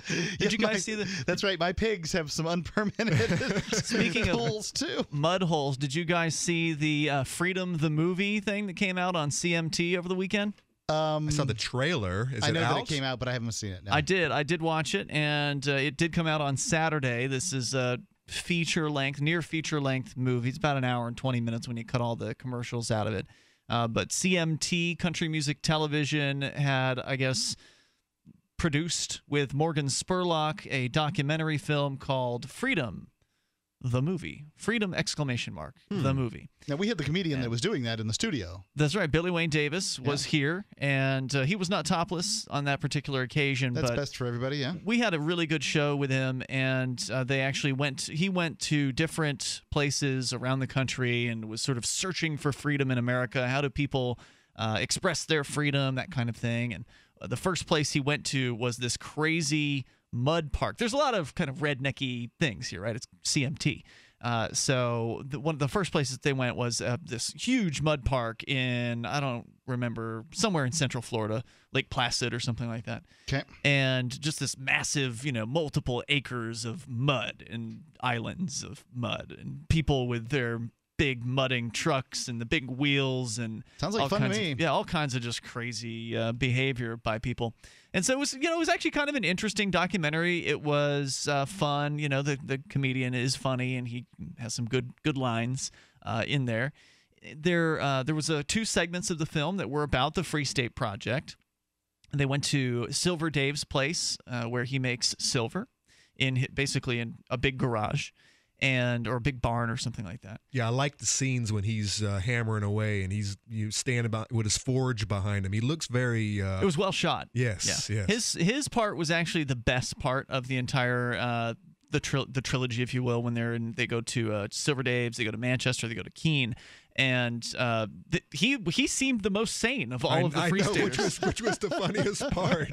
Did you guys see the? That's right. My pigs have some unpermitted Speaking of holes too. mud holes, did you guys see the uh, Freedom the movie thing that came out on CMT over the weekend? Um, I saw the trailer. Is I it know out? that it came out, but I haven't seen it. No. I did. I did watch it, and uh, it did come out on Saturday. This is a feature length, near feature length movie. It's about an hour and 20 minutes when you cut all the commercials out of it. Uh, but CMT, Country Music Television, had, I guess, produced with Morgan Spurlock a documentary film called Freedom, the movie. Freedom! Exclamation mark. Hmm. The movie. Now we had the comedian that was doing that in the studio. That's right. Billy Wayne Davis was here, and uh, he was not topless on that particular occasion. That's but best for everybody. Yeah. we had a really good show with him, and uh, they actually went. He went to different places around the country and was sort of searching for freedom in America. How do people uh, express their freedom, that kind of thing. And uh, the first place he went to was this crazy mud park. There's a lot of kind of rednecky things here, right? It's CMT. Uh, so the, one of the first places they went was uh, this huge mud park in I don't remember somewhere in Central Florida, Lake Placid or something like that. Okay. And just this massive, you know, multiple acres of mud and islands of mud and people with their big mudding trucks and the big wheels and Sounds like all fun to kinds of- me. yeah, all kinds of just crazy uh, behavior by people. And so it was, you know, it was actually kind of an interesting documentary. It was uh, fun. You know, the the comedian is funny and he has some good good lines uh, in there. There uh, there was uh, two segments of the film that were about the Free State Project. They went to Silver Dave's place uh, where he makes silver in basically in a big garage and or a big barn or something like that. Yeah, I like the scenes when he's uh, hammering away and he's you stand about with his forge behind him. He looks very. Uh, It was well shot. Yes, Yeah. yes. His his part was actually the best part of the entire uh, the tril- the trilogy, if you will. When they're in, they go to uh, Silver Dave's, they go to Manchester, they go to Keene, and uh, th- he he seemed the most sane of all I- of the I free know, which was which was the funniest part.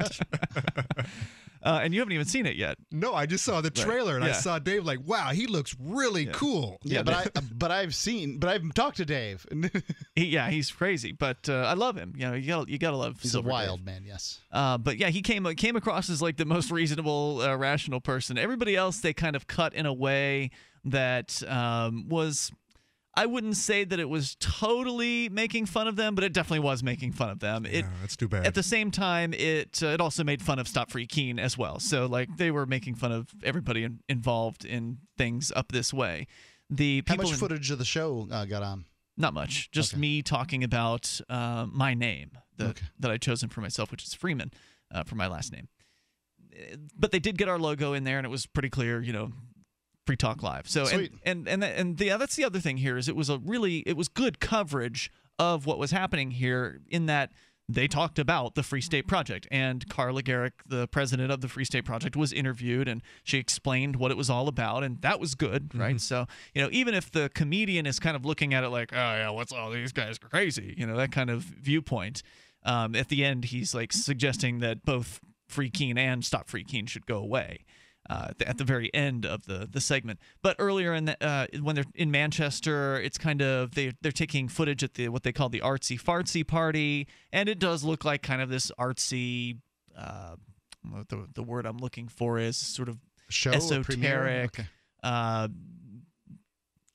uh, and you haven't even seen it yet. No, I just saw the Right. trailer and I saw Dave like, wow, he looks really cool. Yeah, but I but I've seen but I've talked to Dave. He, yeah, he's crazy, but uh, I love him. You know, you gotta, you got to love. He's Silver a Dave. wild man. Yes. Uh, but yeah, he came came across as like the most reasonable, uh, rational person. Everybody else they kind of cut in a way that um, was. I wouldn't say that it was totally making fun of them, but it definitely was making fun of them. It, that's too bad. At the same time, it uh, it also made fun of Stop Free Keene as well. So like they were making fun of everybody in, involved in things up this way. The How much in- footage of the show uh, got on? not much. Just me talking about uh, my name the, that I chosen for myself, which is Freeman uh, for my last name. Uh, But they did get our logo in there, and it was pretty clear, you know, Free Talk Live. So Sweet. and and and, and the, that's the other thing here is it was a really it was good coverage of what was happening here in that they talked about the Free State Project and Carla Gericke, the president of the Free State Project, was interviewed and she explained what it was all about, and that was good, right? So you know, even if the comedian is kind of looking at it like, oh yeah, what's all these guys crazy, you know, that kind of viewpoint. Um, at the end, he's like suggesting that both Free Keene and Stop Free Keene should go away uh, at the- very end of the the segment. But earlier in the uh, when they're in Manchester, it's kind of they they're taking footage at the what they call the artsy fartsy party, and it does look like kind of this artsy. Uh, what the the word I'm looking for is sort of Show, esoteric Okay. uh,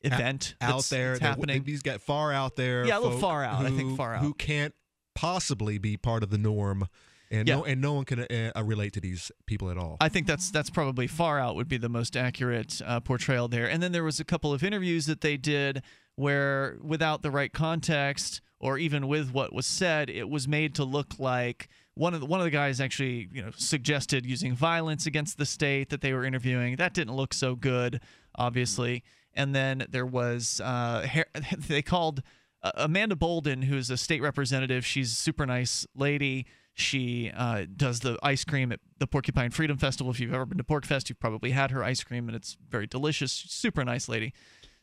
event out that's- there. that's happening. He's got far out there. Yeah, a little far out. I think far out. Who can't possibly be part of the norm, and no, and no one can uh, uh, relate to these people at all. I think that's that's probably far out would be the most accurate uh, portrayal there. And then there was a couple of interviews that they did where, without the right context or even with what was said, it was made to look like one of the, one of the guys actually you know suggested using violence against the state that they were interviewing. That didn't look so good, obviously. And then there was uh, they called uh, Amanda Bouldin, who's a state representative. She's a super nice lady. She uh, does the ice cream at the Porcupine Freedom Festival. If you've ever been to PorcFest, you've probably had her ice cream, and it's very delicious. Super nice lady.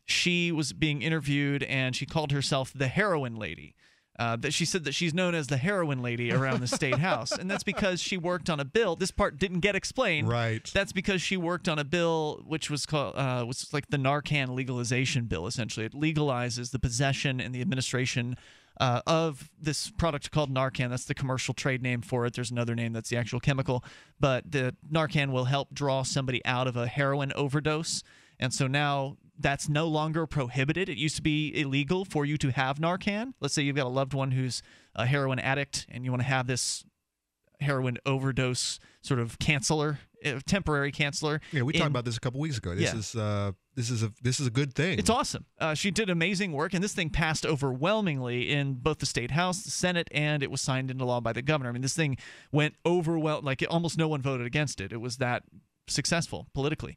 She was being interviewed, and she called herself the heroin lady. Uh, that she said that she's known as the heroin lady around the state house, and that's because she worked on a bill. This part didn't get explained. Right. That's because she worked on a bill which was called uh, was like the Narcan legalization bill. Essentially, it legalizes the possession and the administration uh, of this product called Narcan. That's the commercial trade name for it. There's another name that's the actual chemical, but the Narcan will help draw somebody out of a heroin overdose. And so now that's no longer prohibited. It used to be illegal for you to have Narcan. Let's say you've got a loved one who's a heroin addict and you want to have this heroin overdose sort of canceller, uh, temporary canceller. yeah, we in- talked about this a couple weeks ago. This Yeah. is uh, this is a this is a good thing. It's awesome. Uh, she did amazing work, and this thing passed overwhelmingly in both the state house, the Senate, and it was signed into law by the governor. I mean, this thing went overwhelmed. Like almost no one voted against it. It was that successful politically.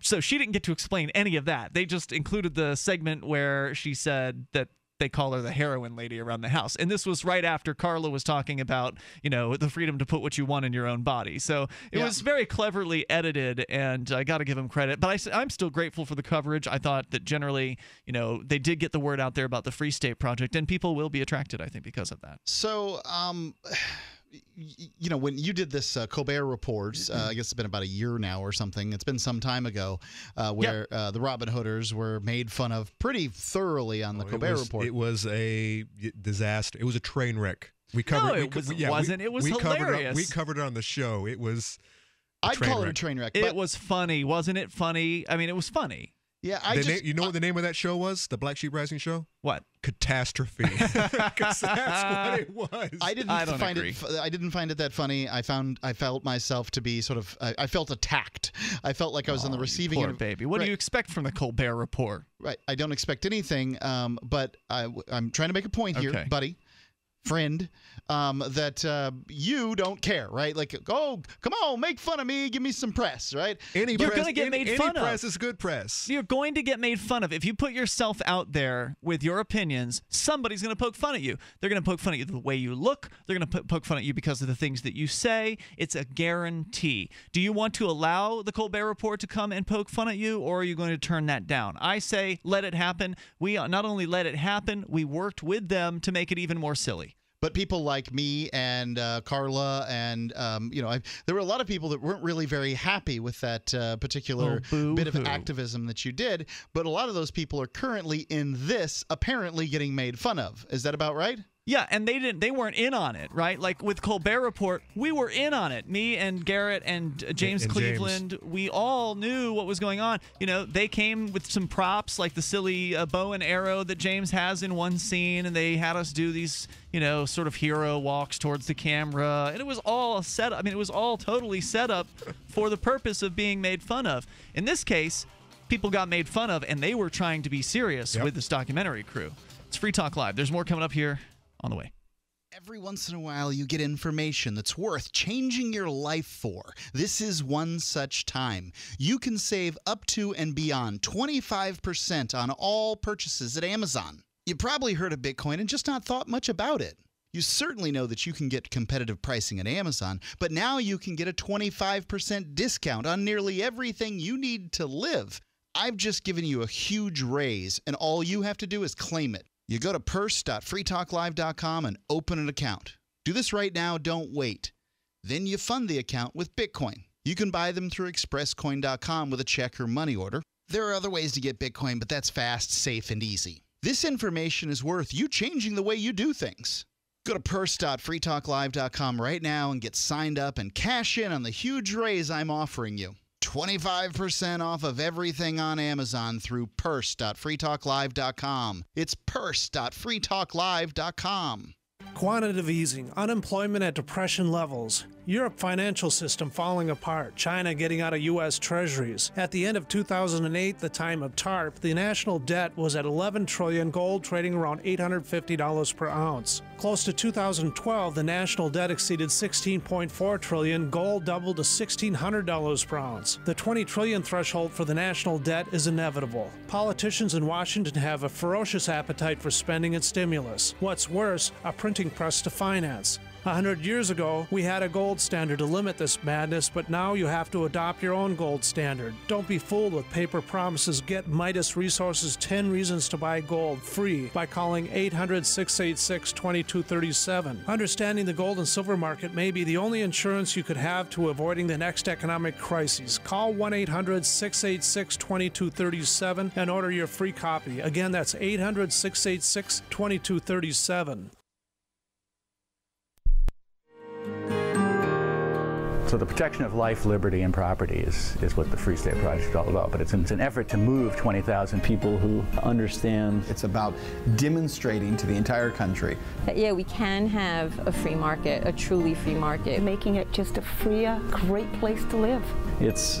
So she didn't get to explain any of that. They just included the segment where she said that they call her the heroin lady around the house. And this was right after Carla was talking about, you know, the freedom to put what you want in your own body. So it Yeah. was very cleverly edited, and I got to give him credit. But I, am still grateful for the coverage. I thought that generally, you know, they did get the word out there about the Free State Project, and people will be attracted, I think, because of that. So, um, you know, when you did this uh, Colbert Report, uh, I guess it's been about a year now or something. It's been some time ago, uh, where uh, the Robin Hooders were made fun of pretty thoroughly on the Oh, Colbert it was, Report. It was a disaster. It was a train wreck. We covered. No, it co- was, yeah, wasn't. It was we Covered it, on- hilarious. we covered it on the show. It was. a I'd train call it a train wreck. It was funny, wasn't it? Funny. I mean, it was funny. Yeah, I The just na- you know what the name of that show was? The Black Sheep Rising show. What? Catastrophe. 'Cause that's what it was. I didn't I don't find agree. it. I didn't find it that funny. I found. I felt myself to be sort of. I, I felt attacked. I felt like I was on the Oh, receiving poor end. of- baby. What do you expect from the Colbert Report? Right. I don't expect anything, um, but I, am trying to make a point here, buddy, friend, um, that uh, you don't care, right? Like, oh, come on, make fun of me, give me some press, right? Any You're press, gonna get any, made any fun of. press is good press. You're going to get made fun of. If you put yourself out there with your opinions, somebody's going to poke fun at you. They're going to poke fun at you the way you look. They're going to poke fun at you because of the things that you say. It's a guarantee. Do you want to allow the Colbert Report to come and poke fun at you, or are you going to turn that down? I say let it happen. We uh, not only let it happen, we worked with them to make it even more silly. But people like me and uh, Carla and um, you know, I, there were a lot of people that weren't really very happy with that uh, particular Oh, bit of activism that you did. But a lot of those people are currently in this, apparently getting made fun of. Is that about right? Yeah, and they didn't. They weren't in on it, right? Like with Colbert Report, we were in on it. Me and Garrett and uh, James and James. Cleaveland, we all knew what was going on. You know, they came with some props, like the silly uh, bow and arrow that James has in one scene, and they had us do these, you know, sort of hero walks towards the camera, and it was all set up. I mean, it was all totally set up for the purpose of being made fun of. In this case, people got made fun of, and they were trying to be serious Yep. with this documentary crew. It's Free Talk Live. There's more coming up here on the way. Every once in a while, you get information that's worth changing your life for. This is one such time. You can save up to and beyond 25% on all purchases at Amazon. You probably heard of Bitcoin and just not thought much about it. You certainly know that you can get competitive pricing at Amazon, but now you can get a 25% discount on nearly everything you need to live. I've just given you a huge raise, and all you have to do is claim it. You go to purse.freetalklive.com and open an account. Do this right now, don't wait. Then you fund the account with Bitcoin. You can buy them through expresscoin.com with a check or money order. There are other ways to get Bitcoin, but that's fast, safe, and easy. This information is worth you changing the way you do things. Go to purse.freetalklive.com right now and get signed up and cash in on the huge raise I'm offering you. 25% off of everything on Amazon through purse.freetalklive.com. It's purse.freetalklive.com. Quantitative easing, unemployment at depression levels, Europe financial system falling apart, China getting out of U.S. treasuries. At the end of 2008, the time of TARP, the national debt was at 11 trillion, gold trading around $850 per ounce. Close to 2012, the national debt exceeded 16.4 trillion, gold doubled to $1,600 per ounce. The 20 trillion threshold for the national debt is inevitable. Politicians in Washington have a ferocious appetite for spending and stimulus. What's worse, a printing press to finance. A hundred years ago, we had a gold standard to limit this madness, but now you have to adopt your own gold standard. Don't be fooled with paper promises. Get Midas Resources 10 Reasons to Buy Gold free by calling 800 686 2237. Understanding the gold and silver market may be the only insurance you could have to avoiding the next economic crisis. Call 1 800 686 2237 and order your free copy. Again, that's 800 686 2237. So the protection of life, liberty, and property is, is what the Free State Project is all about. But it's an, it's an effort to move 20,000 people who understand. It's about demonstrating to the entire country that yeah, we can have a free market, a truly free market. Making it just a freer, great place to live. It's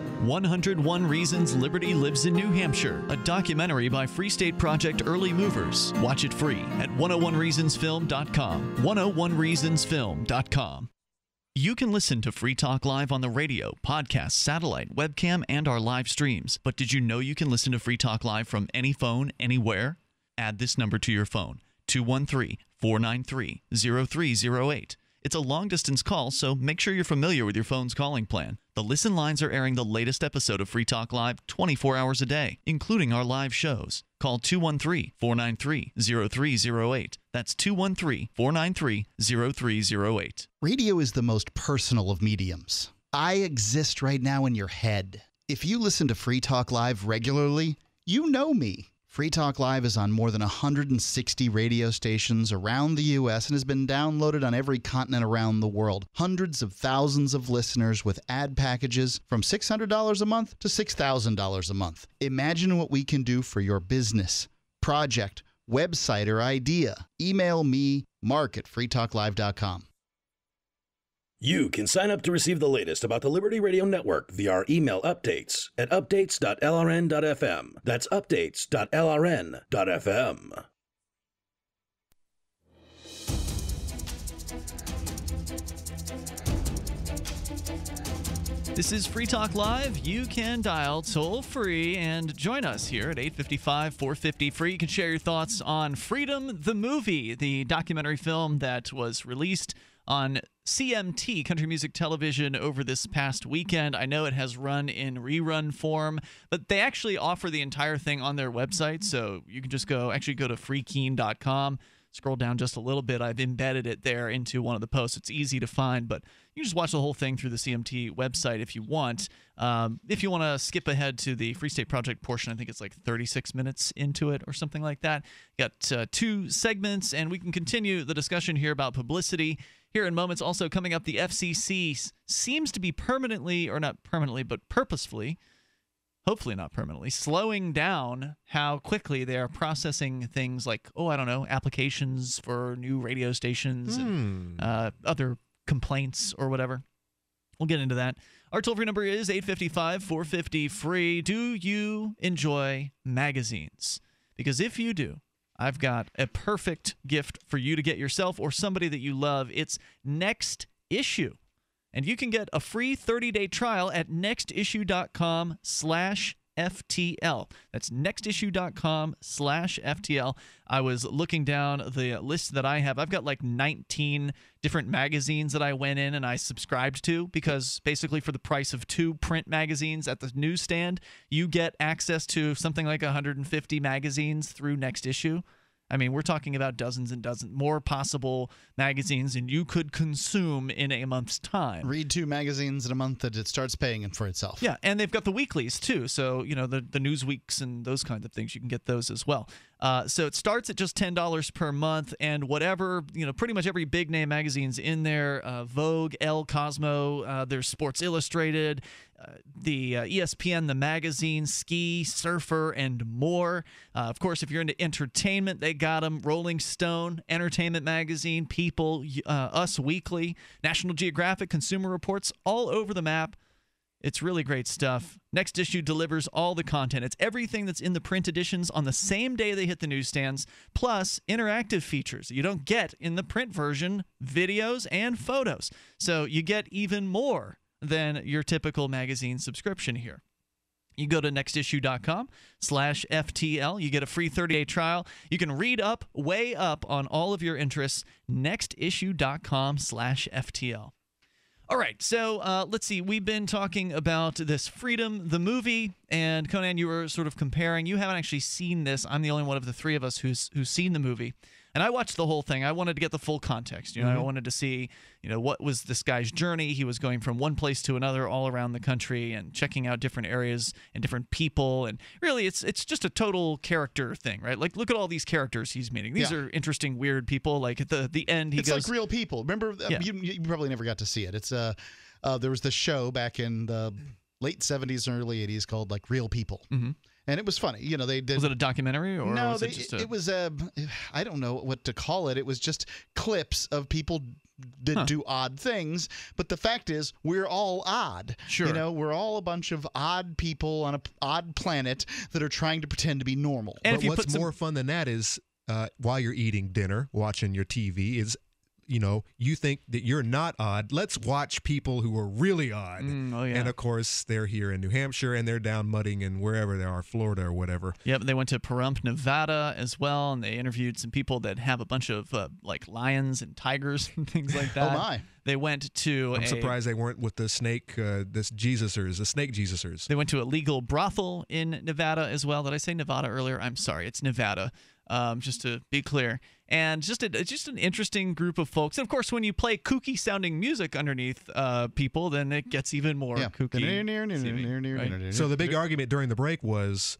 101 Reasons Liberty Lives in New Hampshire, a documentary by Free State Project Early Movers. Watch it free at 101reasonsfilm.com. 101reasonsfilm.com. You can listen to Free Talk Live on the radio, podcast, satellite, webcam, and our live streams. But did you know you can listen to Free Talk Live from any phone, anywhere? Add this number to your phone 213 493 0308. It's a long distance call, so make sure you're familiar with your phone's calling plan. The listen lines are airing the latest episode of Free Talk Live 24 hours a day, including our live shows. Call 213 493 0308. That's 213 493 0308. Radio is the most personal of mediums. I exist right now in your head. If you listen to Free Talk Live regularly, you know me. Free Talk Live is on more than 160 radio stations around the U.S. and has been downloaded on every continent around the world. Hundreds of thousands of listeners with ad packages from $600 a month to $6,000 a month. Imagine what we can do for your business, project, website, or idea. Email me, mark at freetalklive.com. You can sign up to receive the latest about the Liberty Radio Network via our email updates at updates.lrn.fm. That's updates.lrn.fm. This is Free Talk Live. You can dial toll free and join us here at 855 450 free. You can share your thoughts on Freedom the Movie, the documentary film that was released on CMT, Country Music Television, over this past weekend. I know it has run in rerun form, but they actually offer the entire thing on their website. So you can just go, actually go to freekeene.com, scroll down just a little bit. I've embedded it there into one of the posts. It's easy to find, but you can just watch the whole thing through the CMT website if you want. Um, if you want to skip ahead to the Free State Project portion, I think it's like 36 minutes into it or something like that. Got uh, two segments, and we can continue the discussion here about publicity here in moments. Also, coming up, the FCC seems to be permanently, or not permanently, but purposefully, hopefully not permanently, slowing down how quickly they are processing things like, oh, I don't know, applications for new radio stations and uh, other complaints or whatever. We'll get into that. Our toll free number is 855 450 free. Do you enjoy magazines? Because if you do, I've got a perfect gift for you to get yourself or somebody that you love. It's Next Issue. And you can get a free 30-day trial at nextissue.com slash FTL. That's nextissue.com slash FTL. I was looking down the list that I have. I've got like 19 different magazines that I went in and I subscribed to because basically for the price of two print magazines at the newsstand, you get access to something like 150 magazines through Next Issue. I mean, we're talking about dozens and dozens more possible magazines and you could consume in a month's time. Read two magazines in a month that it starts paying in for itself. Yeah, and they've got the weeklies too. So, you know, the, the news weeks and those kinds of things, you can get those as well. Uh, so it starts at just $10 per month, and whatever, you know, pretty much every big name magazine's in there uh, Vogue, Elle, Cosmo, uh, there's Sports Illustrated, uh, the uh, ESPN, the magazine, Ski, Surfer, and more. Of course, if you're into entertainment, they got them. Rolling Stone, Entertainment Magazine, People, Us Weekly, National Geographic, Consumer Reports, all over the map. It's really great stuff. Next issue delivers all the content. It's everything that's in the print editions on the same day they hit the newsstands, plus interactive features you don't get in the print version, videos and photos. So you get even more than your typical magazine subscription here. You go to nextissue.com slash FTL. You get a free 30-day trial. You can read up, way up on all of your interests. Nextissue.com slash FTL. All right, so uh, let's see. We've been talking about this Freedom, the movie, and Conan, you were sort of comparing. You haven't actually seen this. I'm the only one of the three of us who's who's seen the movie. And I watched the whole thing. I wanted to get the full context. You know, I Mhm. wanted to see, you know, what was this guy's journey. He was going from one place to another all around the country and checking out different areas and different people. And really, it's it's just a total character thing, right? Like, look at all these characters he's meeting. These Yeah. are interesting, weird people. Like at the the end, he it's goes, like real people. Remember, uh, Yeah. you, you probably never got to see it. It's uh, uh, there was this show back in the late '70s and early '80s called like Real People, Mhm. And it was funny. You know, they did. was it a documentary or no, was they, it just a? it was a. I don't know what to call it. It was just clips of people that Huh. do odd things. But the fact is, we're all odd. Sure. You know, we're all a bunch of odd people on a p- odd planet that are trying to pretend to be normal. but what's more fun than that is uh, while you're eating dinner, watching your TV, is you know you think that you're not odd. Let's watch people who are really odd. Mm, oh, yeah. And of course, they're here in New Hampshire and they're down mudding in wherever they are, Florida or whatever. Yep, they went to Pahrump, Nevada as well, and they interviewed some people that have a bunch of uh, like lions and tigers and things like that. Oh, my. They went to I'm a, surprised they weren't with the snake, uh, this Jesusers, the snake Jesusers. They went to a legal brothel in Nevada as well. Did I say Nevada earlier? I'm sorry, it's Nevada. Um, just to be clear, and just a, just an interesting group of folks. And of course, when you play kooky sounding music underneath uh, people, then it gets even more kooky. So the big argument during the break was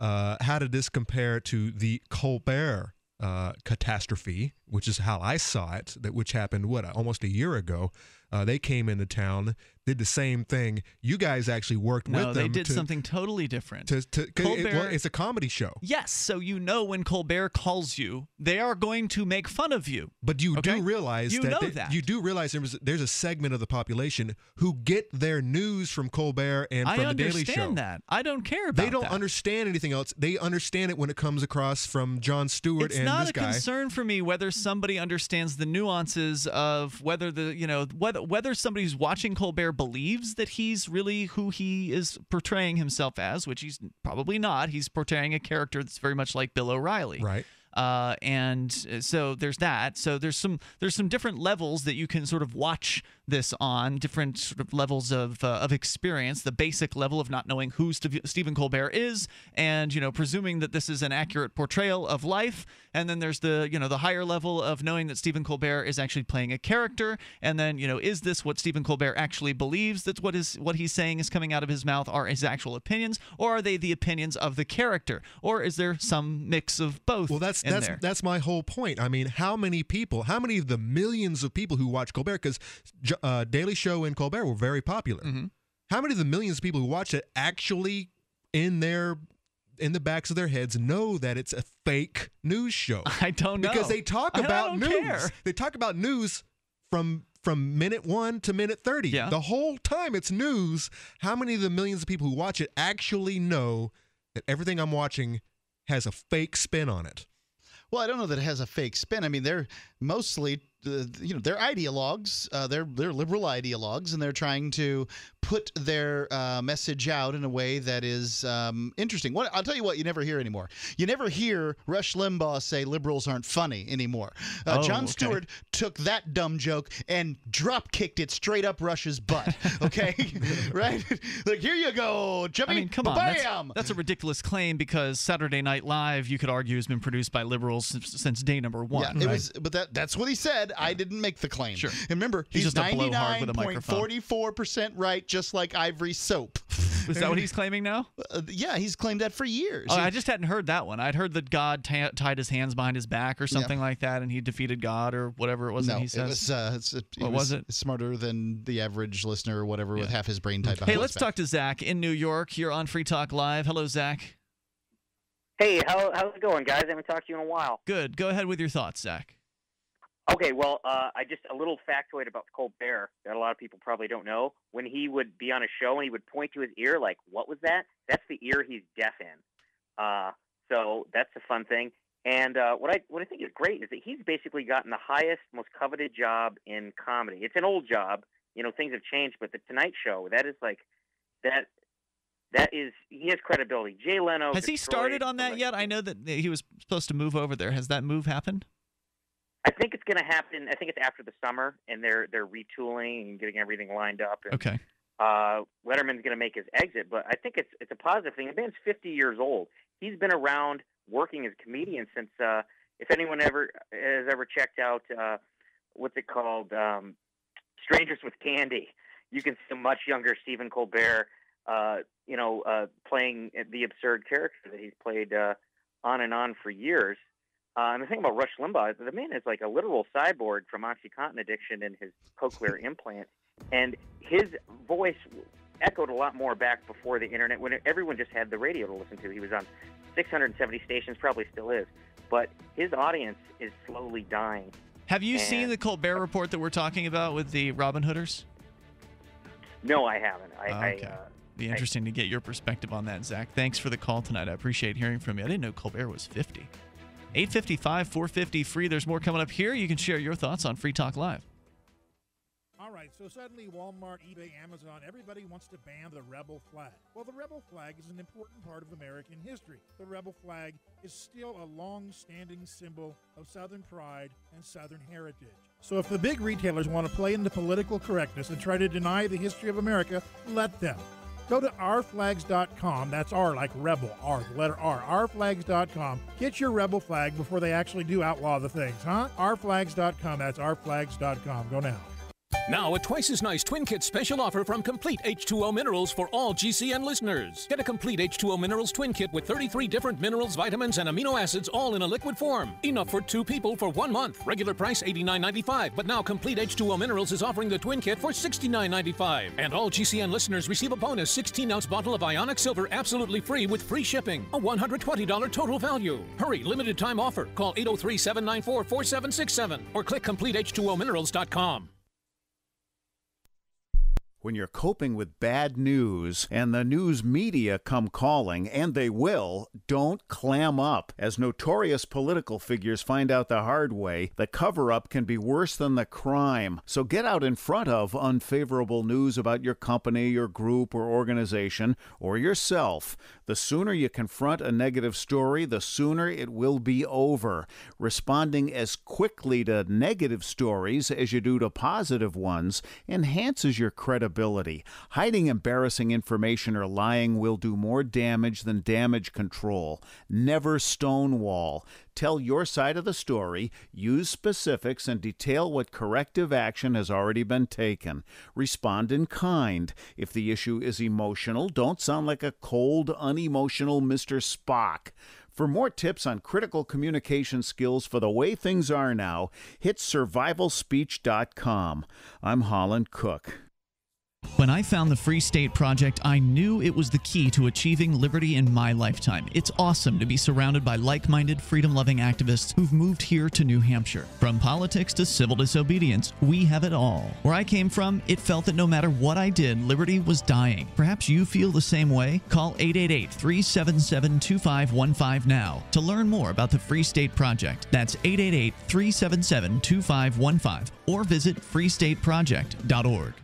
uh, how did this compare to the Colbert uh, catastrophe, which is how I saw it, that which happened what almost a year ago. Uh, they came into town, did the same thing. You guys actually worked with them. No, they did to, something totally different. To, to, 'cause it- well, Colbert- it's a comedy show. Yes, so you know when Colbert calls you, they are going to make fun of you. But you Okay? do realize You that, know they- that. you do realize there was, there's a segment of the population who get their news from Colbert and I from the Daily Show. I understand that. I don't care about that. They don't that. understand anything else. They understand it when it comes across from Jon Stewart It's and this guy. It's not a concern for me whether somebody understands the nuances of whether the you know whether whether somebody who's watching Colbert believes that he's really who he is portraying himself as, which he's probably not. He's portraying a character that's very much like Bill O'Reilly. Right. Uh, and uh, so there's that. So there's some there's some different levels that you can sort of watch this on, different sort of levels of uh, of experience. The basic level of not knowing who Steve- Stephen Colbert is, and you know presuming that this is an accurate portrayal of life. And then there's the you know the higher level of knowing that Stephen Colbert is actually playing a character. And then you know is this what Stephen Colbert actually believes? That's what is what he's saying is coming out of his mouth are his actual opinions, or are they the opinions of the character, or is there some mix of both? Well, that's that's there? that's my whole point. I mean, how many people, how many of the millions of people who watch Colbert, because uh, Daily Show and Colbert were very popular. Mm-hmm. How many of the millions of people who watch it actually in their in the backs of their heads know that it's a fake news show? I don't know because they talk I about don't news. care. They talk about news from from minute one to minute 30 Yeah. the whole time it's news how many of the millions of people who watch it actually know that everything i'm watching has a fake spin on it Well, I don't know that it has a fake spin. I mean, they're mostly, you know, they're ideologues. Uh, they're they're liberal ideologues, and they're trying to put their uh, message out in a way that is um, interesting. What I'll tell you what, you never hear anymore. You never hear Rush Limbaugh say liberals aren't funny anymore. Uh, Oh, Jon okay. Stewart took that dumb joke and drop kicked it straight up Rush's butt. Okay, right? like here you go, Jimmy. I mean, come on. That's, that's a ridiculous claim because Saturday Night Live, you could argue, has been produced by liberals since, since day number one. Yeah, it was, but that that's what he said. I didn't make the claim. Sure. And remember, He's he's just a ninety blowhard with a microphone. forty four percent right, just like Ivory Soap. Is that what he's claiming now? Uh, yeah, he's claimed that for years. Oh, He- I just hadn't heard that one. I'd heard that God ta- tied his hands behind his back or something like that, and he defeated God or whatever it was no, that he it was, uh, it's, it, What was it? Smarter than the average listener or whatever with half his brain tied behind Hey, his let's back. talk to Zach in New York. You're on Free Talk Live. Hello, Zach. Hey, how, how's it going, guys? I haven't talked to you in a while. Good. Go ahead with your thoughts, Zach. Okay, well, uh, I just a little factoid about Colbert that a lot of people probably don't know. When he would be on a show and he would point to his ear, like, "What was that?" That's the ear he's deaf in. Uh, so that's a fun thing. And uh, what I what I think is great is that he's basically gotten the highest, most coveted job in comedy. It's an old job, you know. Things have changed, but the Tonight Show that is like that. That is, he has credibility. Jay Leno Has he started on that yet? I know that he was supposed to move over there. Has that move happened? I think it's going to happen. I think it's after the summer, and they're they're retooling and getting everything lined up. And, Okay. Uh, Letterman's going to make his exit, but I think it's it's a positive thing. The man's 50 years old. He's been around working as a comedian since uh, if anyone ever has ever checked out uh, what's it called, um, Strangers with Candy, you can see a much younger Stephen Colbert, uh, you know, uh, playing the absurd character that he's played uh, on and on for years. Uh, and the thing about Rush Limbaugh, the man is like a literal cyborg from OxyContin addiction and his cochlear implant, and his voice echoed a lot more back before the internet when everyone just had the radio to listen to. He was on 670 stations, probably still is, but his audience is slowly dying. Have you And- seen the Colbert Report that we're talking about with the Robin Hooders? No, I haven't. I, Oh, I okay. uh, Be interesting to get your perspective on that, Zach. Thanks for the call tonight. I appreciate hearing from you. I didn't know Colbert was 50. 855 450 free. There's more coming up here. You can share your thoughts on Free Talk Live. All right, so suddenly Walmart, eBay, Amazon, everybody wants to ban the rebel flag. Well, the rebel flag is an important part of American history. The rebel flag is still a long standing symbol of Southern pride and Southern heritage. So if the big retailers want to play into political correctness and try to deny the history of America, let them. Go to rflags.com. That's R like rebel, R, the letter R. rflags.com. Get your rebel flag before they actually do outlaw the things, huh? rflags.com. That's rflags.com. Go now. Now, a twice as nice Twin Kit special offer from Complete H2O Minerals for all GCN listeners. Get a Complete H2O Minerals Twin Kit with 33 different minerals, vitamins, and amino acids all in a liquid form. Enough for two people for one month. Regular price $89.95, but now Complete H2O Minerals is offering the Twin Kit for $69.95. And all GCN listeners receive a bonus 16 ounce bottle of Ionic Silver absolutely free with free shipping. A $120 total value. Hurry, limited time offer. Call 803 794 4767 or click CompleteH2OMinerals.com. When you're coping with bad news and the news media come calling, and they will, don't clam up. As notorious political figures find out the hard way, the cover up can be worse than the crime. So get out in front of unfavorable news about your company, your group, or organization, or yourself. The sooner you confront a negative story, the sooner it will be over. Responding as quickly to negative stories as you do to positive ones enhances your credibility. Hiding embarrassing information or lying will do more damage than damage control. Never stonewall. Tell your side of the story, use specifics, and detail what corrective action has already been taken. Respond in kind. If the issue is emotional, don't sound like a cold, unemotional Mr. Spock. For more tips on critical communication skills for the way things are now, hit survivalspeech.com. I'm Holland Cooke. When I found the Free State Project, I knew it was the key to achieving liberty in my lifetime. It's awesome to be surrounded by like minded, freedom loving activists who've moved here to New Hampshire. From politics to civil disobedience, we have it all. Where I came from, it felt that no matter what I did, liberty was dying. Perhaps you feel the same way? Call 888 377 2515 now to learn more about the Free State Project. That's 888 377 2515 or visit freestateproject.org.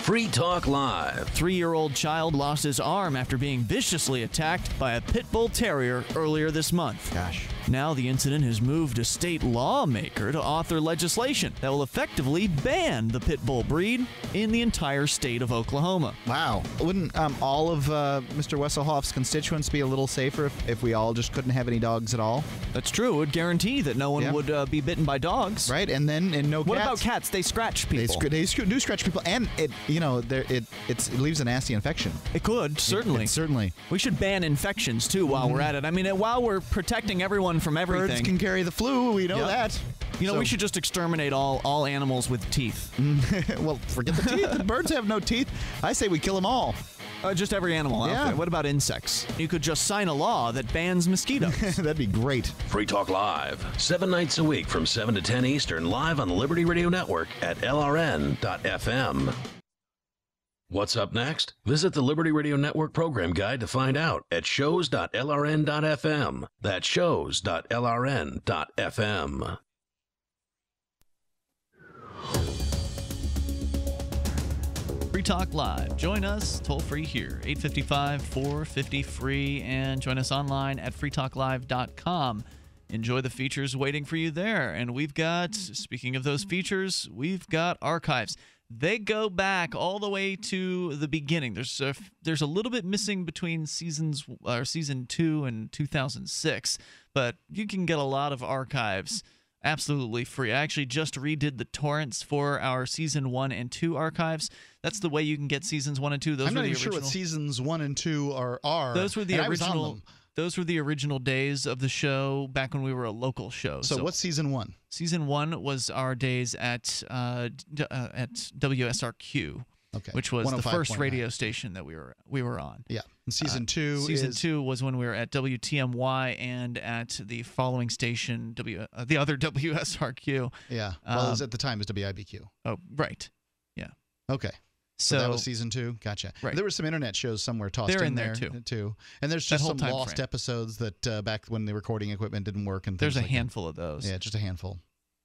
Free Talk Live. Three year old child lost his arm after being viciously attacked by a pit bull terrier earlier this month. Gosh. Now the incident has moved a state lawmaker to author legislation that will effectively ban the pit bull breed in the entire state of Oklahoma. Wow. Wouldn't um, all of uh, Mr. Wesselhoft's constituents be a little safer if, if we all just couldn't have any dogs at all? That's true. It would guarantee that no one Yeah. would uh, be bitten by dogs. Right, and then and no What cats. about cats? They scratch people. They, sc- they sc- do scratch people, and it you know there it it's, it leaves a nasty infection. It could certainly. It- it certainly. We should ban infections too while we're at it. I mean, while we're protecting everyone from everything. Birds can carry the flu. We know Yep. that. You know, So- we should just exterminate all all animals with teeth. well, forget the teeth. the birds have no teeth. I say we kill them all. Uh, just every animal. Yeah. Okay. What about insects? You could just sign a law that bans mosquitoes. That'd be great. Free Talk Live, seven nights a week from 7 to 10 Eastern, live on the Liberty Radio Network at lrn.fm. What's up next? Visit the Liberty Radio Network program guide to find out at shows.lrn.fm. That's shows.lrn.fm. Free Talk Live. Join us toll free here, 855 450 free, and join us online at freetalklive.com. Enjoy the features waiting for you there. And we've got, speaking of those features, we've got archives. They go back all the way to the beginning. There's a, there's a little bit missing between seasons uh, or season two and 2006, but you can get a lot of archives absolutely free. I actually just redid the torrents for our season one and two archives. That's the way you can get seasons one and two. Those I'm were not the even sure what seasons one and two are. are Those were the and I was on original. Those were the original days of the show back when we were a local show. So, what's season one? Season one was our days at uh, d- uh, at WSRQ, Okay. which was the first radio station that we were we were on. Yeah. And season Uh, two Season is- two was when we were at WTMY and at the following station, W uh, the other WSRQ. Yeah. Well, it was Um, at the time it was WIBQ. Oh, right. Yeah. Okay. So, that was season two. Gotcha. Right. There were some internet shows somewhere tossed They're in, in there, too. too. And there's just some lost frame. episodes that uh, back when the recording equipment didn't work and There's a like that. handful of those. Yeah, just a handful.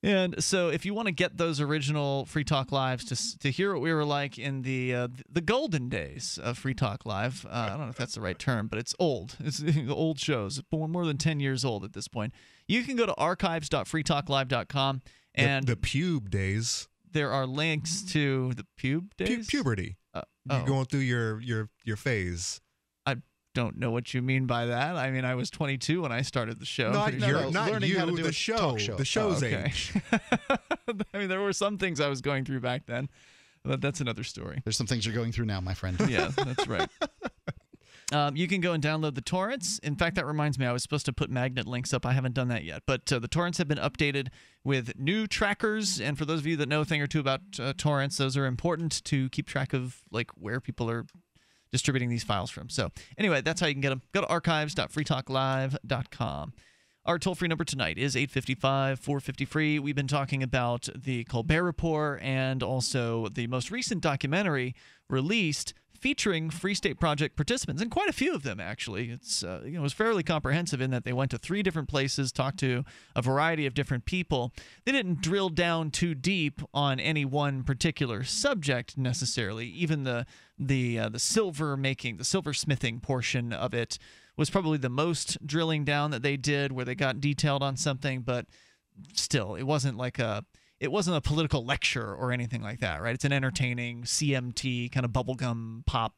And so, if you want to get those original Free Talk Lives to to hear what we were like in the uh, the golden days of Free Talk Live, uh, I don't know if that's the right term, but it's old. It's old shows, more more than ten years old at this point. You can go to archives.freetalklive.com The- and the, pube days. There are links to the pube Pu- puberty. Uh, You're oh. going through your your your phase. I don't know what you mean by that. I mean, I was 22 when I started the show. Not- Pretty no, sure. no, not Learning you, how to do the a show, talk show. the show's Oh, okay. age. I mean, there were some things I was going through back then, but that's another story. There's some things you're going through now, my friend. yeah, that's right. Um, you can go and download the torrents. In fact, that reminds me, I was supposed to put magnet links up. I haven't done that yet. But uh, the torrents have been updated with new trackers. And for those of you that know a thing or two about uh, torrents, those are important to keep track of like where people are distributing these files from. So anyway, that's how you can get them. Go to archives.freetalklive.com. Our toll free number tonight is 855 450 free. We've been talking about the Colbert Report and also the most recent documentary released featuring Free State Project participants, and quite a few of them actually. It's uh, you know it was fairly comprehensive in that they went to three different places, talked to a variety of different people. They didn't drill down too deep on any one particular subject necessarily. Even the the uh, the silver making, the silversmithing portion of it was probably the most drilling down that they did, where they got detailed on something, but still, it wasn't like a it wasn't a political lecture or anything like that, right? It's an entertaining CMT kind of bubblegum pop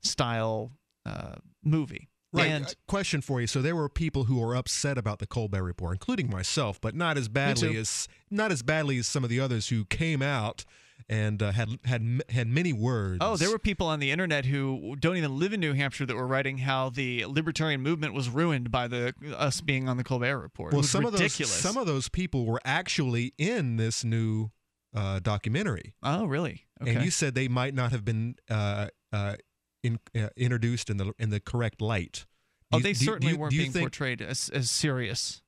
style uh, movie. Right. And uh, question for you. So there were people who were upset about the Colbert Report, including myself, but not as badly as not as badly as some of the others who came out and uh, had had had many words. Oh, there were people on the internet who don't even live in New Hampshire that were writing how the libertarian movement was ruined by the us being on the Colbert Report. well, some ridiculous. of those some of those people were actually in this new uh, documentary. oh, really? Okay. And you said they might not have been uh, uh, in, uh, introduced in the in the correct light. oh, you- they do certainly do weren't do being think- portrayed as, as serious.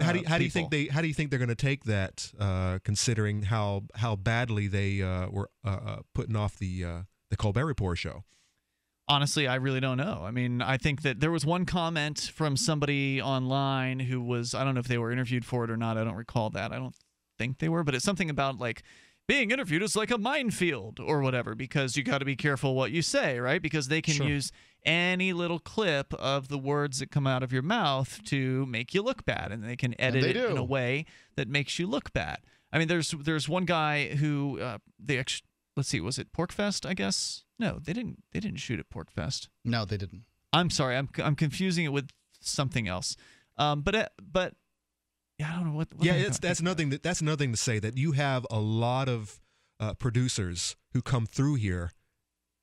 How do uh, you, how do you think they how do you think they're going to take that, uh, considering how how badly they uh, were uh, uh, putting off the uh, the Colbert Report show? Honestly, I really don't know. I mean, I think that there was one comment from somebody online who was, I don't know if they were interviewed for it or not. I don't recall that. I don't think they were, but it's something about like being interviewed is like a minefield or whatever because you got to be careful what you say, right? Because they can Sure. use any little clip of the words that come out of your mouth to make you look bad and they can edit they it in a way that makes you look bad. I mean, there's there's one guy who uh, they actually let's see, was it Porkfest? I guess no, they didn't. They didn't shoot at Porkfest. No, they didn't. I'm sorry, I'm I'm confusing it with something else. Um, but uh, but yeah, I don't know what. what yeah, it's, that's another thing. That, that's another thing to say that you have a lot of uh, producers who come through here,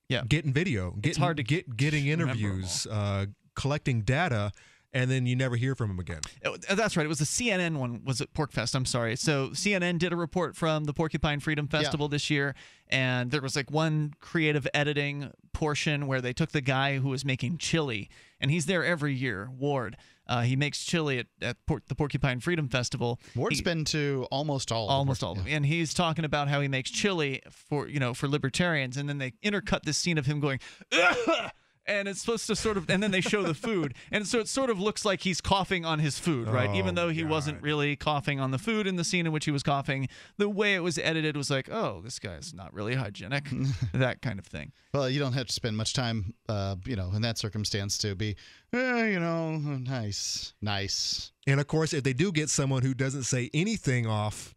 Yeah. getting video, getting hard to get getting interviews, uh, collecting data, and then you never hear from him again. Oh, That's right. It was the CNN one. Was it Porkfest? I'm sorry. So CNN did a report from the Porcupine Freedom Festival this year, and there was like one creative editing portion where they took the guy who was making chili, and he's there every year. Ward. Uh, he makes chili at, at Por- the Porcupine Freedom Festival. Ward's He- been to almost all. almost all of them. And he's talking about how he makes chili for you know for libertarians, and then they intercut this scene of him going. "Ugh!" And it's supposed to sort of, and then they show the food, and so it sort of looks like he's coughing on his food, right? Even Oh, though he wasn't really coughing on the food in the scene in which he was coughing. The way it was edited was like, oh, this guy's not really hygienic, that kind of thing. Well, you don't have to spend much time, uh, you know, in that circumstance to be, eh, you know, nice, nice. And of course, if they do get someone who doesn't say anything off,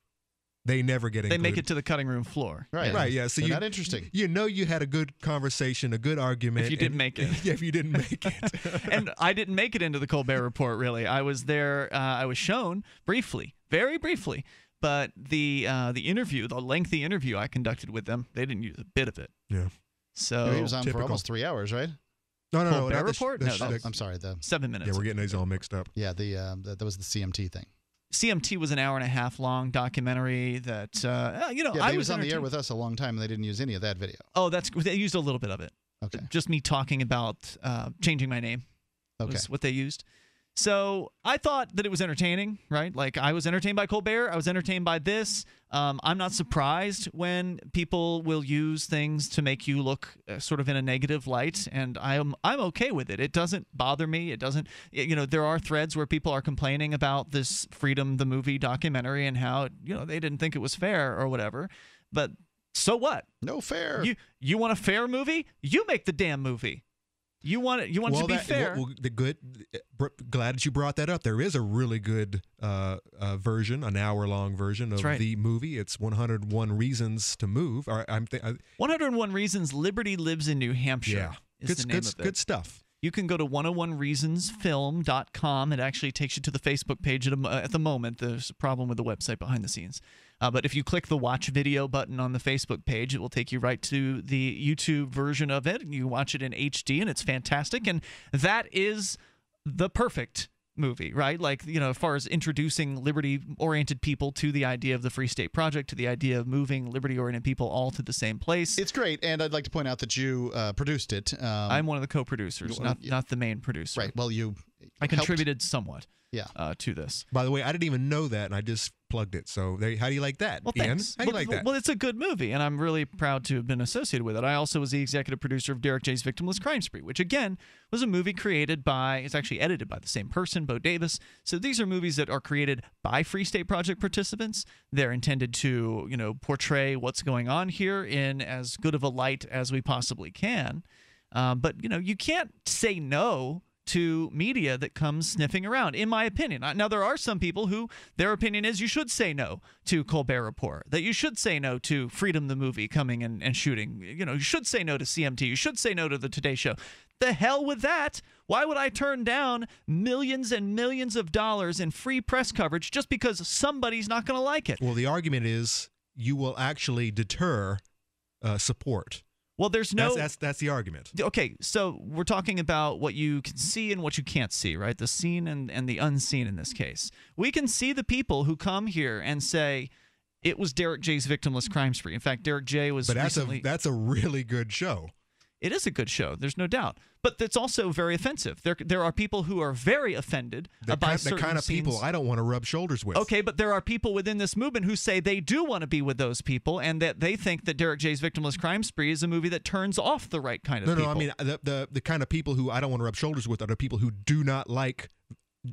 they never get included. They make it to the cutting room floor. Right. Right, yeah. So They're you, not interesting. You know, you had a good conversation, a good argument. If you didn't and- make it. yeah, if you didn't make it. and I didn't make it into the Colbert Report. Really, I was there. Uh, I was shown briefly, very briefly, but the uh, the interview, the lengthy interview I conducted with them, they didn't use a bit of it. Yeah. So he was on for almost three hours, right? No, no, no. Colbert not the sh- Report? the No, sh- that the- I'm sorry. The Seven minutes. yeah, we're getting these all mixed up. yeah the uh, that, that was the CMT thing. CMT was an hour and a half long documentary that uh, uh, you know Yeah, I was, was on the air with us a long time, and they didn't use any of that video. Oh, that's they used a little bit of it. Okay. Just me talking about uh, changing my name. Okay. Was what they used. So I thought that it was entertaining, right? Like I was entertained by Colbert. I was entertained by this. Um, I'm not surprised when people will use things to make you look uh, sort of in a negative light, and I'm I'm okay with it. It doesn't bother me. It doesn't. You know, there are threads where people are complaining about this Freedom the movie documentary and how you know they didn't think it was fair or whatever. But so what? No fair. You you want a fair movie? You make the damn movie. You want it. You want it well, to be that, fair. well, well, the good. Glad that you brought that up. There is a really good uh, uh, version, an hour-long version of right. the movie. It's 101 Reasons to Move. Or I'm th- I, 101 Reasons Liberty Lives in New Hampshire. yeah, is good, the name good, of it. good stuff. You can go to 101reasonsfilm.com. It actually takes you to the Facebook page at, a, at the moment. There's a problem with the website behind the scenes. Uh, but if you click the watch video button on the Facebook page, it will take you right to the YouTube version of it. And you watch it in HD, and it's fantastic. And that is the perfect movie, right? Like, you know, as far as introducing liberty oriented people to the idea of the Free State Project, to the idea of moving liberty oriented people all to the same place. It's great, and I'd like to point out that you uh, produced it. Um, I'm one of the co producers, not, not the main producer. right. Well, you. I helped- contributed somewhat Yeah. uh, to this. By the way, I didn't even know that, and I just plugged it. So, there, how do you like that, Well, Ian? thanks. How do you well, like that? well, it's a good movie, and I'm really proud to have been associated with it. I also was the executive producer of Derek J's Victimless Crime Spree, which again was a movie created by, it's actually edited by the same person, Bo Davis. So these are movies that are created by Free State Project participants. They're intended to, you know, portray what's going on here in as good of a light as we possibly can. Um, but you know, you can't say no to media that comes sniffing around, in my opinion. Now, there are some people who their opinion is you should say no to Colbert Report, that you should say no to Freedom the movie coming and, and shooting. You know, you should say no to CMT. You should say no to the Today Show. The hell with that. Why would I turn down millions and millions of dollars in free press coverage just because somebody's not going to like it? well, the argument is you will actually deter uh, support. Well, there's no. That's, that's that's the argument. okay, so we're talking about what you can see and what you can't see, right? The seen and, and the unseen in this case. We can see the people who come here and say, it was Derek J's victimless crime spree. In fact, Derek J was But that's recently. a that's a really good show. It is a good show. There's no doubt, but it's also very offensive. There, there are people who are very offended The, by kind, the kind of people scenes. I don't want to rub shoulders with. Okay, but there are people within this movement who say they do want to be with those people, and that they think that Derek J's victimless crime spree is a movie that turns off the right kind of No, people. no. I mean the, the the kind of people who I don't want to rub shoulders with are the people who do not like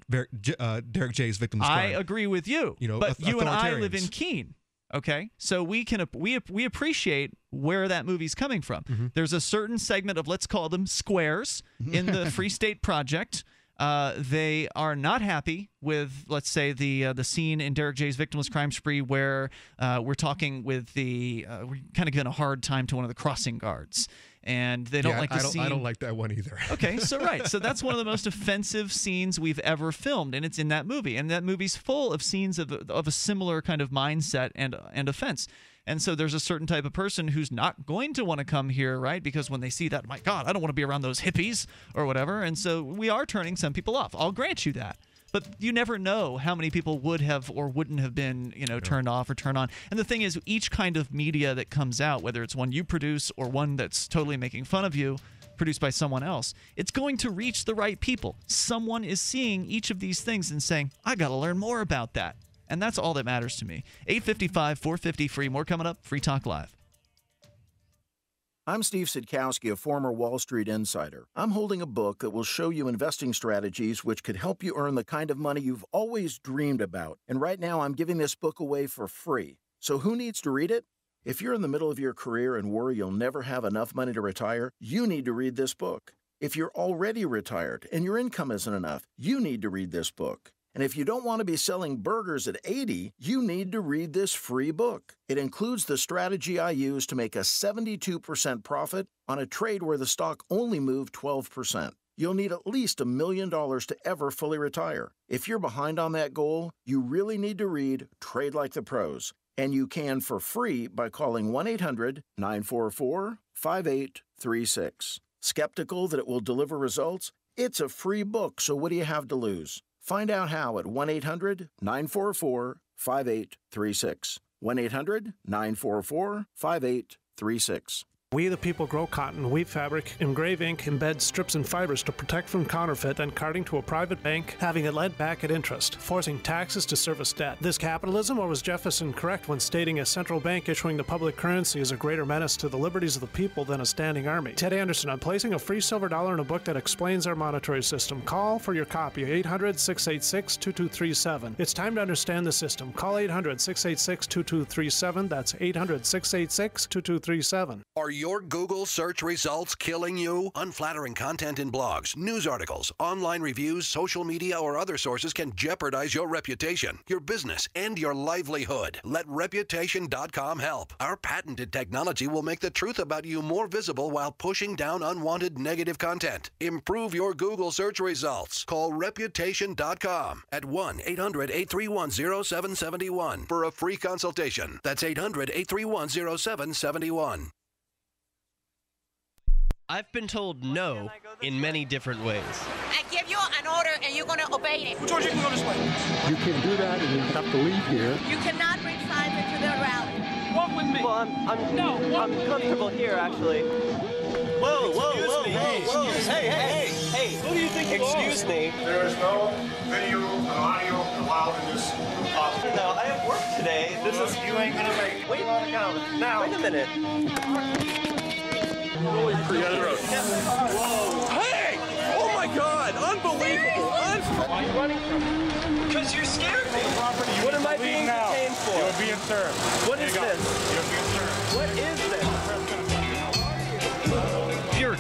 Ver- uh, Derek victims. Crime. I agree with you. You know, but you and I live in. Keene. Okay, so we can we we appreciate where that movie's coming from. Mm-hmm. There's a certain segment of let's call them squares in the Free State Project. Uh, they are not happy with, let's say, the uh, the scene in Derek J's Victimless Crime Spree where uh, we're talking with the uh, we're kind of giving a hard time to one of the crossing guards, and they don't Yeah, like I the don't, scene. I don't like that one either. Okay, so right. So that's one of the most offensive scenes we've ever filmed, and it's in that movie. And that movie's full of scenes of, of a similar kind of mindset and and offense. And so there's a certain type of person who's not going to want to come here, right? Because when they see that, my God, I don't want to be around those hippies or whatever. And so we are turning some people off. I'll grant you that. But you never know how many people would have or wouldn't have been, you know, turned off or turned on. And the thing is, each kind of media that comes out, whether it's one you produce or one that's totally making fun of you, produced by someone else, it's going to reach the right people. Someone is seeing each of these things and saying, I got to learn more about that. And that's all that matters to me. 855 450 free. More coming up. Free Talk Live. I'm Steve Sidkowski, a former Wall Street insider. I'm holding a book that will show you investing strategies which could help you earn the kind of money you've always dreamed about. And right now, I'm giving this book away for free. So who needs to read it? If you're in the middle of your career and worry you'll never have enough money to retire, you need to read this book. If you're already retired and your income isn't enough, you need to read this book. And if you don't want to be selling burgers at 80, you need to read this free book. It includes the strategy I use to make a 72% profit on a trade where the stock only moved 12%. You'll need at least a million dollars to ever fully retire. If you're behind on that goal, you really need to read Trade Like the Pros. And you can for free by calling 1 800 944 5836. Skeptical that it will deliver results? It's a free book, so what do you have to lose? Find out how at 1 800 944 5836. 1 800 944 5836. We, the people, grow cotton, weave fabric, engrave ink, embed strips and fibers to protect from counterfeit, then carting to a private bank, having it lent back at interest, forcing taxes to service debt. This capitalism, or was Jefferson correct when stating a central bank issuing the public currency is a greater menace to the liberties of the people than a standing army? Ted Anderson, I'm placing a free silver dollar in a book that explains our monetary system. Call for your copy, 800 686 2237. It's time to understand the system. Call 800 686 2237. That's 800 686 2237. Your Google search results killing you? Unflattering content in blogs, news articles, online reviews, social media, or other sources can jeopardize your reputation, your business, and your livelihood. Let Reputation.com help. Our patented technology will make the truth about you more visible while pushing down unwanted negative content. Improve your Google search results. Call Reputation.com at 1 800 831 0771 for a free consultation. That's 800 831 0771. I've been told no in many different ways. I give you an order and you're going to obey it. George, you can go this way. You can't do that and you have to leave here. You cannot bring signs into the rally. Walk with me. Well, I'm, I'm, no, I'm comfortable here, actually. Whoa, whoa, whoa, me. whoa, whoa. Hey, hey, hey, hey. Who do you think you are? Excuse are? me. There is no video and audio allowed in this office. No, I have work today. This is. You ain't gonna make Wait, now. wait a minute. Hey! Oh my God! Unbelievable! Un- Why are you running from me? Because you scared me. Property. You What am I being now. detained for? You're being served. What is you this? You're being served. What is this?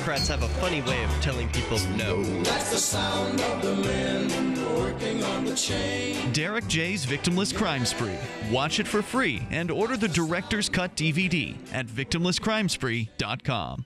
Bureaucrats have a funny way of telling people no. That's the sound of the men working on the chain. Derek J's Victimless Crime Spree. Watch it for free and order the Director's Cut DVD at victimlesscrimespree.com.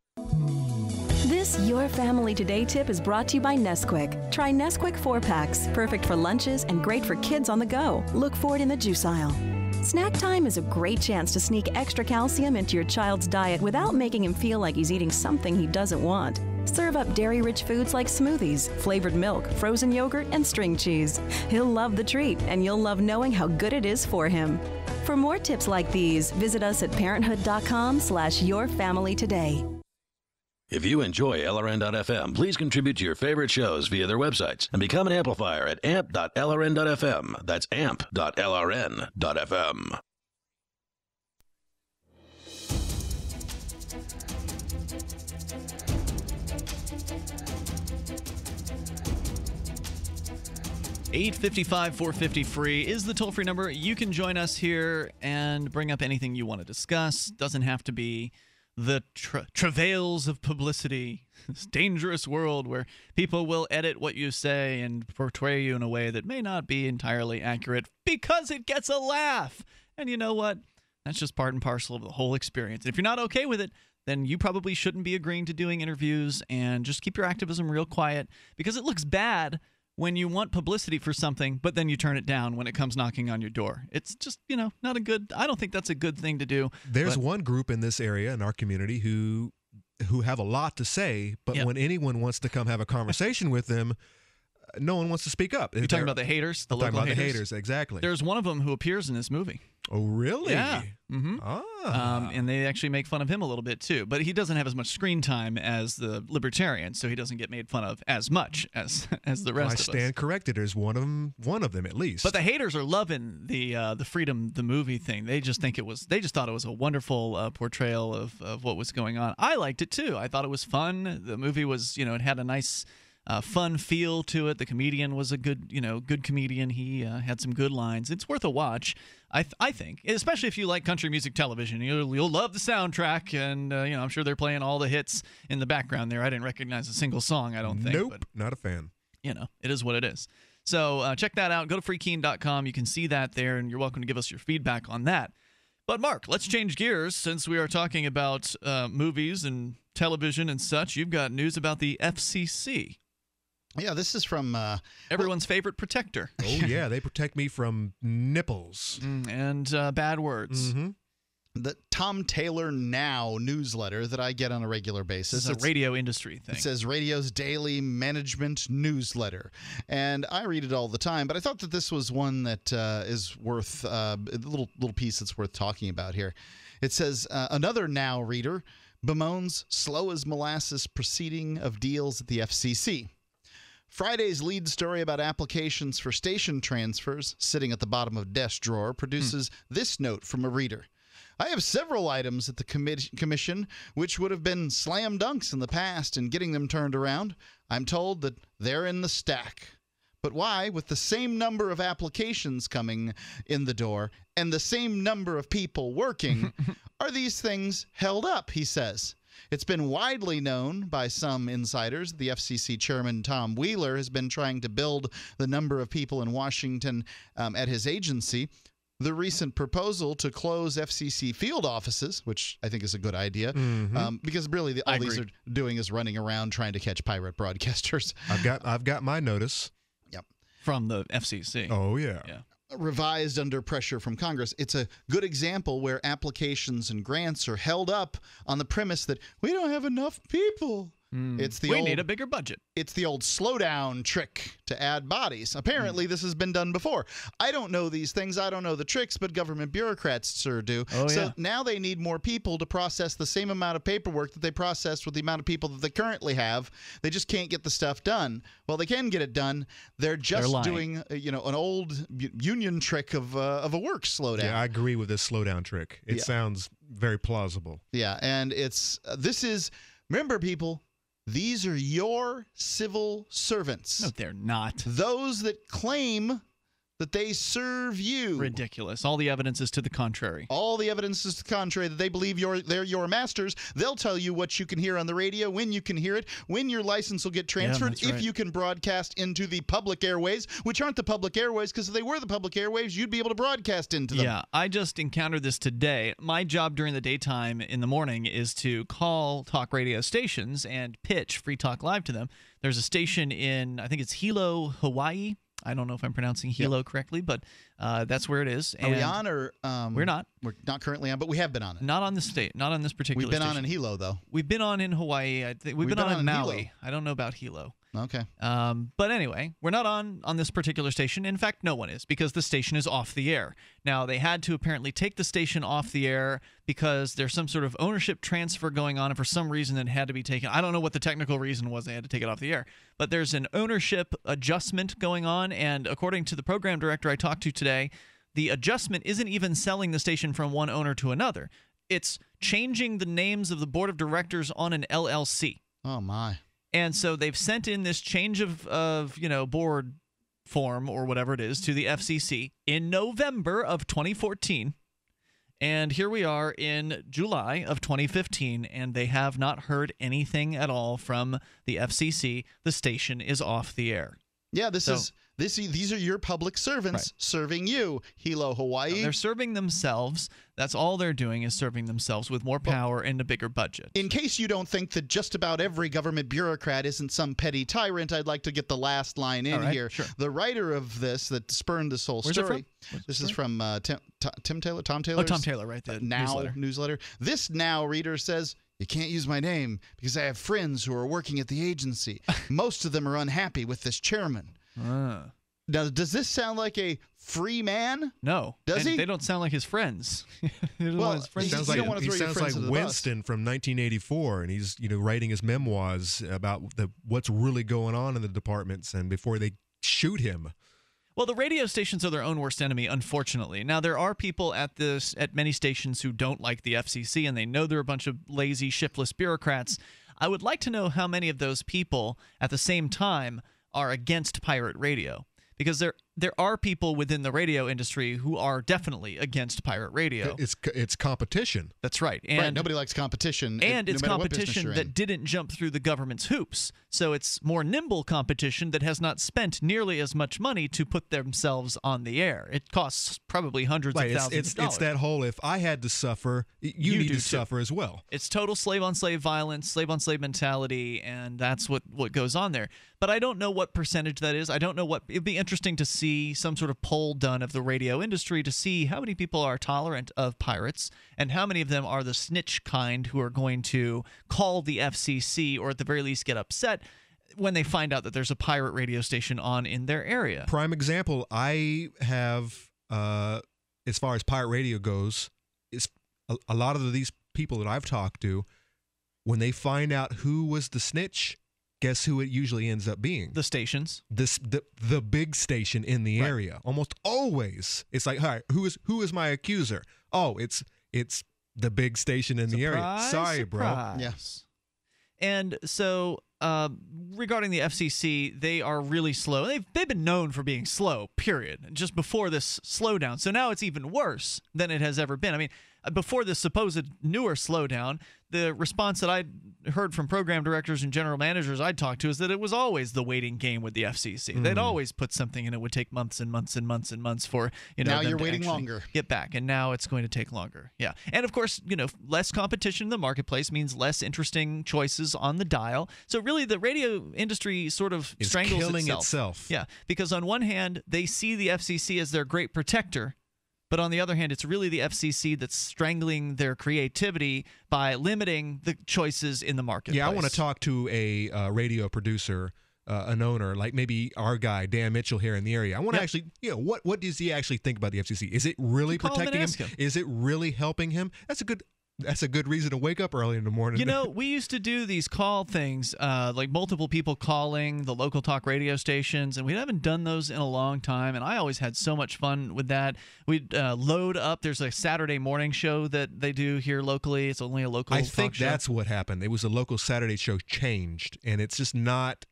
This Your Family Today tip is brought to you by Nesquik. Try Nesquik 4 packs, perfect for lunches and great for kids on the go. Look for it in the juice aisle. Snack time is a great chance to sneak extra calcium into your child's diet without making him feel like he's eating something he doesn't want. Serve up dairy rich foods like smoothies, flavored milk, frozen yogurt, and string cheese. He'll love the treat, and you'll love knowing how good it is for him. For more tips like these, visit us at parenthood.com slash your family today. If you enjoy LRN.FM, please contribute to your favorite shows via their websites and become an amplifier at amp.lrn.fm. That's amp.lrn.fm. 855 450 free is the toll free number. You can join us here and bring up anything you want to discuss. Doesn't have to be the tra- travails of publicity, this dangerous world where people will edit what you say and portray you in a way that may not be entirely accurate because it gets a laugh. And you know what? That's just part and parcel of the whole experience. And if you're not okay with it, then you probably shouldn't be agreeing to doing interviews and just keep your activism real quiet because it looks bad when you want publicity for something, but then you turn it down when it comes knocking on your door. It's just, you know, not a good, I don't think that's a good thing to do. There's but- one group in this area in our community who who have a lot to say, but Yep. when anyone wants to come have a conversation with them, no one wants to speak up. You're talking about the haters, the I'm talking local about the haters? haters, exactly. There's one of them who appears in this movie. Oh, really? Yeah. Mm-hmm. Ah. Um, and they actually make fun of him a little bit too. But he doesn't have as much screen time as the libertarian, so he doesn't get made fun of as much as as the I rest of us. stand corrected. There's one of them, one of them at least. But the haters are loving the uh, the freedom the movie thing. They just think it was. They just thought it was a wonderful uh, portrayal of, of what was going on. I liked it too. I thought it was fun. The movie was you know it had a nice. Uh, fun feel to it. The comedian was a good, you know, good comedian. He uh, had some good lines. It's worth a watch, I, th- I think, especially if you like country music television. You'll, you'll love the soundtrack, and uh, you know, I'm sure they're playing all the hits in the background there. I didn't recognize a single song. I don't think. nope, but not a fan. you know, it is what it is. So uh, check that out. Go to freekeene.com. You can see that there, and you're welcome to give us your feedback on that. But Mark, let's change gears since we are talking about uh, movies and television and such. You've got news about the FCC. Yeah, this is from uh, everyone's favorite protector. Oh yeah, they protect me from nipples Mm, and uh, bad words. Mm-hmm. the Tom Taylor Now newsletter that I get on a regular basis. This is a It's- radio industry thing. It says radio's daily management newsletter, and I read it all the time. But I thought that this was one that uh, is worth uh, a little little piece that's worth talking about here. It says uh, another Now reader bemoans slow as molasses proceeding of deals at the FCC. Friday's lead story about applications for station transfers sitting at the bottom of desk drawer produces this note from a reader. I have several items at the commi- commission which would have been slam dunks in the past in getting them turned around. I'm told that they're in the stack. But why, with the same number of applications coming in the door and the same number of people working, are these things held up? He says. It's been widely known by some insiders the FCC chairman Tom Wheeler has been trying to build the number of people in Washington um, at his agency. The recent proposal to close FCC field offices, which I think is a good idea, Mhm. um, because really the, all these are doing is running around trying to catch pirate broadcasters. I've got I've got my notice. Yep. From the FCC. Oh yeah. Yeah. Revised under pressure from Congress. It's a good example where applications and grants are held up on the premise that we don't have enough people. It's the Hmm. we old, need a bigger budget. It's the old slowdown trick to add bodies. Apparently, this has been done before. I don't know these things. I don't know the tricks, but government bureaucrats sure do. Oh, so yeah. now they need more people to process the same amount of paperwork that they process with the amount of people that they currently have. They just can't get the stuff done. Well, they can get it done. They're just lying. doing, uh, you know, an old union trick of uh, of a work slowdown. Yeah, I agree with this slowdown trick. It Yeah. sounds very plausible. Yeah, and it's uh, this is remember people, these are your civil servants. No, they're not. Those that claim that they serve you. Ridiculous. All the evidence is to the contrary. All the evidence is to the contrary that they believe you're they're your masters. They'll tell you what you can hear on the radio, when you can hear it, when your license will get transferred, that's if right. you can broadcast into the public airways, which aren't the public airways, because if they were the public airways, you'd be able to broadcast into them. Yeah, I just encountered this today. My job during the daytime in the morning is to call talk radio stations and pitch Free Talk Live to them. There's a station in, I think it's Hilo, Hawaii. I don't know if I'm pronouncing Hilo correctly, but uh, that's where it is. Are we on or um, we're not. We're not currently on, but we have been on it. Not on this state. Not on this particular. We've been on in Hilo though. We've been on in Hawaii. I think we've, been, on, in Maui. Hilo. I don't know about Hilo. Okay. Um, but anyway, we're not on on this particular station. In fact, no one is because the station is off the air. Now they had to apparently take the station off the air because there's some sort of ownership transfer going on, and for some reason it had to be taken. I don't know what the technical reason was they had to take it off the air, but there's an ownership adjustment going on, and according to the program director I talked to today, the adjustment isn't even selling the station from one owner to another. It's changing the names of the board of directors on an LLC. Oh my. And so they've sent in this change of, of you know board form or whatever it is to the FCC in November of 2014. And here we are in July of 2015, and they have not heard anything at all from the FCC. The station is off the air. Yeah, this So- is this. These are your public servants serving you, Hilo, Hawaii. They're serving themselves. That's all they're doing is serving themselves with more power and a bigger budget. In case you don't think that just about every government bureaucrat isn't some petty tyrant, I'd like to get the last line in right, here. sure. The writer of this that spurned this whole Where's story. This is from uh, Tim, Tim Taylor. Tom Taylor. Oh, Tom Taylor, right? The now newsletter. newsletter. This now reader says. You can't use my name because I have friends who are working at the agency. Most of them are unhappy with this chairman. Ah. Now, does this sound like a free man? No. Does And he? They don't sound like his friends. They don't Well, want his friends he- to sounds you like wanna he throw your sounds friends like under the bus. Winston from 1984, and he's you know writing his memoirs about the what's really going on in the departments, and before they shoot him. Well, the radio stations are their own worst enemy, unfortunately. Now there are people at this at many stations who don't like the FCC and they know they're a bunch of lazy, shiftless bureaucrats. I would like to know how many of those people at the same time are against pirate radio. Because there there are people within the radio industry who are definitely against pirate radio. It's it's competition. That's right. And right, nobody likes competition. and no it's matter what business competition that in. didn't jump through the government's hoops. So it's more nimble competition that has not spent nearly as much money to put themselves on the air. It costs probably hundreds Right, of thousands it's, of dollars. it's that whole if I had to suffer, you, You need to too. suffer as well. It's total slave on slave violence, slave on slave mentality, and that's what, what goes on there. But I don't know what percentage that is. I don't know what. It'd be interesting to see some sort of poll done of the radio industry to see how many people are tolerant of pirates and how many of them are the snitch kind who are going to call the FCC or at the very least get upset when they find out that there's a pirate radio station on in their area. Prime example, I have, uh, as far as pirate radio goes, is a, a lot of these people that I've talked to, when they find out who was the snitch, guess who it usually ends up being? The stations. This the the big station in the area. Almost always, it's like, all right, who is who is my accuser? Oh, it's it's the big station in the area. Surprise, Sorry, bro. Yes. And so, uh, regarding the FCC, they are really slow. They've, they've been known for being slow, period, just before this slowdown. So now it's even worse than it has ever been. I mean, before this supposed newer slowdown, the response that I heard from program directors and general managers I'd talked to is that it was always the waiting game with the FCC. They'd Mhm. always put something and it would take months and months and months and months for, you know, Now you're to waiting longer. Get back. And now it's going to take longer. Yeah. And of course, you know, less competition in the marketplace means less interesting choices on the dial. So really the radio industry sort of It's strangles killing itself. itself. Yeah, because on one hand, they see the FCC as their great protector, but on the other hand, it's really the FCC that's strangling their creativity by limiting the choices in the market. Yeah, I want to talk to a uh, radio producer, uh, an owner, like maybe our guy Dan Mitchell here in the area. I want to Yep. actually, you know, what what does he actually think about the FCC? Is it really Call him protecting him. Is it really helping him? That's a good. That's a good reason to wake up early in the morning. You know, we used to do these call things, uh, like multiple people calling the local talk radio stations, and we haven't done those in a long time. And I always had so much fun with that. We'd uh, load up. There's a Saturday morning show that they do here locally. It's only a local. I think show. that's what happened. It was a local Saturday show changed, and it's just not.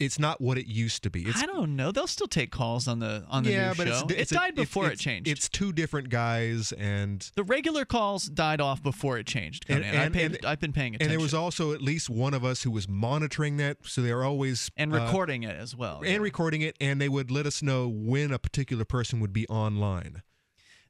It's not what it used to be. It's, I don't know. They'll still take calls on the on the yeah, new but show. it's, it's it died it's- before it's- it changed. It's two different guys, and the regular calls died off before it changed. And- Conan. I paid, and, I've been paying attention. and there was also at least one of us who was monitoring that, so they're always and uh, recording it as well. and recording it, and they would let us know when a particular person would be online.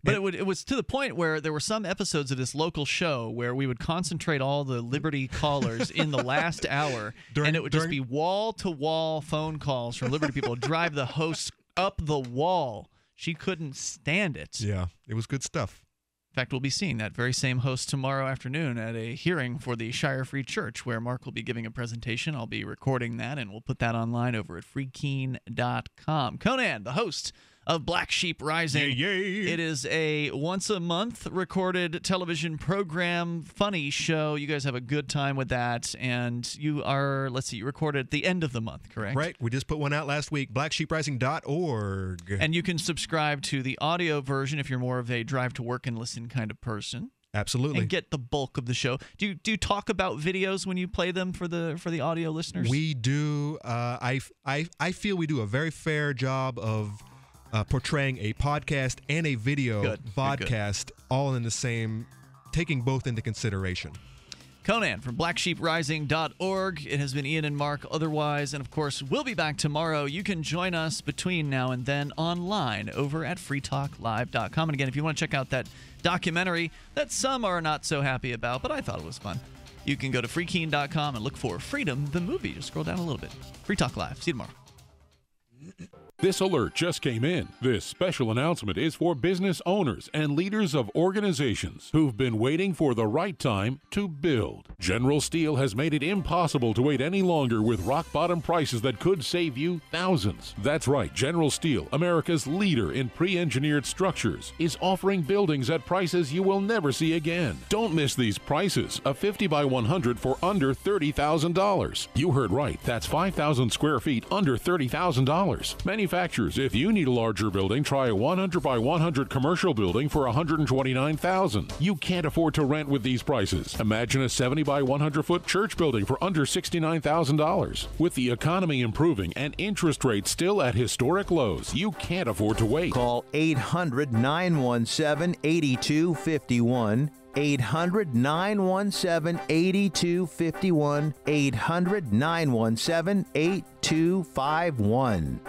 But it would it was to the point where there were some episodes of this local show where we would concentrate all the Liberty callers in the last hour, and it would just be wall to wall phone calls from Liberty people, drive the host up the wall. She couldn't stand it. Yeah, it was good stuff. In fact, we'll be seeing that very same host tomorrow afternoon at a hearing for the Shire Free Church, where Mark will be giving a presentation. I'll be recording that, and we'll put that online over at freekeene.com. Conan, the host of Black Sheep Rising. It is a once a month recorded television program, funny show. You guys have a good time with that, and you are, let's see, you recorded at the end of the month, correct? Right. We just put one out last week. BlackSheepRising.org. And you can subscribe to the audio version if you're more of a drive to work and listen kind of person. Absolutely. and get the bulk of the show. Do you do you talk about videos when you play them for the for the audio listeners? We do. Uh, I, I, I feel we do a very fair job of uh, portraying a podcast and a video Good, good, good. all in the same, taking both into consideration. Conan from blacksheeprising.org. It has been Ian and Mark otherwise. And of course, we'll be back tomorrow. You can join us between now and then online over at freetalklive.com. And again, if you want to check out that documentary that some are not so happy about, but I thought it was fun, you can go to freekeene.com and look for Freedom, the movie. Just scroll down a little bit. Free Talk Live. See you tomorrow. This alert just came in. This special announcement is for business owners and leaders of organizations who've been waiting for the right time to build. General Steel has made it impossible to wait any longer with rock bottom prices that could save you thousands. That's right, General Steel, America's leader in pre engineered structures, is offering buildings at prices you will never see again. Don't miss these prices a 50 by 100 for under $30,000. You heard right, that's 5,000 square feet under $30,000. Manufacturers, if you need a larger building, try a 100 by 100 commercial building for 129,000. You can't afford to rent with these prices. Imagine a 70 by 100 foot church building for under $69,000. With the economy improving and interest rates still at historic lows, you can't afford to wait. Call 800 917 8251. 800 917 8251. 800 917 8251.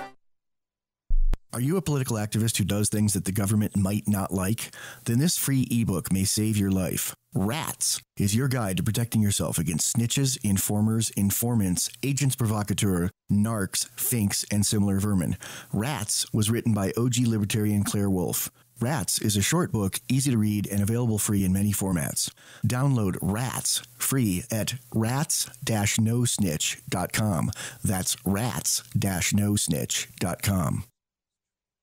Are you a political activist who does things that the government might not like? Then this free ebook may save your life. Rats is your guide to protecting yourself against snitches, informers, informants, agents provocateur, narcs, finks, and similar vermin. Rats was written by OG libertarian Claire Wolfe. Rats is a short book, easy to read, and available free in many formats. Download Rats free at rats-nosnitch.com. That's rats-nosnitch.com.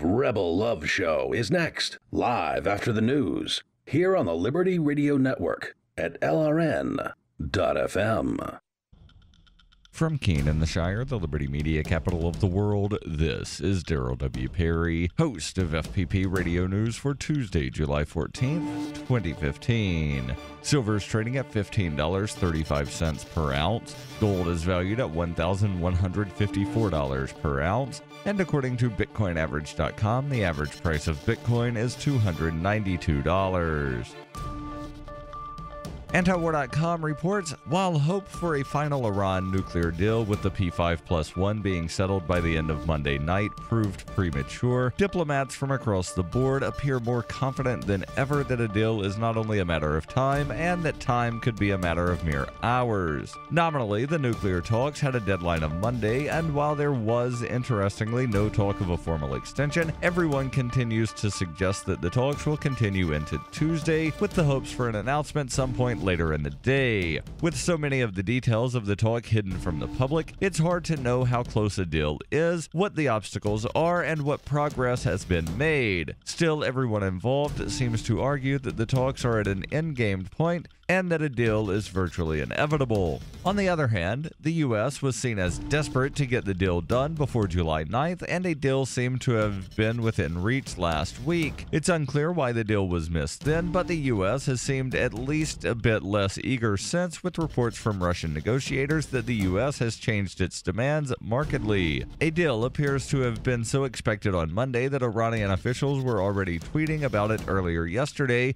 Rebel Love Show is next, live after the news, here on the Liberty Radio Network at LRN.FM. From Keene in the Shire, the Liberty Media capital of the world, this is Darryl W. Perry, host of FPP Radio News for Tuesday, July 14th, 2015. Silver is trading at $15.35 per ounce. Gold is valued at $1,154 per ounce. And according to BitcoinAverage.com, the average price of Bitcoin is $292. Antiwar.com reports while hope for a final Iran nuclear deal with the P5 plus 1 being settled by the end of Monday night proved premature, diplomats from across the board appear more confident than ever that a deal is not only a matter of time and that time could be a matter of mere hours. Nominally, the nuclear talks had a deadline of Monday, and while there was, interestingly, no talk of a formal extension, everyone continues to suggest that the talks will continue into Tuesday with the hopes for an announcement some point later in the day. With so many of the details of the talk hidden from the public, it's hard to know how close a deal is, what the obstacles are, and what progress has been made. Still, everyone involved seems to argue that the talks are at an endgame point and that a deal is virtually inevitable. On the other hand, the U.S. was seen as desperate to get the deal done before July 9th, and a deal seemed to have been within reach last week. It's unclear why the deal was missed then, but the U.S. has seemed at least a bit less eager since, with reports from Russian negotiators that the U.S. has changed its demands markedly. A deal appears to have been so expected on Monday that Iranian officials were already tweeting about it earlier yesterday,